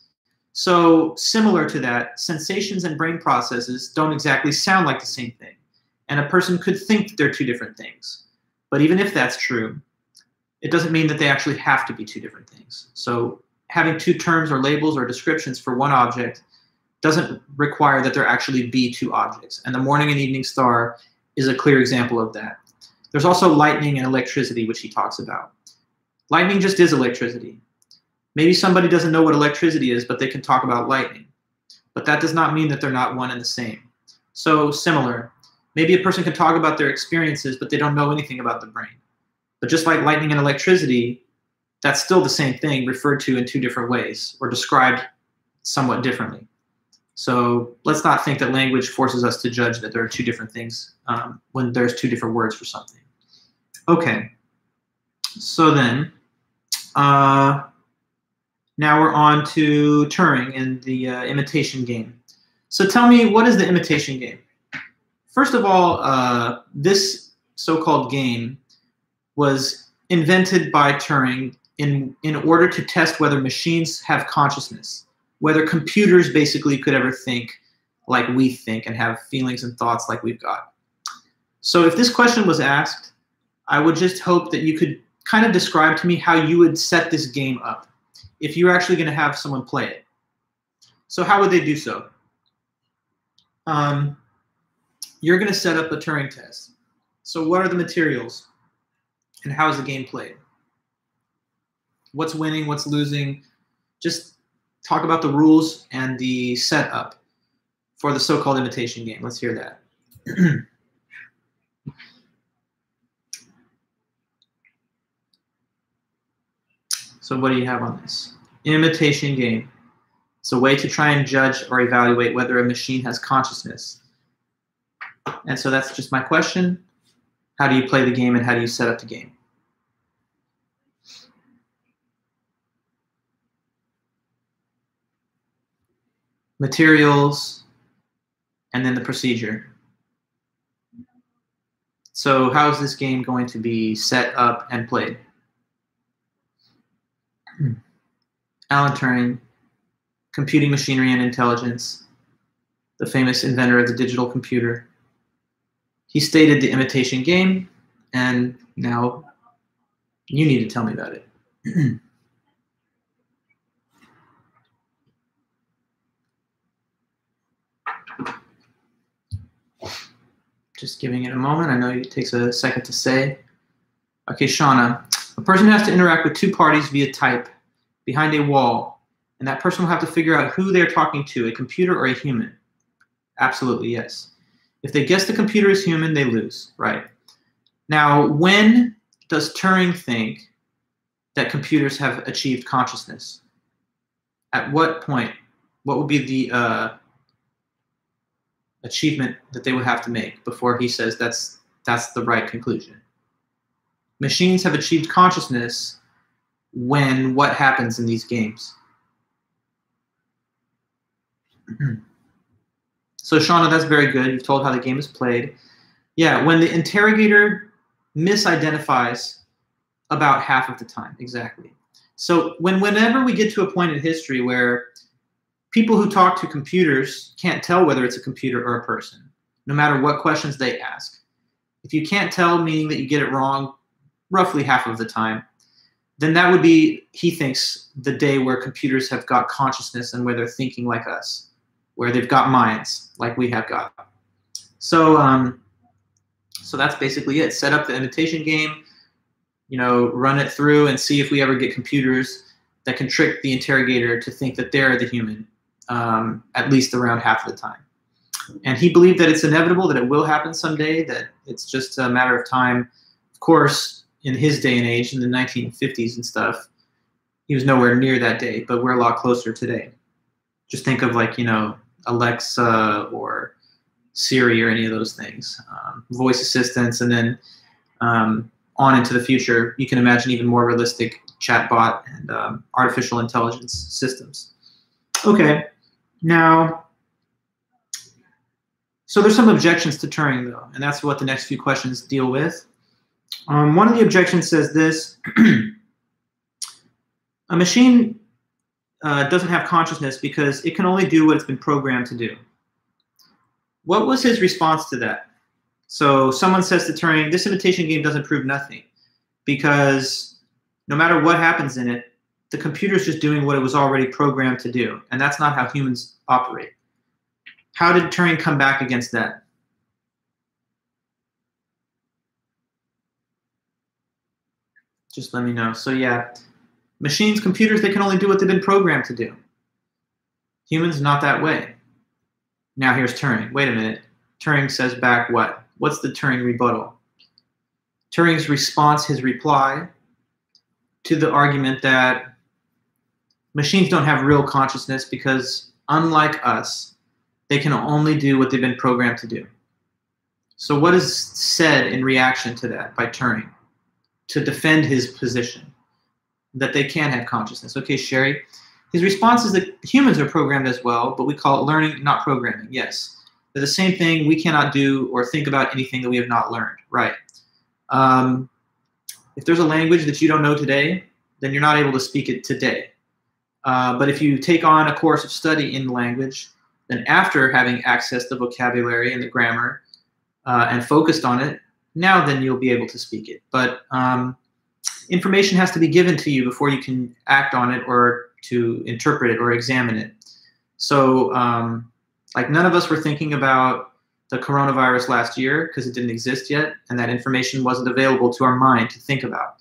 So, similar to that, sensations and brain processes don't exactly sound like the same thing. And a person could think they're two different things. But even if that's true, it doesn't mean that they actually have to be two different things. So, having two terms or labels or descriptions for one object doesn't require that there actually be two objects. And the morning and evening star is a clear example of that. There's also lightning and electricity, which he talks about. Lightning just is electricity. Maybe somebody doesn't know what electricity is, but they can talk about lightning. But that does not mean that they're not one and the same. So, similar. Maybe a person can talk about their experiences, but they don't know anything about the brain. But just like lightning and electricity, that's still the same thing referred to in two different ways or described somewhat differently. So let's not think that language forces us to judge that there are two different things um, when there's two different words for something. Okay, so then, uh, now we're on to Turing and the uh, imitation game. So tell me, what is the imitation game? First of all, uh, this so-called game was invented by Turing in, in order to test whether machines have consciousness, whether computers basically could ever think like we think and have feelings and thoughts like we've got. So if this question was asked, I would just hope that you could kind of describe to me how you would set this game up if you're actually going to have someone play it. So how would they do so? Um, you're going to set up a Turing test. So what are the materials? And how is the game played? what's winning, what's losing. Just talk about the rules and the setup for the so-called imitation game. Let's hear that. so what do you have on this? Imitation game. It's a way to try and judge or evaluate whether a machine has consciousness. And so that's just my question. How do you play the game and how do you set up the game? Materials, and then the procedure. So how is this game going to be set up and played? Hmm. Alan Turing, computing machinery and intelligence, the famous inventor of the digital computer. He stated the imitation game, and now you need to tell me about it. Just giving it a moment. I know it takes a second to say. Okay, Shauna. A person has to interact with two parties via type behind a wall, and that person will have to figure out who they're talking to, a computer or a human. Absolutely, yes. If they guess the computer is human, they lose, right? Now, when does Turing think that computers have achieved consciousness? At what point? What would be the uh, achievement that they would have to make before he says that's that's the right conclusion. Machines have achieved consciousness when what happens in these games? so Shauna, that's very good. You've told how the game is played. Yeah, when the interrogator misidentifies about half of the time, exactly. So when whenever we get to a point in history where people who talk to computers can't tell whether it's a computer or a person, no matter what questions they ask. If you can't tell, meaning that you get it wrong roughly half of the time, then that would be, he thinks, the day where computers have got consciousness and where they're thinking like us, where they've got minds like we have got. So, um, so that's basically it. Set up the imitation game, you know, run it through and see if we ever get computers that can trick the interrogator to think that they're the human, um, at least around half of the time. And he believed that it's inevitable, that it will happen someday, that it's just a matter of time. Of course, in his day and age, in the 1950s and stuff, he was nowhere near that day, but we're a lot closer today. Just think of like, you know, Alexa or Siri or any of those things, um, voice assistants, and then um, on into the future, you can imagine even more realistic chatbot and um, artificial intelligence systems. Okay, now, so there's some objections to Turing though, and that's what the next few questions deal with. Um, one of the objections says this a machine uh, doesn't have consciousness because it can only do what it's been programmed to do. What was his response to that? So someone says to Turing, this imitation game doesn't prove nothing because no matter what happens in it, the computer's just doing what it was already programmed to do. And that's not how humans operate. How did Turing come back against that? Just let me know. So yeah, Machines, computers, they can only do what they've been programmed to do. Humans, not that way. Now here's Turing. Wait a minute. Turing says back what? What's the Turing rebuttal? Turing's response, his reply to the argument that machines don't have real consciousness because, unlike us, they can only do what they've been programmed to do. So, what is said in reaction to that by Turing to defend his position? that they can have consciousness. Okay, Sherry. His response is that humans are programmed as well, but we call it learning, not programming. Yes. They're the same thing. We cannot do or think about anything that we have not learned. Right. Um, if there's a language that you don't know today, then you're not able to speak it today. Uh, but if you take on a course of study in language, then after having accessed the vocabulary and the grammar uh, and focused on it, now then you'll be able to speak it. But um, information has to be given to you before you can act on it or to interpret it or examine it. So, um, like, none of us were thinking about the coronavirus last year because it didn't exist yet, and that information wasn't available to our mind to think about.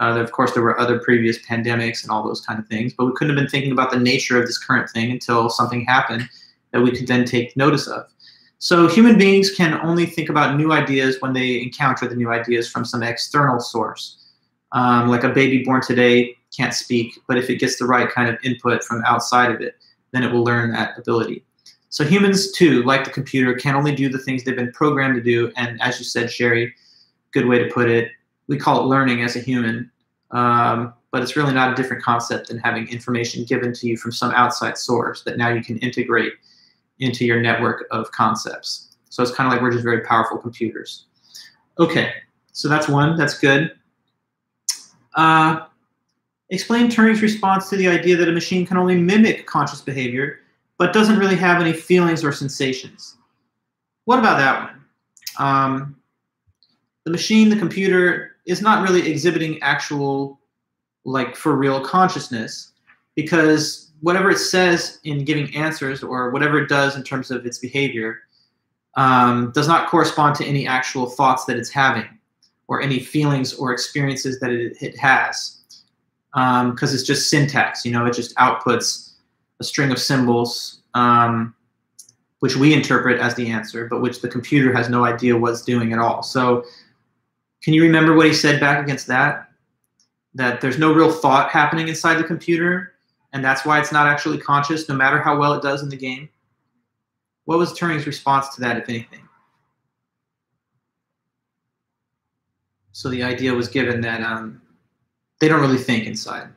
Uh, of course, there were other previous pandemics and all those kind of things, but we couldn't have been thinking about the nature of this current thing until something happened that we could then take notice of. So human beings can only think about new ideas when they encounter the new ideas from some external source. Um, like a baby born today can't speak, but if it gets the right kind of input from outside of it, then it will learn that ability. So humans too, like the computer, can only do the things they've been programmed to do. And as you said, Sherry, good way to put it, we call it learning as a human. Um, but it's really not a different concept than having information given to you from some outside source that now you can integrate into your network of concepts. So it's kind of like we're just very powerful computers. Okay, so that's one, that's good. Uh, explain Turing's response to the idea that a machine can only mimic conscious behavior, but doesn't really have any feelings or sensations. What about that one? Um, the machine, the computer, is not really exhibiting actual, like for real consciousness, because whatever it says in giving answers or whatever it does in terms of its behavior um, does not correspond to any actual thoughts that it's having or any feelings or experiences that it, it has because um, it's just syntax you know it just outputs a string of symbols um, which we interpret as the answer but which the computer has no idea what's doing at all. So can you remember what he said back against that that there's no real thought happening inside the computer and that's why it's not actually conscious no matter how well it does in the game what was turing's response to that if anything So the idea was given that um, they don't really think inside.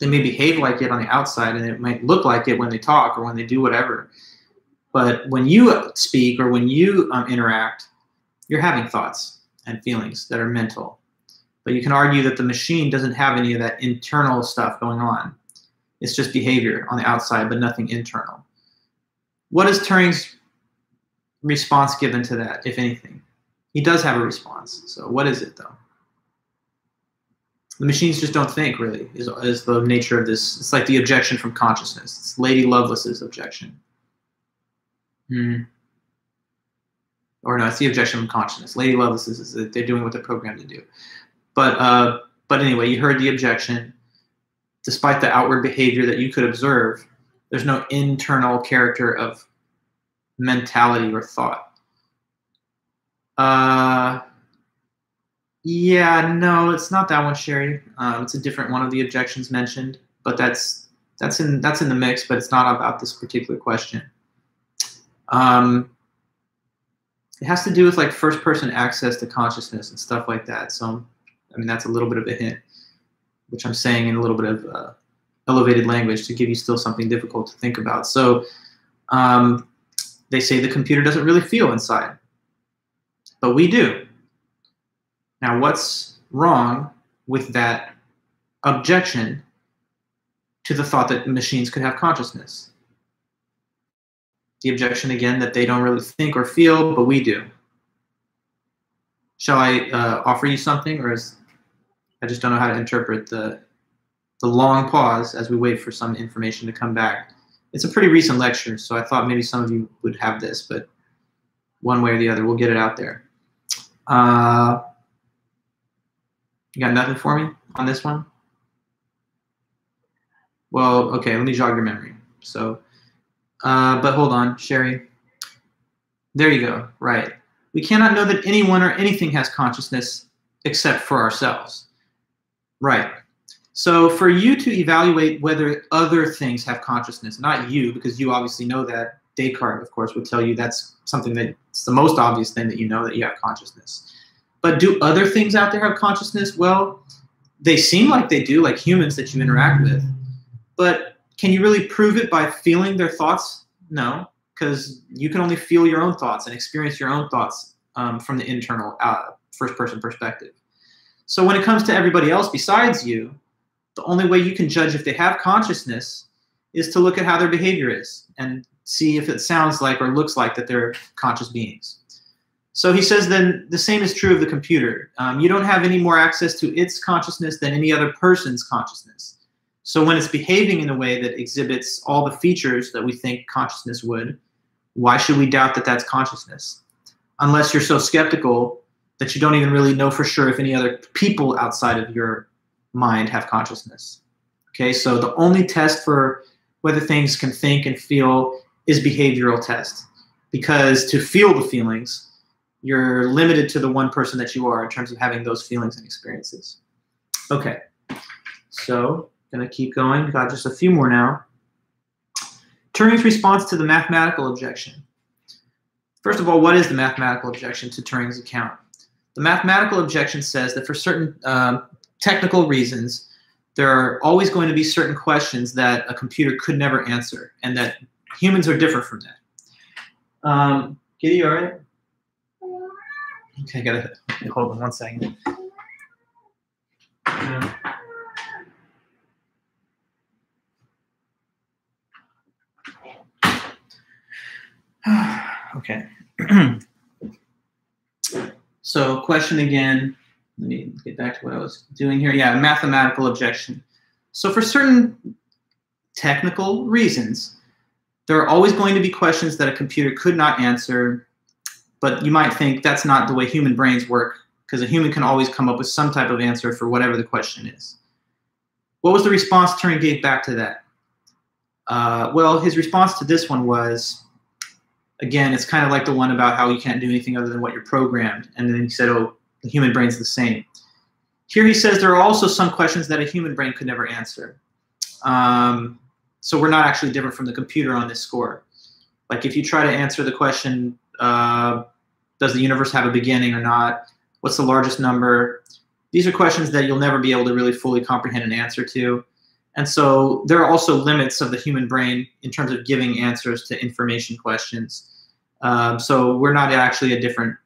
They may behave like it on the outside, and it might look like it when they talk or when they do whatever. But when you speak or when you um, interact, you're having thoughts and feelings that are mental. But you can argue that the machine doesn't have any of that internal stuff going on. It's just behavior on the outside, but nothing internal. What is Turing's response given to that, if anything? He does have a response. So what is it, though? the machines just don't think really is, is the nature of this it's like the objection from consciousness it's lady lovelace's objection hmm. Or no it's the objection from consciousness lady lovelace is, is that they're doing what they're programmed to do but uh, but anyway, you heard the objection. Despite the outward behavior that you could observe, there's no internal character of mentality or thought. Uh, yeah, no, it's not that one, Sherry. Um, it's a different one of the objections mentioned, but that's that's in that's in the mix, but it's not about this particular question. Um, it has to do with like first person access to consciousness and stuff like that. So, I mean, that's a little bit of a hint, which I'm saying in a little bit of uh, elevated language to give you still something difficult to think about. So, um, they say the computer doesn't really feel inside, but we do. Now, what's wrong with that objection to the thought that machines could have consciousness? The objection again that they don't really think or feel, but we do. Shall I uh, offer you something, or is I just don't know how to interpret the the long pause as we wait for some information to come back. It's a pretty recent lecture, so I thought maybe some of you would have this, but one way or the other, we'll get it out there. Uh, you got nothing for me on this one? Well, okay, let me jog your memory. So, uh, but hold on, Sherry. There you go, right. We cannot know that anyone or anything has consciousness except for ourselves. Right. So for you to evaluate whether other things have consciousness, not you, because you obviously know that, Descartes, of course, would tell you that's something that's the most obvious thing that you know that you have consciousness. But do other things out there have consciousness? Well, they seem like they do, like humans that you interact with. But can you really prove it by feeling their thoughts? No, because you can only feel your own thoughts and experience your own thoughts um, from the internal uh, first person perspective. So when it comes to everybody else besides you, the only way you can judge if they have consciousness is to look at how their behavior is and see if it sounds like or looks like that they're conscious beings. So he says then the same is true of the computer. Um, you don't have any more access to its consciousness than any other person's consciousness. So when it's behaving in a way that exhibits all the features that we think consciousness would, why should we doubt that that's consciousness? Unless you're so skeptical that you don't even really know for sure if any other people outside of your mind have consciousness. Okay, so the only test for whether things can think and feel is behavioral test. Because to feel the feelings, you're limited to the one person that you are in terms of having those feelings and experiences. Okay, so gonna keep going. Got just a few more now. Turing's response to the mathematical objection. First of all, what is the mathematical objection to Turing's account? The mathematical objection says that for certain um, technical reasons, there are always going to be certain questions that a computer could never answer, and that humans are different from that. Um, all right? Okay, I gotta hold on one second. okay. so, question again. Let me get back to what I was doing here. Yeah, mathematical objection. So, for certain technical reasons, there are always going to be questions that a computer could not answer but you might think that's not the way human brains work because a human can always come up with some type of answer for whatever the question is. What was the response Turing gave back to that? Uh, well, his response to this one was, again, it's kind of like the one about how you can't do anything other than what you're programmed. And then he said, oh, the human brain's the same. Here he says there are also some questions that a human brain could never answer. Um, so we're not actually different from the computer on this score. Like if you try to answer the question, uh, does the universe have a beginning or not? What's the largest number? These are questions that you'll never be able to really fully comprehend an answer to. And so there are also limits of the human brain in terms of giving answers to information questions. Um, so we're not actually a different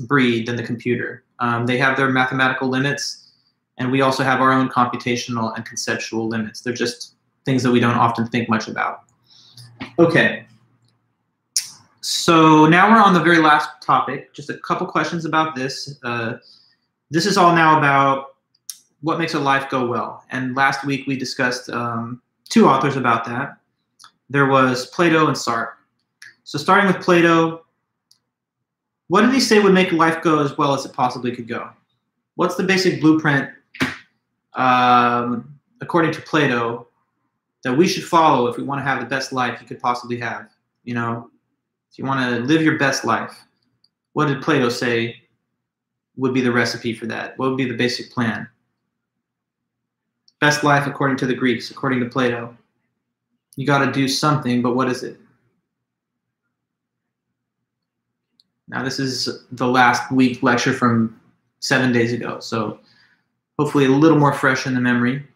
breed than the computer. Um, they have their mathematical limits, and we also have our own computational and conceptual limits. They're just things that we don't often think much about. Okay, so now we're on the very last topic. Just a couple questions about this. Uh, this is all now about what makes a life go well. And last week we discussed um, two authors about that. There was Plato and Sartre. So starting with Plato, what did he say would make life go as well as it possibly could go? What's the basic blueprint um, according to Plato, that we should follow if we want to have the best life you could possibly have. You know, if you want to live your best life, what did Plato say would be the recipe for that? What would be the basic plan? Best life according to the Greeks, according to Plato. You got to do something, but what is it? Now, this is the last week lecture from seven days ago, so hopefully a little more fresh in the memory.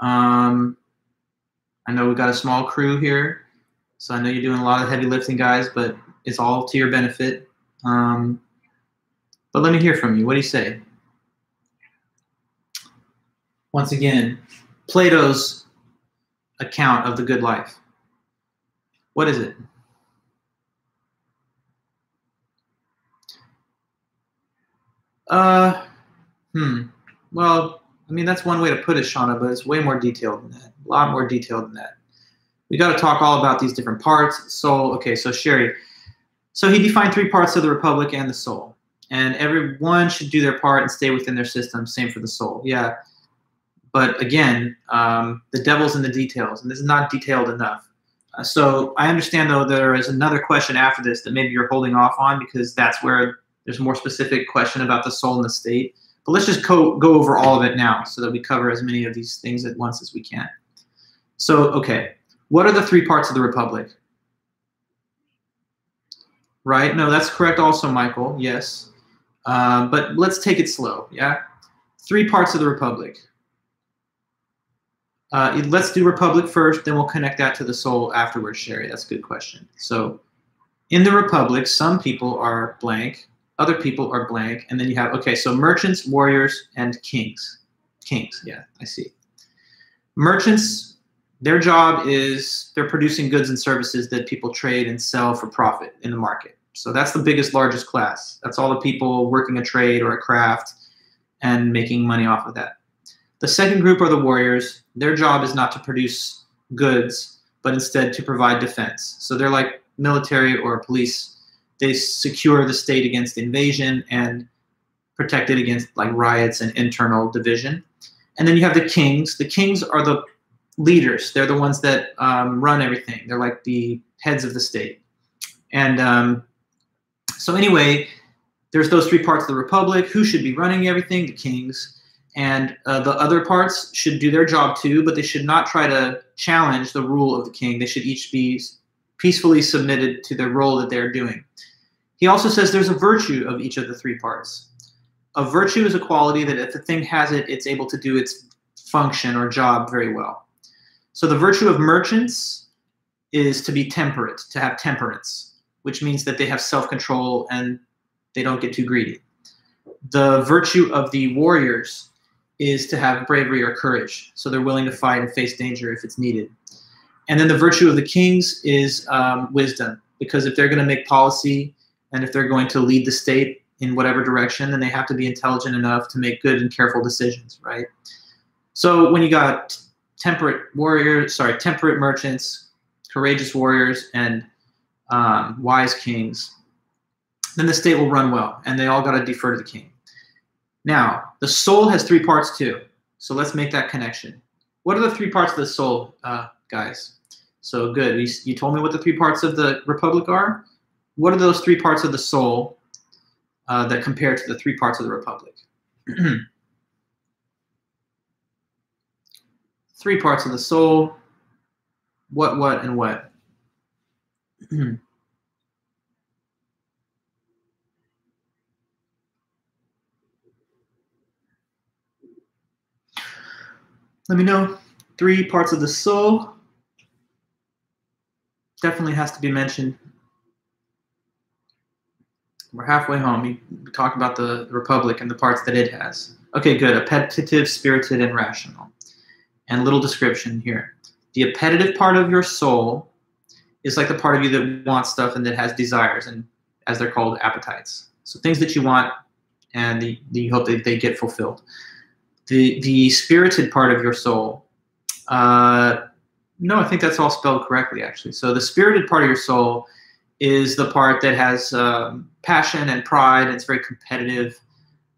Um, I know we've got a small crew here, so I know you're doing a lot of heavy lifting, guys, but it's all to your benefit. Um, but let me hear from you. What do you say? Once again, Plato's account of the good life. What is it? Uh, hmm. Well, I mean, that's one way to put it, Shauna, but it's way more detailed than that. A lot more detailed than that. We got to talk all about these different parts. Soul. Okay, so Sherry. So he defined three parts of the republic and the soul, and everyone should do their part and stay within their system. Same for the soul. Yeah, but again, um, the devil's in the details, and this is not detailed enough. Uh, so I understand though there is another question after this that maybe you're holding off on because that's where there's a more specific question about the soul and the state. But let's just go, go over all of it now so that we cover as many of these things at once as we can. So, okay, what are the three parts of the Republic? Right? No, that's correct also, Michael. Yes. Uh, but let's take it slow, yeah? Three parts of the Republic. Uh, let's do Republic first, then we'll connect that to the soul afterwards, Sherry. That's a good question. So, in the Republic, some people are blank, other people are blank, and then you have, okay, so merchants, warriors, and kings. Kings, yeah, I see. Merchants, their job is they're producing goods and services that people trade and sell for profit in the market. So that's the biggest, largest class. That's all the people working a trade or a craft and making money off of that. The second group are the warriors. Their job is not to produce goods, but instead to provide defense. So they're like military or police they secure the state against invasion and protect it against like riots and internal division. And then you have the kings. The kings are the leaders. They're the ones that um, run everything. They're like the heads of the state. And um, so anyway, there's those three parts of the republic. Who should be running everything? The kings. And uh, the other parts should do their job too, but they should not try to challenge the rule of the king. They should each be peacefully submitted to the role that they're doing. He also says there's a virtue of each of the three parts. A virtue is a quality that if the thing has it, it's able to do its function or job very well. So the virtue of merchants is to be temperate, to have temperance, which means that they have self-control and they don't get too greedy. The virtue of the warriors is to have bravery or courage, so they're willing to fight and face danger if it's needed. And then the virtue of the kings is um, wisdom, because if they're going to make policy and if they're going to lead the state in whatever direction, then they have to be intelligent enough to make good and careful decisions, right? So when you got temperate warriors, sorry, temperate merchants, courageous warriors, and um, wise kings, then the state will run well, and they all got to defer to the king. Now, the soul has three parts too, so let's make that connection. What are the three parts of the soul, uh, guys? So good. You, you told me what the three parts of the republic are what are those three parts of the soul uh, that compare to the three parts of the republic? three parts of the soul. What, what, and what? Let me know. Three parts of the soul. Definitely has to be mentioned we're halfway home. We, talked about the Republic and the parts that it has. Okay, good. Appetitive, spirited, and rational. And little description here. The appetitive part of your soul is like the part of you that wants stuff and that has desires, and as they're called, appetites. So things that you want and the, the, you hope that they get fulfilled. The, the spirited part of your soul, uh, no, I think that's all spelled correctly, actually. So the spirited part of your soul is the part that has um, passion and pride. And it's very competitive.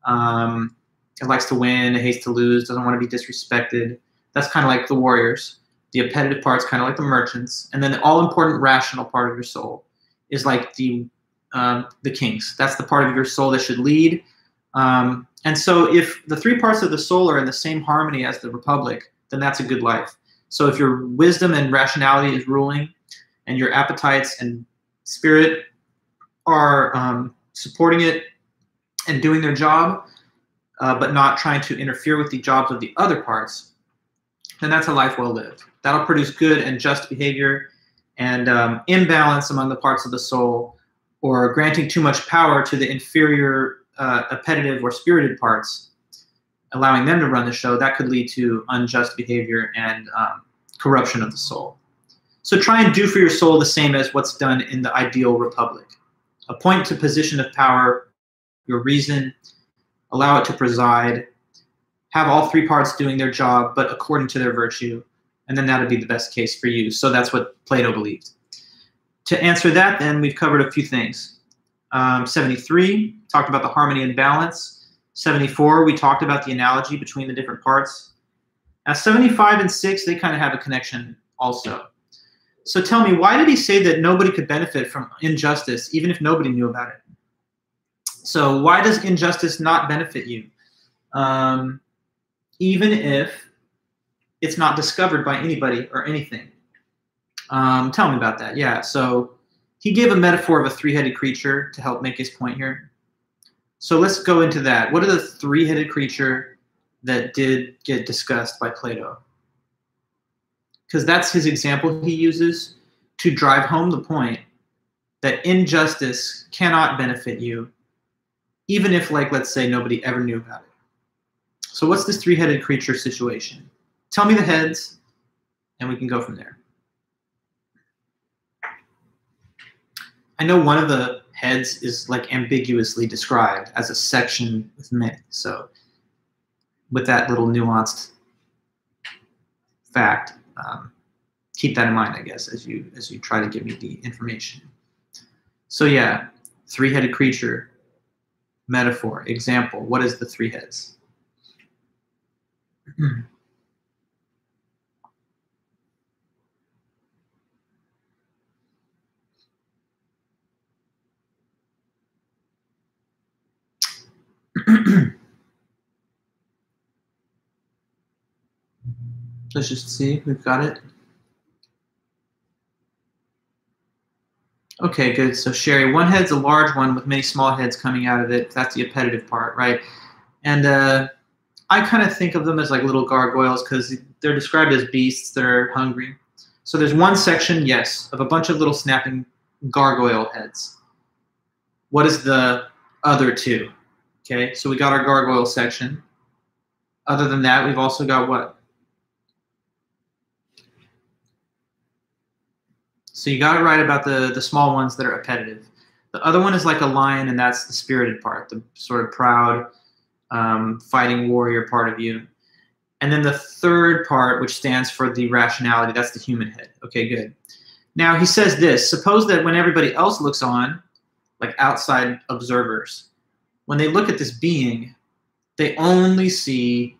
Um, it likes to win, it hates to lose, doesn't want to be disrespected. That's kind of like the warriors. The appetitive part's kind of like the merchants, and then the all-important rational part of your soul is like the um, the kings. That's the part of your soul that should lead. Um, and so, if the three parts of the soul are in the same harmony as the republic, then that's a good life. So, if your wisdom and rationality is ruling, and your appetites and spirit are um, supporting it and doing their job, uh, but not trying to interfere with the jobs of the other parts, then that's a life well lived. That'll produce good and just behavior and um, imbalance among the parts of the soul or granting too much power to the inferior uh, appetitive or spirited parts, allowing them to run the show, that could lead to unjust behavior and um, corruption of the soul. So try and do for your soul the same as what's done in the ideal republic. Appoint to position of power your reason, allow it to preside, have all three parts doing their job, but according to their virtue, and then that would be the best case for you. So that's what Plato believed. To answer that, then, we've covered a few things. Um, 73, talked about the harmony and balance. 74, we talked about the analogy between the different parts. Now, 75 and 6, they kind of have a connection also. So tell me, why did he say that nobody could benefit from injustice, even if nobody knew about it? So why does injustice not benefit you? Um, even if it's not discovered by anybody or anything. Um, tell me about that. Yeah, so he gave a metaphor of a three-headed creature to help make his point here. So let's go into that. What are the three-headed creature that did get discussed by Plato? Because that's his example he uses to drive home the point that injustice cannot benefit you, even if, like, let's say nobody ever knew about it. So what's this three-headed creature situation? Tell me the heads, and we can go from there. I know one of the heads is like ambiguously described as a section with many. So with that little nuanced fact, um, keep that in mind, I guess, as you as you try to give me the information. So yeah, three-headed creature, metaphor, example. What is the three heads? Let's just see, we've got it. Okay, good. So Sherry, one head's a large one with many small heads coming out of it. That's the appetitive part, right? And uh, I kind of think of them as like little gargoyles because they're described as beasts that are hungry. So there's one section, yes, of a bunch of little snapping gargoyle heads. What is the other two? Okay, so we got our gargoyle section. Other than that, we've also got what? So you got it right about the, the small ones that are appetitive. The other one is like a lion, and that's the spirited part, the sort of proud, um, fighting warrior part of you. And then the third part, which stands for the rationality, that's the human head. Okay, good. Now he says this suppose that when everybody else looks on, like outside observers, when they look at this being, they only see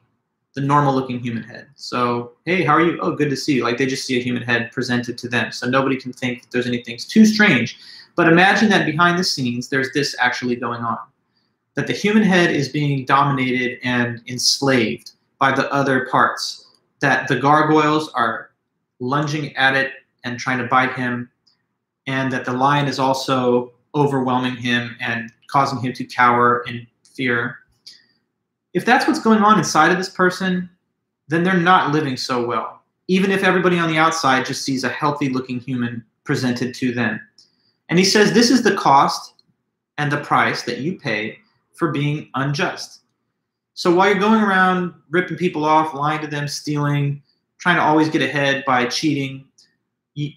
the normal looking human head. So, hey, how are you? Oh, good to see you. Like they just see a human head presented to them. So nobody can think that there's anything too strange. But imagine that behind the scenes, there's this actually going on. That the human head is being dominated and enslaved by the other parts. That the gargoyles are lunging at it and trying to bite him. And that the lion is also overwhelming him and causing him to cower in fear. If that's what's going on inside of this person, then they're not living so well. Even if everybody on the outside just sees a healthy looking human presented to them. And he says this is the cost and the price that you pay for being unjust. So while you're going around ripping people off, lying to them, stealing, trying to always get ahead by cheating,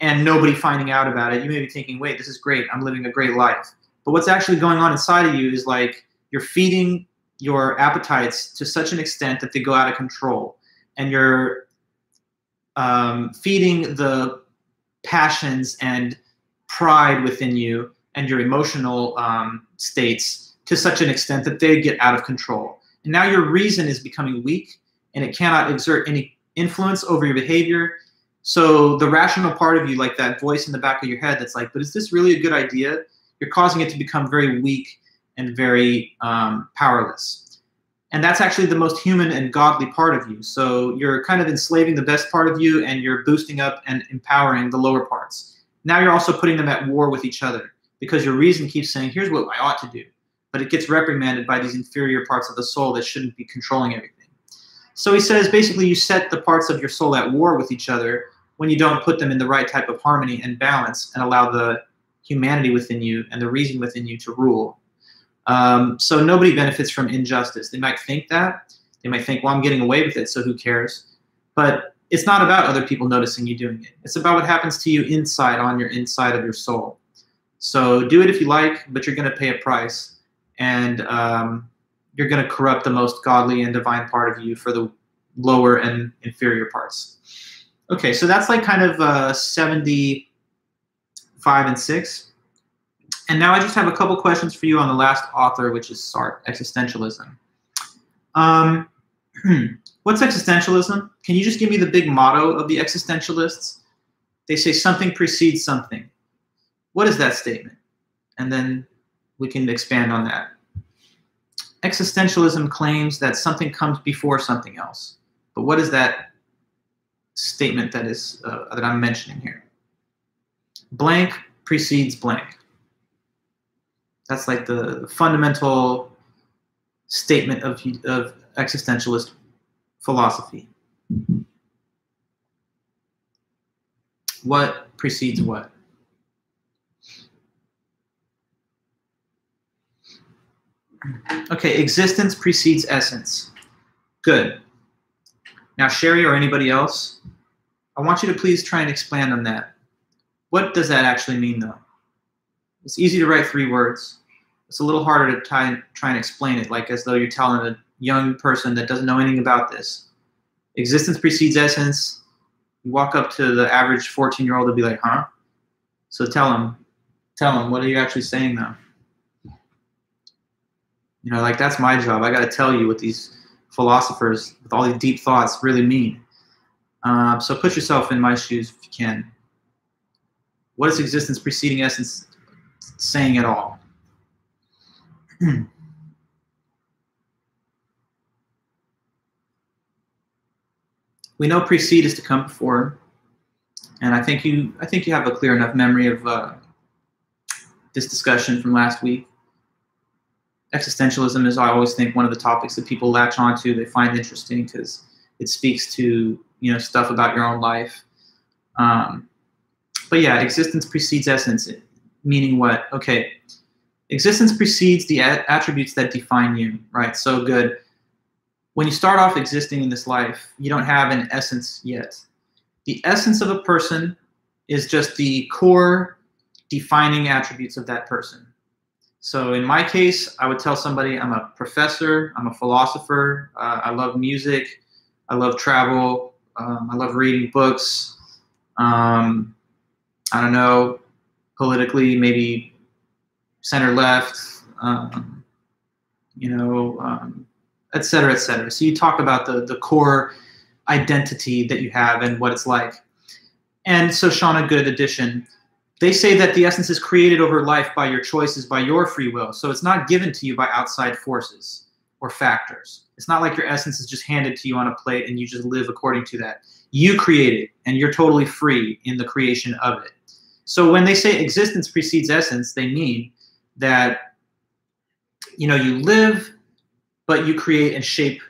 and nobody finding out about it, you may be thinking, wait, this is great. I'm living a great life. But what's actually going on inside of you is like you're feeding your appetites to such an extent that they go out of control, and you're um, feeding the passions and pride within you and your emotional um, states to such an extent that they get out of control. And now your reason is becoming weak and it cannot exert any influence over your behavior. So the rational part of you, like that voice in the back of your head that's like, but is this really a good idea? You're causing it to become very weak and very um, powerless. And that's actually the most human and godly part of you. So you're kind of enslaving the best part of you and you're boosting up and empowering the lower parts. Now you're also putting them at war with each other because your reason keeps saying, here's what I ought to do. But it gets reprimanded by these inferior parts of the soul that shouldn't be controlling everything. So he says basically you set the parts of your soul at war with each other when you don't put them in the right type of harmony and balance and allow the humanity within you and the reason within you to rule. Um, so nobody benefits from injustice. They might think that. They might think, well, I'm getting away with it, so who cares? But it's not about other people noticing you doing it. It's about what happens to you inside on your inside of your soul. So do it if you like, but you're going to pay a price, and um, you're going to corrupt the most godly and divine part of you for the lower and inferior parts. Okay, so that's like kind of uh, 75 and 6. And now I just have a couple questions for you on the last author, which is Sartre, existentialism. Um, what's existentialism? Can you just give me the big motto of the existentialists? They say something precedes something. What is that statement? And then we can expand on that. Existentialism claims that something comes before something else. But what is that statement that is uh, that I'm mentioning here? Blank precedes blank. That's like the fundamental statement of, of existentialist philosophy. What precedes what? Okay, existence precedes essence. Good. Now, Sherry or anybody else, I want you to please try and expand on that. What does that actually mean, though? It's easy to write three words. It's a little harder to try, try and explain it, like as though you're telling a young person that doesn't know anything about this. Existence precedes essence. You walk up to the average 14 year old and be like, huh? So tell them, tell them, what are you actually saying though? You know, like that's my job. I got to tell you what these philosophers with all these deep thoughts really mean. Uh, so put yourself in my shoes if you can. What is existence preceding essence saying at all? we know precede is to come before, and I think you I think you have a clear enough memory of uh, this discussion from last week existentialism is, I always think, one of the topics that people latch onto. They find interesting because it speaks to you know stuff about your own life. Um, but yeah, existence precedes essence, meaning what? Okay, existence precedes the attributes that define you, right? So good. When you start off existing in this life, you don't have an essence yet. The essence of a person is just the core defining attributes of that person. So in my case, I would tell somebody I'm a professor, I'm a philosopher, uh, I love music, I love travel, um, I love reading books. Um, I don't know, politically, maybe center left, um, you know, um, et cetera, et cetera. So you talk about the, the core identity that you have and what it's like. And so Shauna, good addition they say that the essence is created over life by your choices, by your free will. So it's not given to you by outside forces or factors. It's not like your essence is just handed to you on a plate and you just live according to that. You create it and you're totally free in the creation of it. So when they say existence precedes essence, they mean that you know you live but you create and shape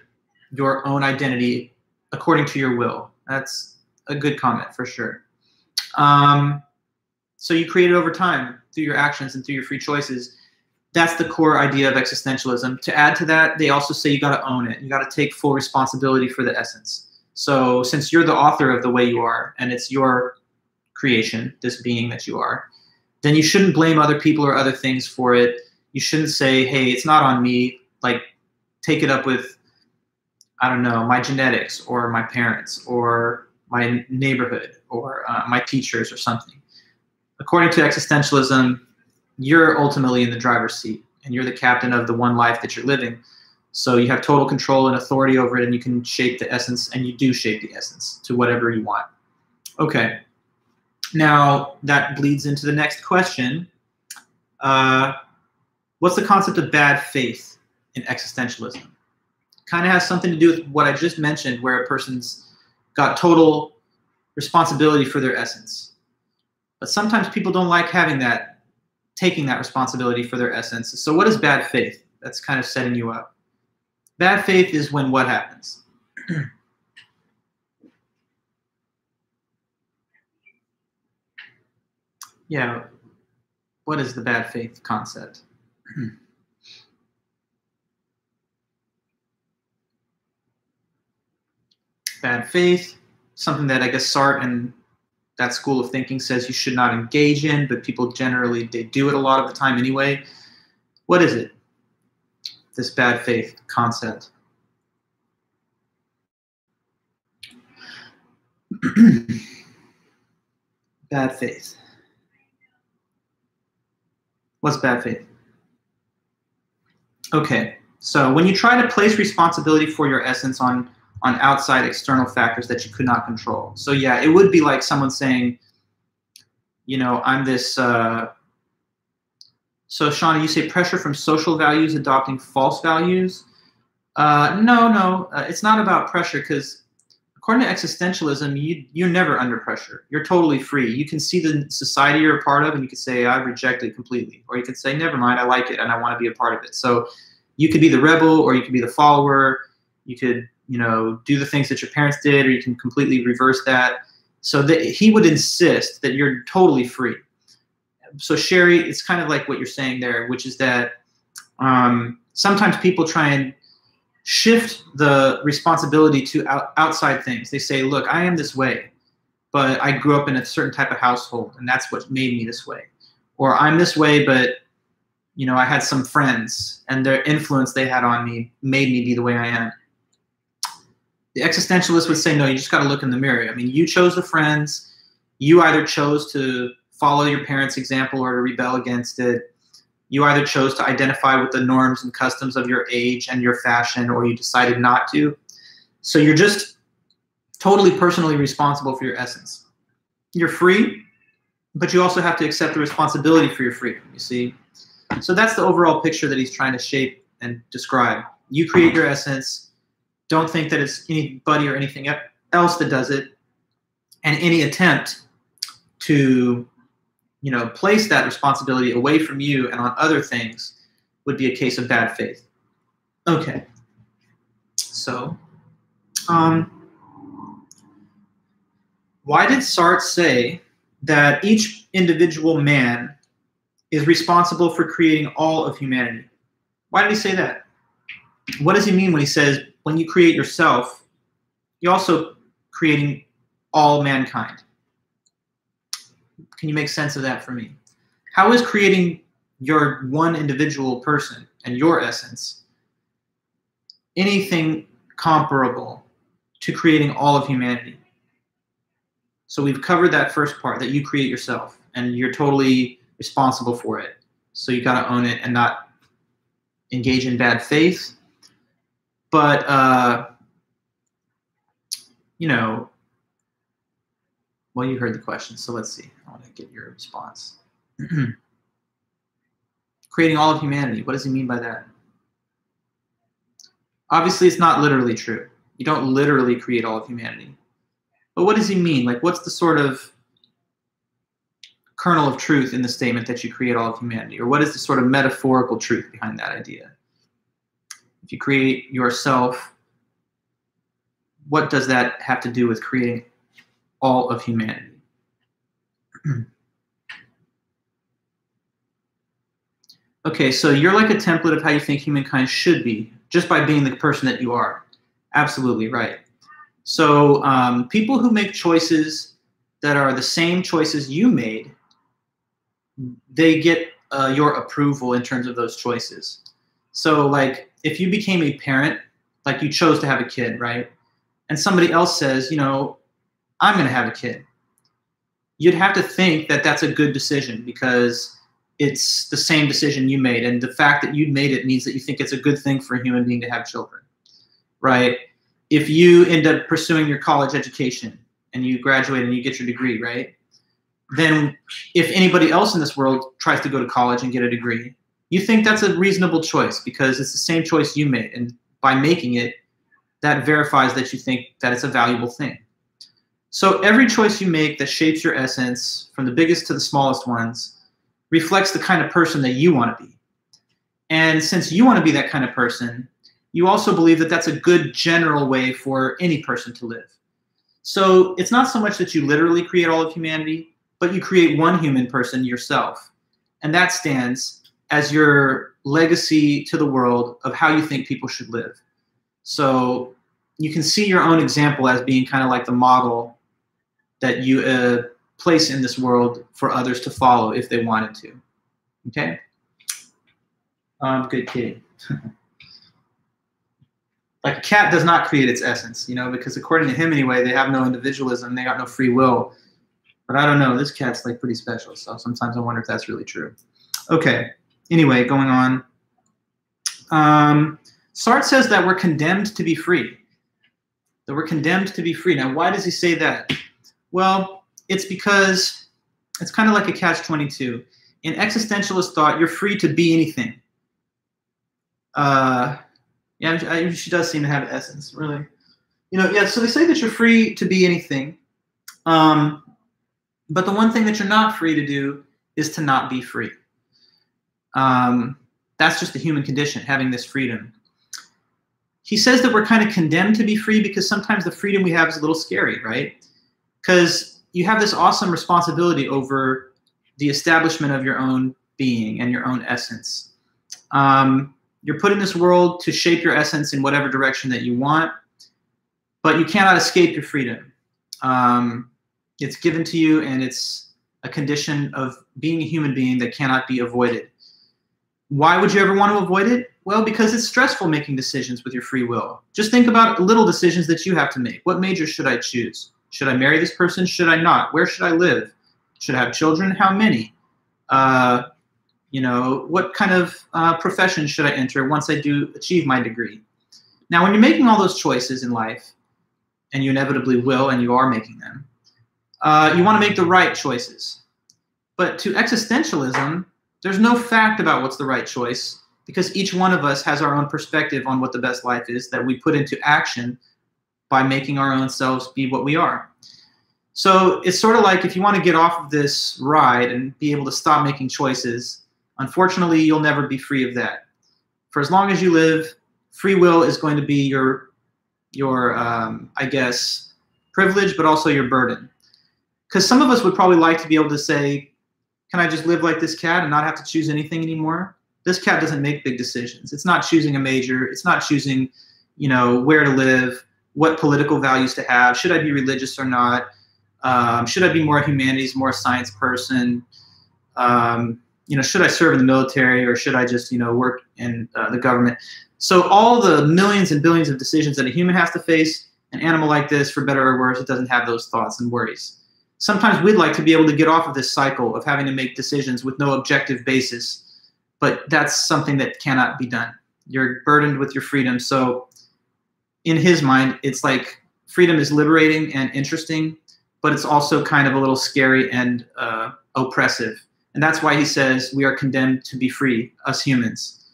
your own identity according to your will. That's a good comment for sure. Um, so you create it over time through your actions and through your free choices. That's the core idea of existentialism. To add to that, they also say you got to own it. You got to take full responsibility for the essence. So since you're the author of the way you are and it's your creation, this being that you are, then you shouldn't blame other people or other things for it. You shouldn't say, "Hey, it's not on me." Like take it up with I don't know, my genetics or my parents or my neighborhood or uh, my teachers or something according to existentialism, you're ultimately in the driver's seat and you're the captain of the one life that you're living. So you have total control and authority over it, and you can shape the essence, and you do shape the essence to whatever you want. Okay. Now that bleeds into the next question. Uh, what's the concept of bad faith in existentialism? Kind of has something to do with what I just mentioned, where a person's got total responsibility for their essence. But sometimes people don't like having that, taking that responsibility for their essence. So, what is bad faith? That's kind of setting you up. Bad faith is when what happens? Yeah, what is the bad faith concept? bad faith, something that I guess Sartre and that school of thinking says you should not engage in, but people generally they do it a lot of the time anyway. What is it? This bad faith concept. bad faith. What's bad faith? Okay, so when you try to place responsibility for your essence on on outside external factors that you could not control. So yeah, it would be like someone saying, you know, I'm this. Uh, so Shauna, you say pressure from social values adopting false values. Uh, no, no, uh, it's not about pressure because according to existentialism, you you're never under pressure. You're totally free. You can see the society you're a part of, and you can say I reject it completely, or you can say never mind, I like it and I want to be a part of it. So you could be the rebel, or you could be the follower. You could you know, do the things that your parents did, or you can completely reverse that. So that he would insist that you're totally free. So Sherry, it's kind of like what you're saying there, which is that um, sometimes people try and shift the responsibility to out, outside things. They say, "Look, I am this way, but I grew up in a certain type of household, and that's what made me this way." Or I'm this way, but you know, I had some friends, and their influence they had on me made me be the way I am the existentialist would say, no, you just got to look in the mirror. I mean, you chose the friends. You either chose to follow your parents' example or to rebel against it. You either chose to identify with the norms and customs of your age and your fashion, or you decided not to. So you're just totally personally responsible for your essence. You're free, but you also have to accept the responsibility for your freedom, you see? So that's the overall picture that he's trying to shape and describe. You create your essence don't think that it's anybody or anything else that does it. And any attempt to, you know, place that responsibility away from you and on other things would be a case of bad faith. Okay. So, um, why did Sartre say that each individual man is responsible for creating all of humanity? Why did he say that? What does he mean when he says when you create yourself, you're also creating all mankind. Can you make sense of that for me? How is creating your one individual person and your essence anything comparable to creating all of humanity? So we've covered that first part that you create yourself and you're totally responsible for it. So you got to own it and not engage in bad faith but uh, you know, well, you heard the question, so let's see. I want to get your response. Creating all of humanity. What does he mean by that? Obviously, it's not literally true. You don't literally create all of humanity. But what does he mean? Like, what's the sort of kernel of truth in the statement that you create all of humanity? Or what is the sort of metaphorical truth behind that idea? if you create yourself, what does that have to do with creating all of humanity? okay, so you're like a template of how you think humankind should be just by being the person that you are. Absolutely right. So um, people who make choices that are the same choices you made, they get uh, your approval in terms of those choices. So like if you became a parent, like you chose to have a kid, right? And somebody else says, you know, I'm going to have a kid. You'd have to think that that's a good decision because it's the same decision you made. And the fact that you made it means that you think it's a good thing for a human being to have children, right? If you end up pursuing your college education and you graduate and you get your degree, right? Then if anybody else in this world tries to go to college and get a degree, you think that's a reasonable choice because it's the same choice you made. And by making it, that verifies that you think that it's a valuable thing. So every choice you make that shapes your essence, from the biggest to the smallest ones, reflects the kind of person that you want to be. And since you want to be that kind of person, you also believe that that's a good general way for any person to live. So it's not so much that you literally create all of humanity, but you create one human person yourself. And that stands as your legacy to the world of how you think people should live. So you can see your own example as being kind of like the model that you uh, place in this world for others to follow if they wanted to. Okay? Um, good kitty. like a cat does not create its essence, you know, because according to him anyway, they have no individualism, they got no free will. But I don't know, this cat's like pretty special, so sometimes I wonder if that's really true. Okay, anyway, going on. Um, Sartre says that we're condemned to be free. That we're condemned to be free. Now, why does he say that? Well, it's because it's kind of like a catch 22. In existentialist thought, you're free to be anything. Uh, yeah, she does seem to have essence, really. You know, yeah, so they say that you're free to be anything. Um, but the one thing that you're not free to do is to not be free. Um, that's just the human condition, having this freedom he says that we're kind of condemned to be free because sometimes the freedom we have is a little scary, right? Because you have this awesome responsibility over the establishment of your own being and your own essence. Um, you're put in this world to shape your essence in whatever direction that you want, but you cannot escape your freedom. Um, it's given to you, and it's a condition of being a human being that cannot be avoided. Why would you ever want to avoid it? Well, because it's stressful making decisions with your free will. Just think about little decisions that you have to make. What major should I choose? Should I marry this person? Should I not? Where should I live? Should I have children? How many? Uh, you know, what kind of uh, profession should I enter once I do achieve my degree? Now, when you're making all those choices in life, and you inevitably will, and you are making them, uh, you want to make the right choices. But to existentialism, there's no fact about what's the right choice because each one of us has our own perspective on what the best life is that we put into action by making our own selves be what we are. So it's sort of like if you want to get off of this ride and be able to stop making choices, unfortunately, you'll never be free of that. For as long as you live, free will is going to be your, your um, I guess, privilege, but also your burden. Because some of us would probably like to be able to say, can I just live like this cat and not have to choose anything anymore? This cat doesn't make big decisions. It's not choosing a major. It's not choosing, you know, where to live, what political values to have. Should I be religious or not? Um, should I be more humanities, more science person? Um, you know, should I serve in the military or should I just, you know, work in uh, the government? So all the millions and billions of decisions that a human has to face, an animal like this, for better or worse, it doesn't have those thoughts and worries sometimes we'd like to be able to get off of this cycle of having to make decisions with no objective basis, but that's something that cannot be done. You're burdened with your freedom. So, in his mind, it's like freedom is liberating and interesting, but it's also kind of a little scary and uh, oppressive. And that's why he says we are condemned to be free, us humans.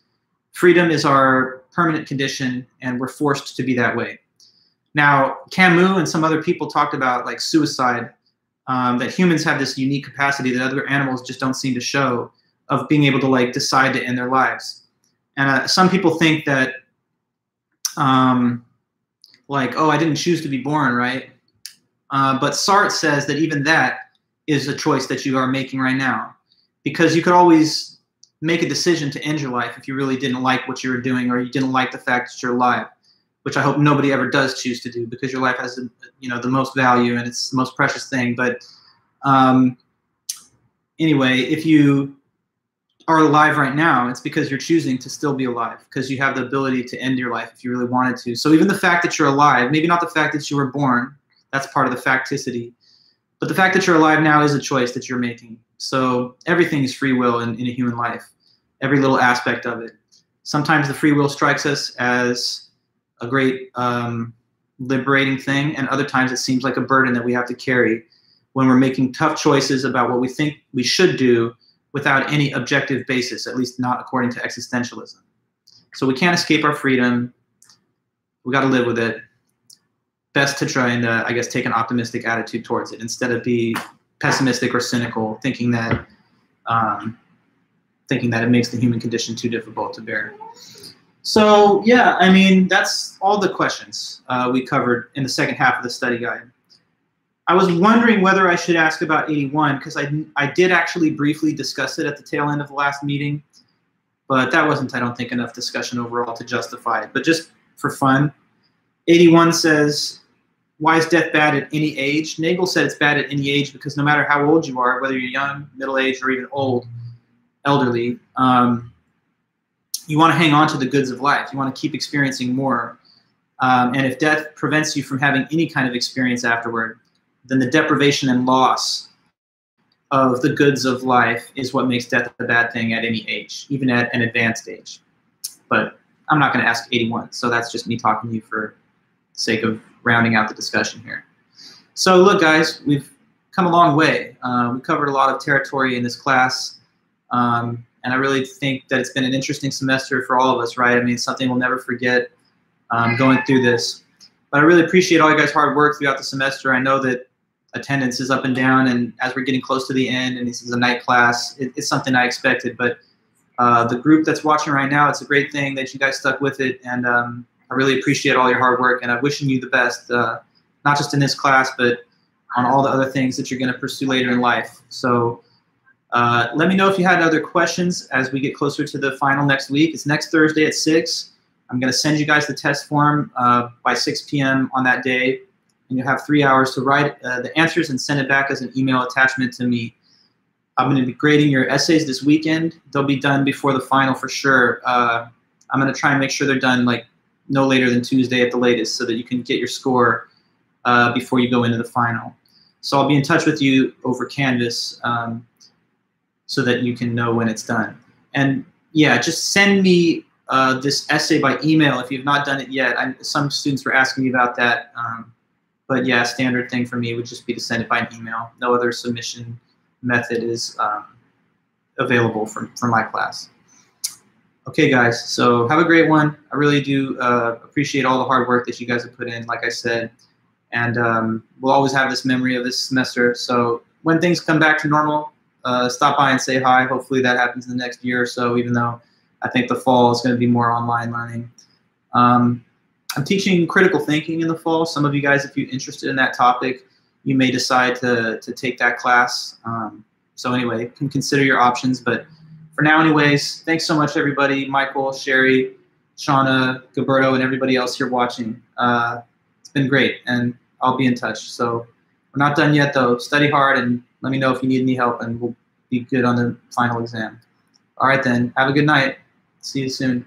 Freedom is our permanent condition, and we're forced to be that way. Now, Camus and some other people talked about like suicide um, that humans have this unique capacity that other animals just don't seem to show of being able to like decide to end their lives. And uh, some people think that, um, like, oh, I didn't choose to be born, right? Uh, but Sartre says that even that is a choice that you are making right now, because you could always make a decision to end your life if you really didn't like what you were doing or you didn't like the fact that you're alive which I hope nobody ever does choose to do because your life has, you know, the most value and it's the most precious thing. But um, anyway, if you are alive right now, it's because you're choosing to still be alive because you have the ability to end your life if you really wanted to. So even the fact that you're alive, maybe not the fact that you were born, that's part of the facticity, But the fact that you're alive now is a choice that you're making. So everything is free will in, in a human life, every little aspect of it. Sometimes the free will strikes us as a great um, liberating thing, and other times it seems like a burden that we have to carry when we're making tough choices about what we think we should do without any objective basis, at least not according to existentialism. So we can't escape our freedom. We got to live with it. Best to try and, uh, I guess, take an optimistic attitude towards it instead of be pessimistic or cynical, thinking that um, thinking that it makes the human condition too difficult to bear. So yeah, I mean that's all the questions uh, we covered in the second half of the study guide. I was wondering whether I should ask about 81 because I, I did actually briefly discuss it at the tail end of the last meeting, but that wasn't, I don't think, enough discussion overall to justify it. But just for fun, 81 says, why is death bad at any age? Nagel said it's bad at any age because no matter how old you are, whether you're young, middle-aged, or even old, elderly, um, you want to hang on to the goods of life. You want to keep experiencing more. Um, and if death prevents you from having any kind of experience afterward, then the deprivation and loss of the goods of life is what makes death a bad thing at any age, even at an advanced age. But I'm not going to ask 81, so that's just me talking to you for sake of rounding out the discussion here. So look, guys, we've come a long way. Uh, we covered a lot of territory in this class, um, and I really think that it's been an interesting semester for all of us, right? I mean, something we'll never forget um, going through this. But I really appreciate all you guys' hard work throughout the semester. I know that attendance is up and down, and as we're getting close to the end, and this is a night class, it, it's something I expected. But uh, the group that's watching right now, it's a great thing that you guys stuck with it, and um, I really appreciate all your hard work, and I'm wishing you the best, uh, not just in this class, but on all the other things that you're going to pursue later in life. So. Uh, let me know if you had other questions as we get closer to the final next week. It's next Thursday at 6. I'm going to send you guys the test form uh, by 6 p.m. on that day and you have three hours to write uh, the answers and send it back as an email attachment to me. I'm going to be grading your essays this weekend. They'll be done before the final for sure. Uh, I'm going to try and make sure they're done like no later than Tuesday at the latest so that you can get your score uh, before you go into the final. So I'll be in touch with you over Canvas um, so that you can know when it's done. And yeah, just send me uh, this essay by email if you've not done it yet. I, some students were asking me about that. Um, but yeah, standard thing for me would just be to send it by email. No other submission method is um, available for, for my class. Okay, guys, so have a great one. I really do uh, appreciate all the hard work that you guys have put in, like I said. And um, we'll always have this memory of this semester. So when things come back to normal, uh, stop by and say hi. Hopefully that happens in the next year or so, even though I think the fall is going to be more online learning. Um, I'm teaching critical thinking in the fall. Some of you guys, if you're interested in that topic, you may decide to, to take that class. Um, so anyway, can consider your options. But for now, anyways, thanks so much, everybody. Michael, Sherry, Shauna, Gilberto, and everybody else here watching. Uh, it's been great, and I'll be in touch. So we're not done yet, though. Study hard, and let me know if you need any help, and we'll be good on the final exam. All right, then. Have a good night. See you soon.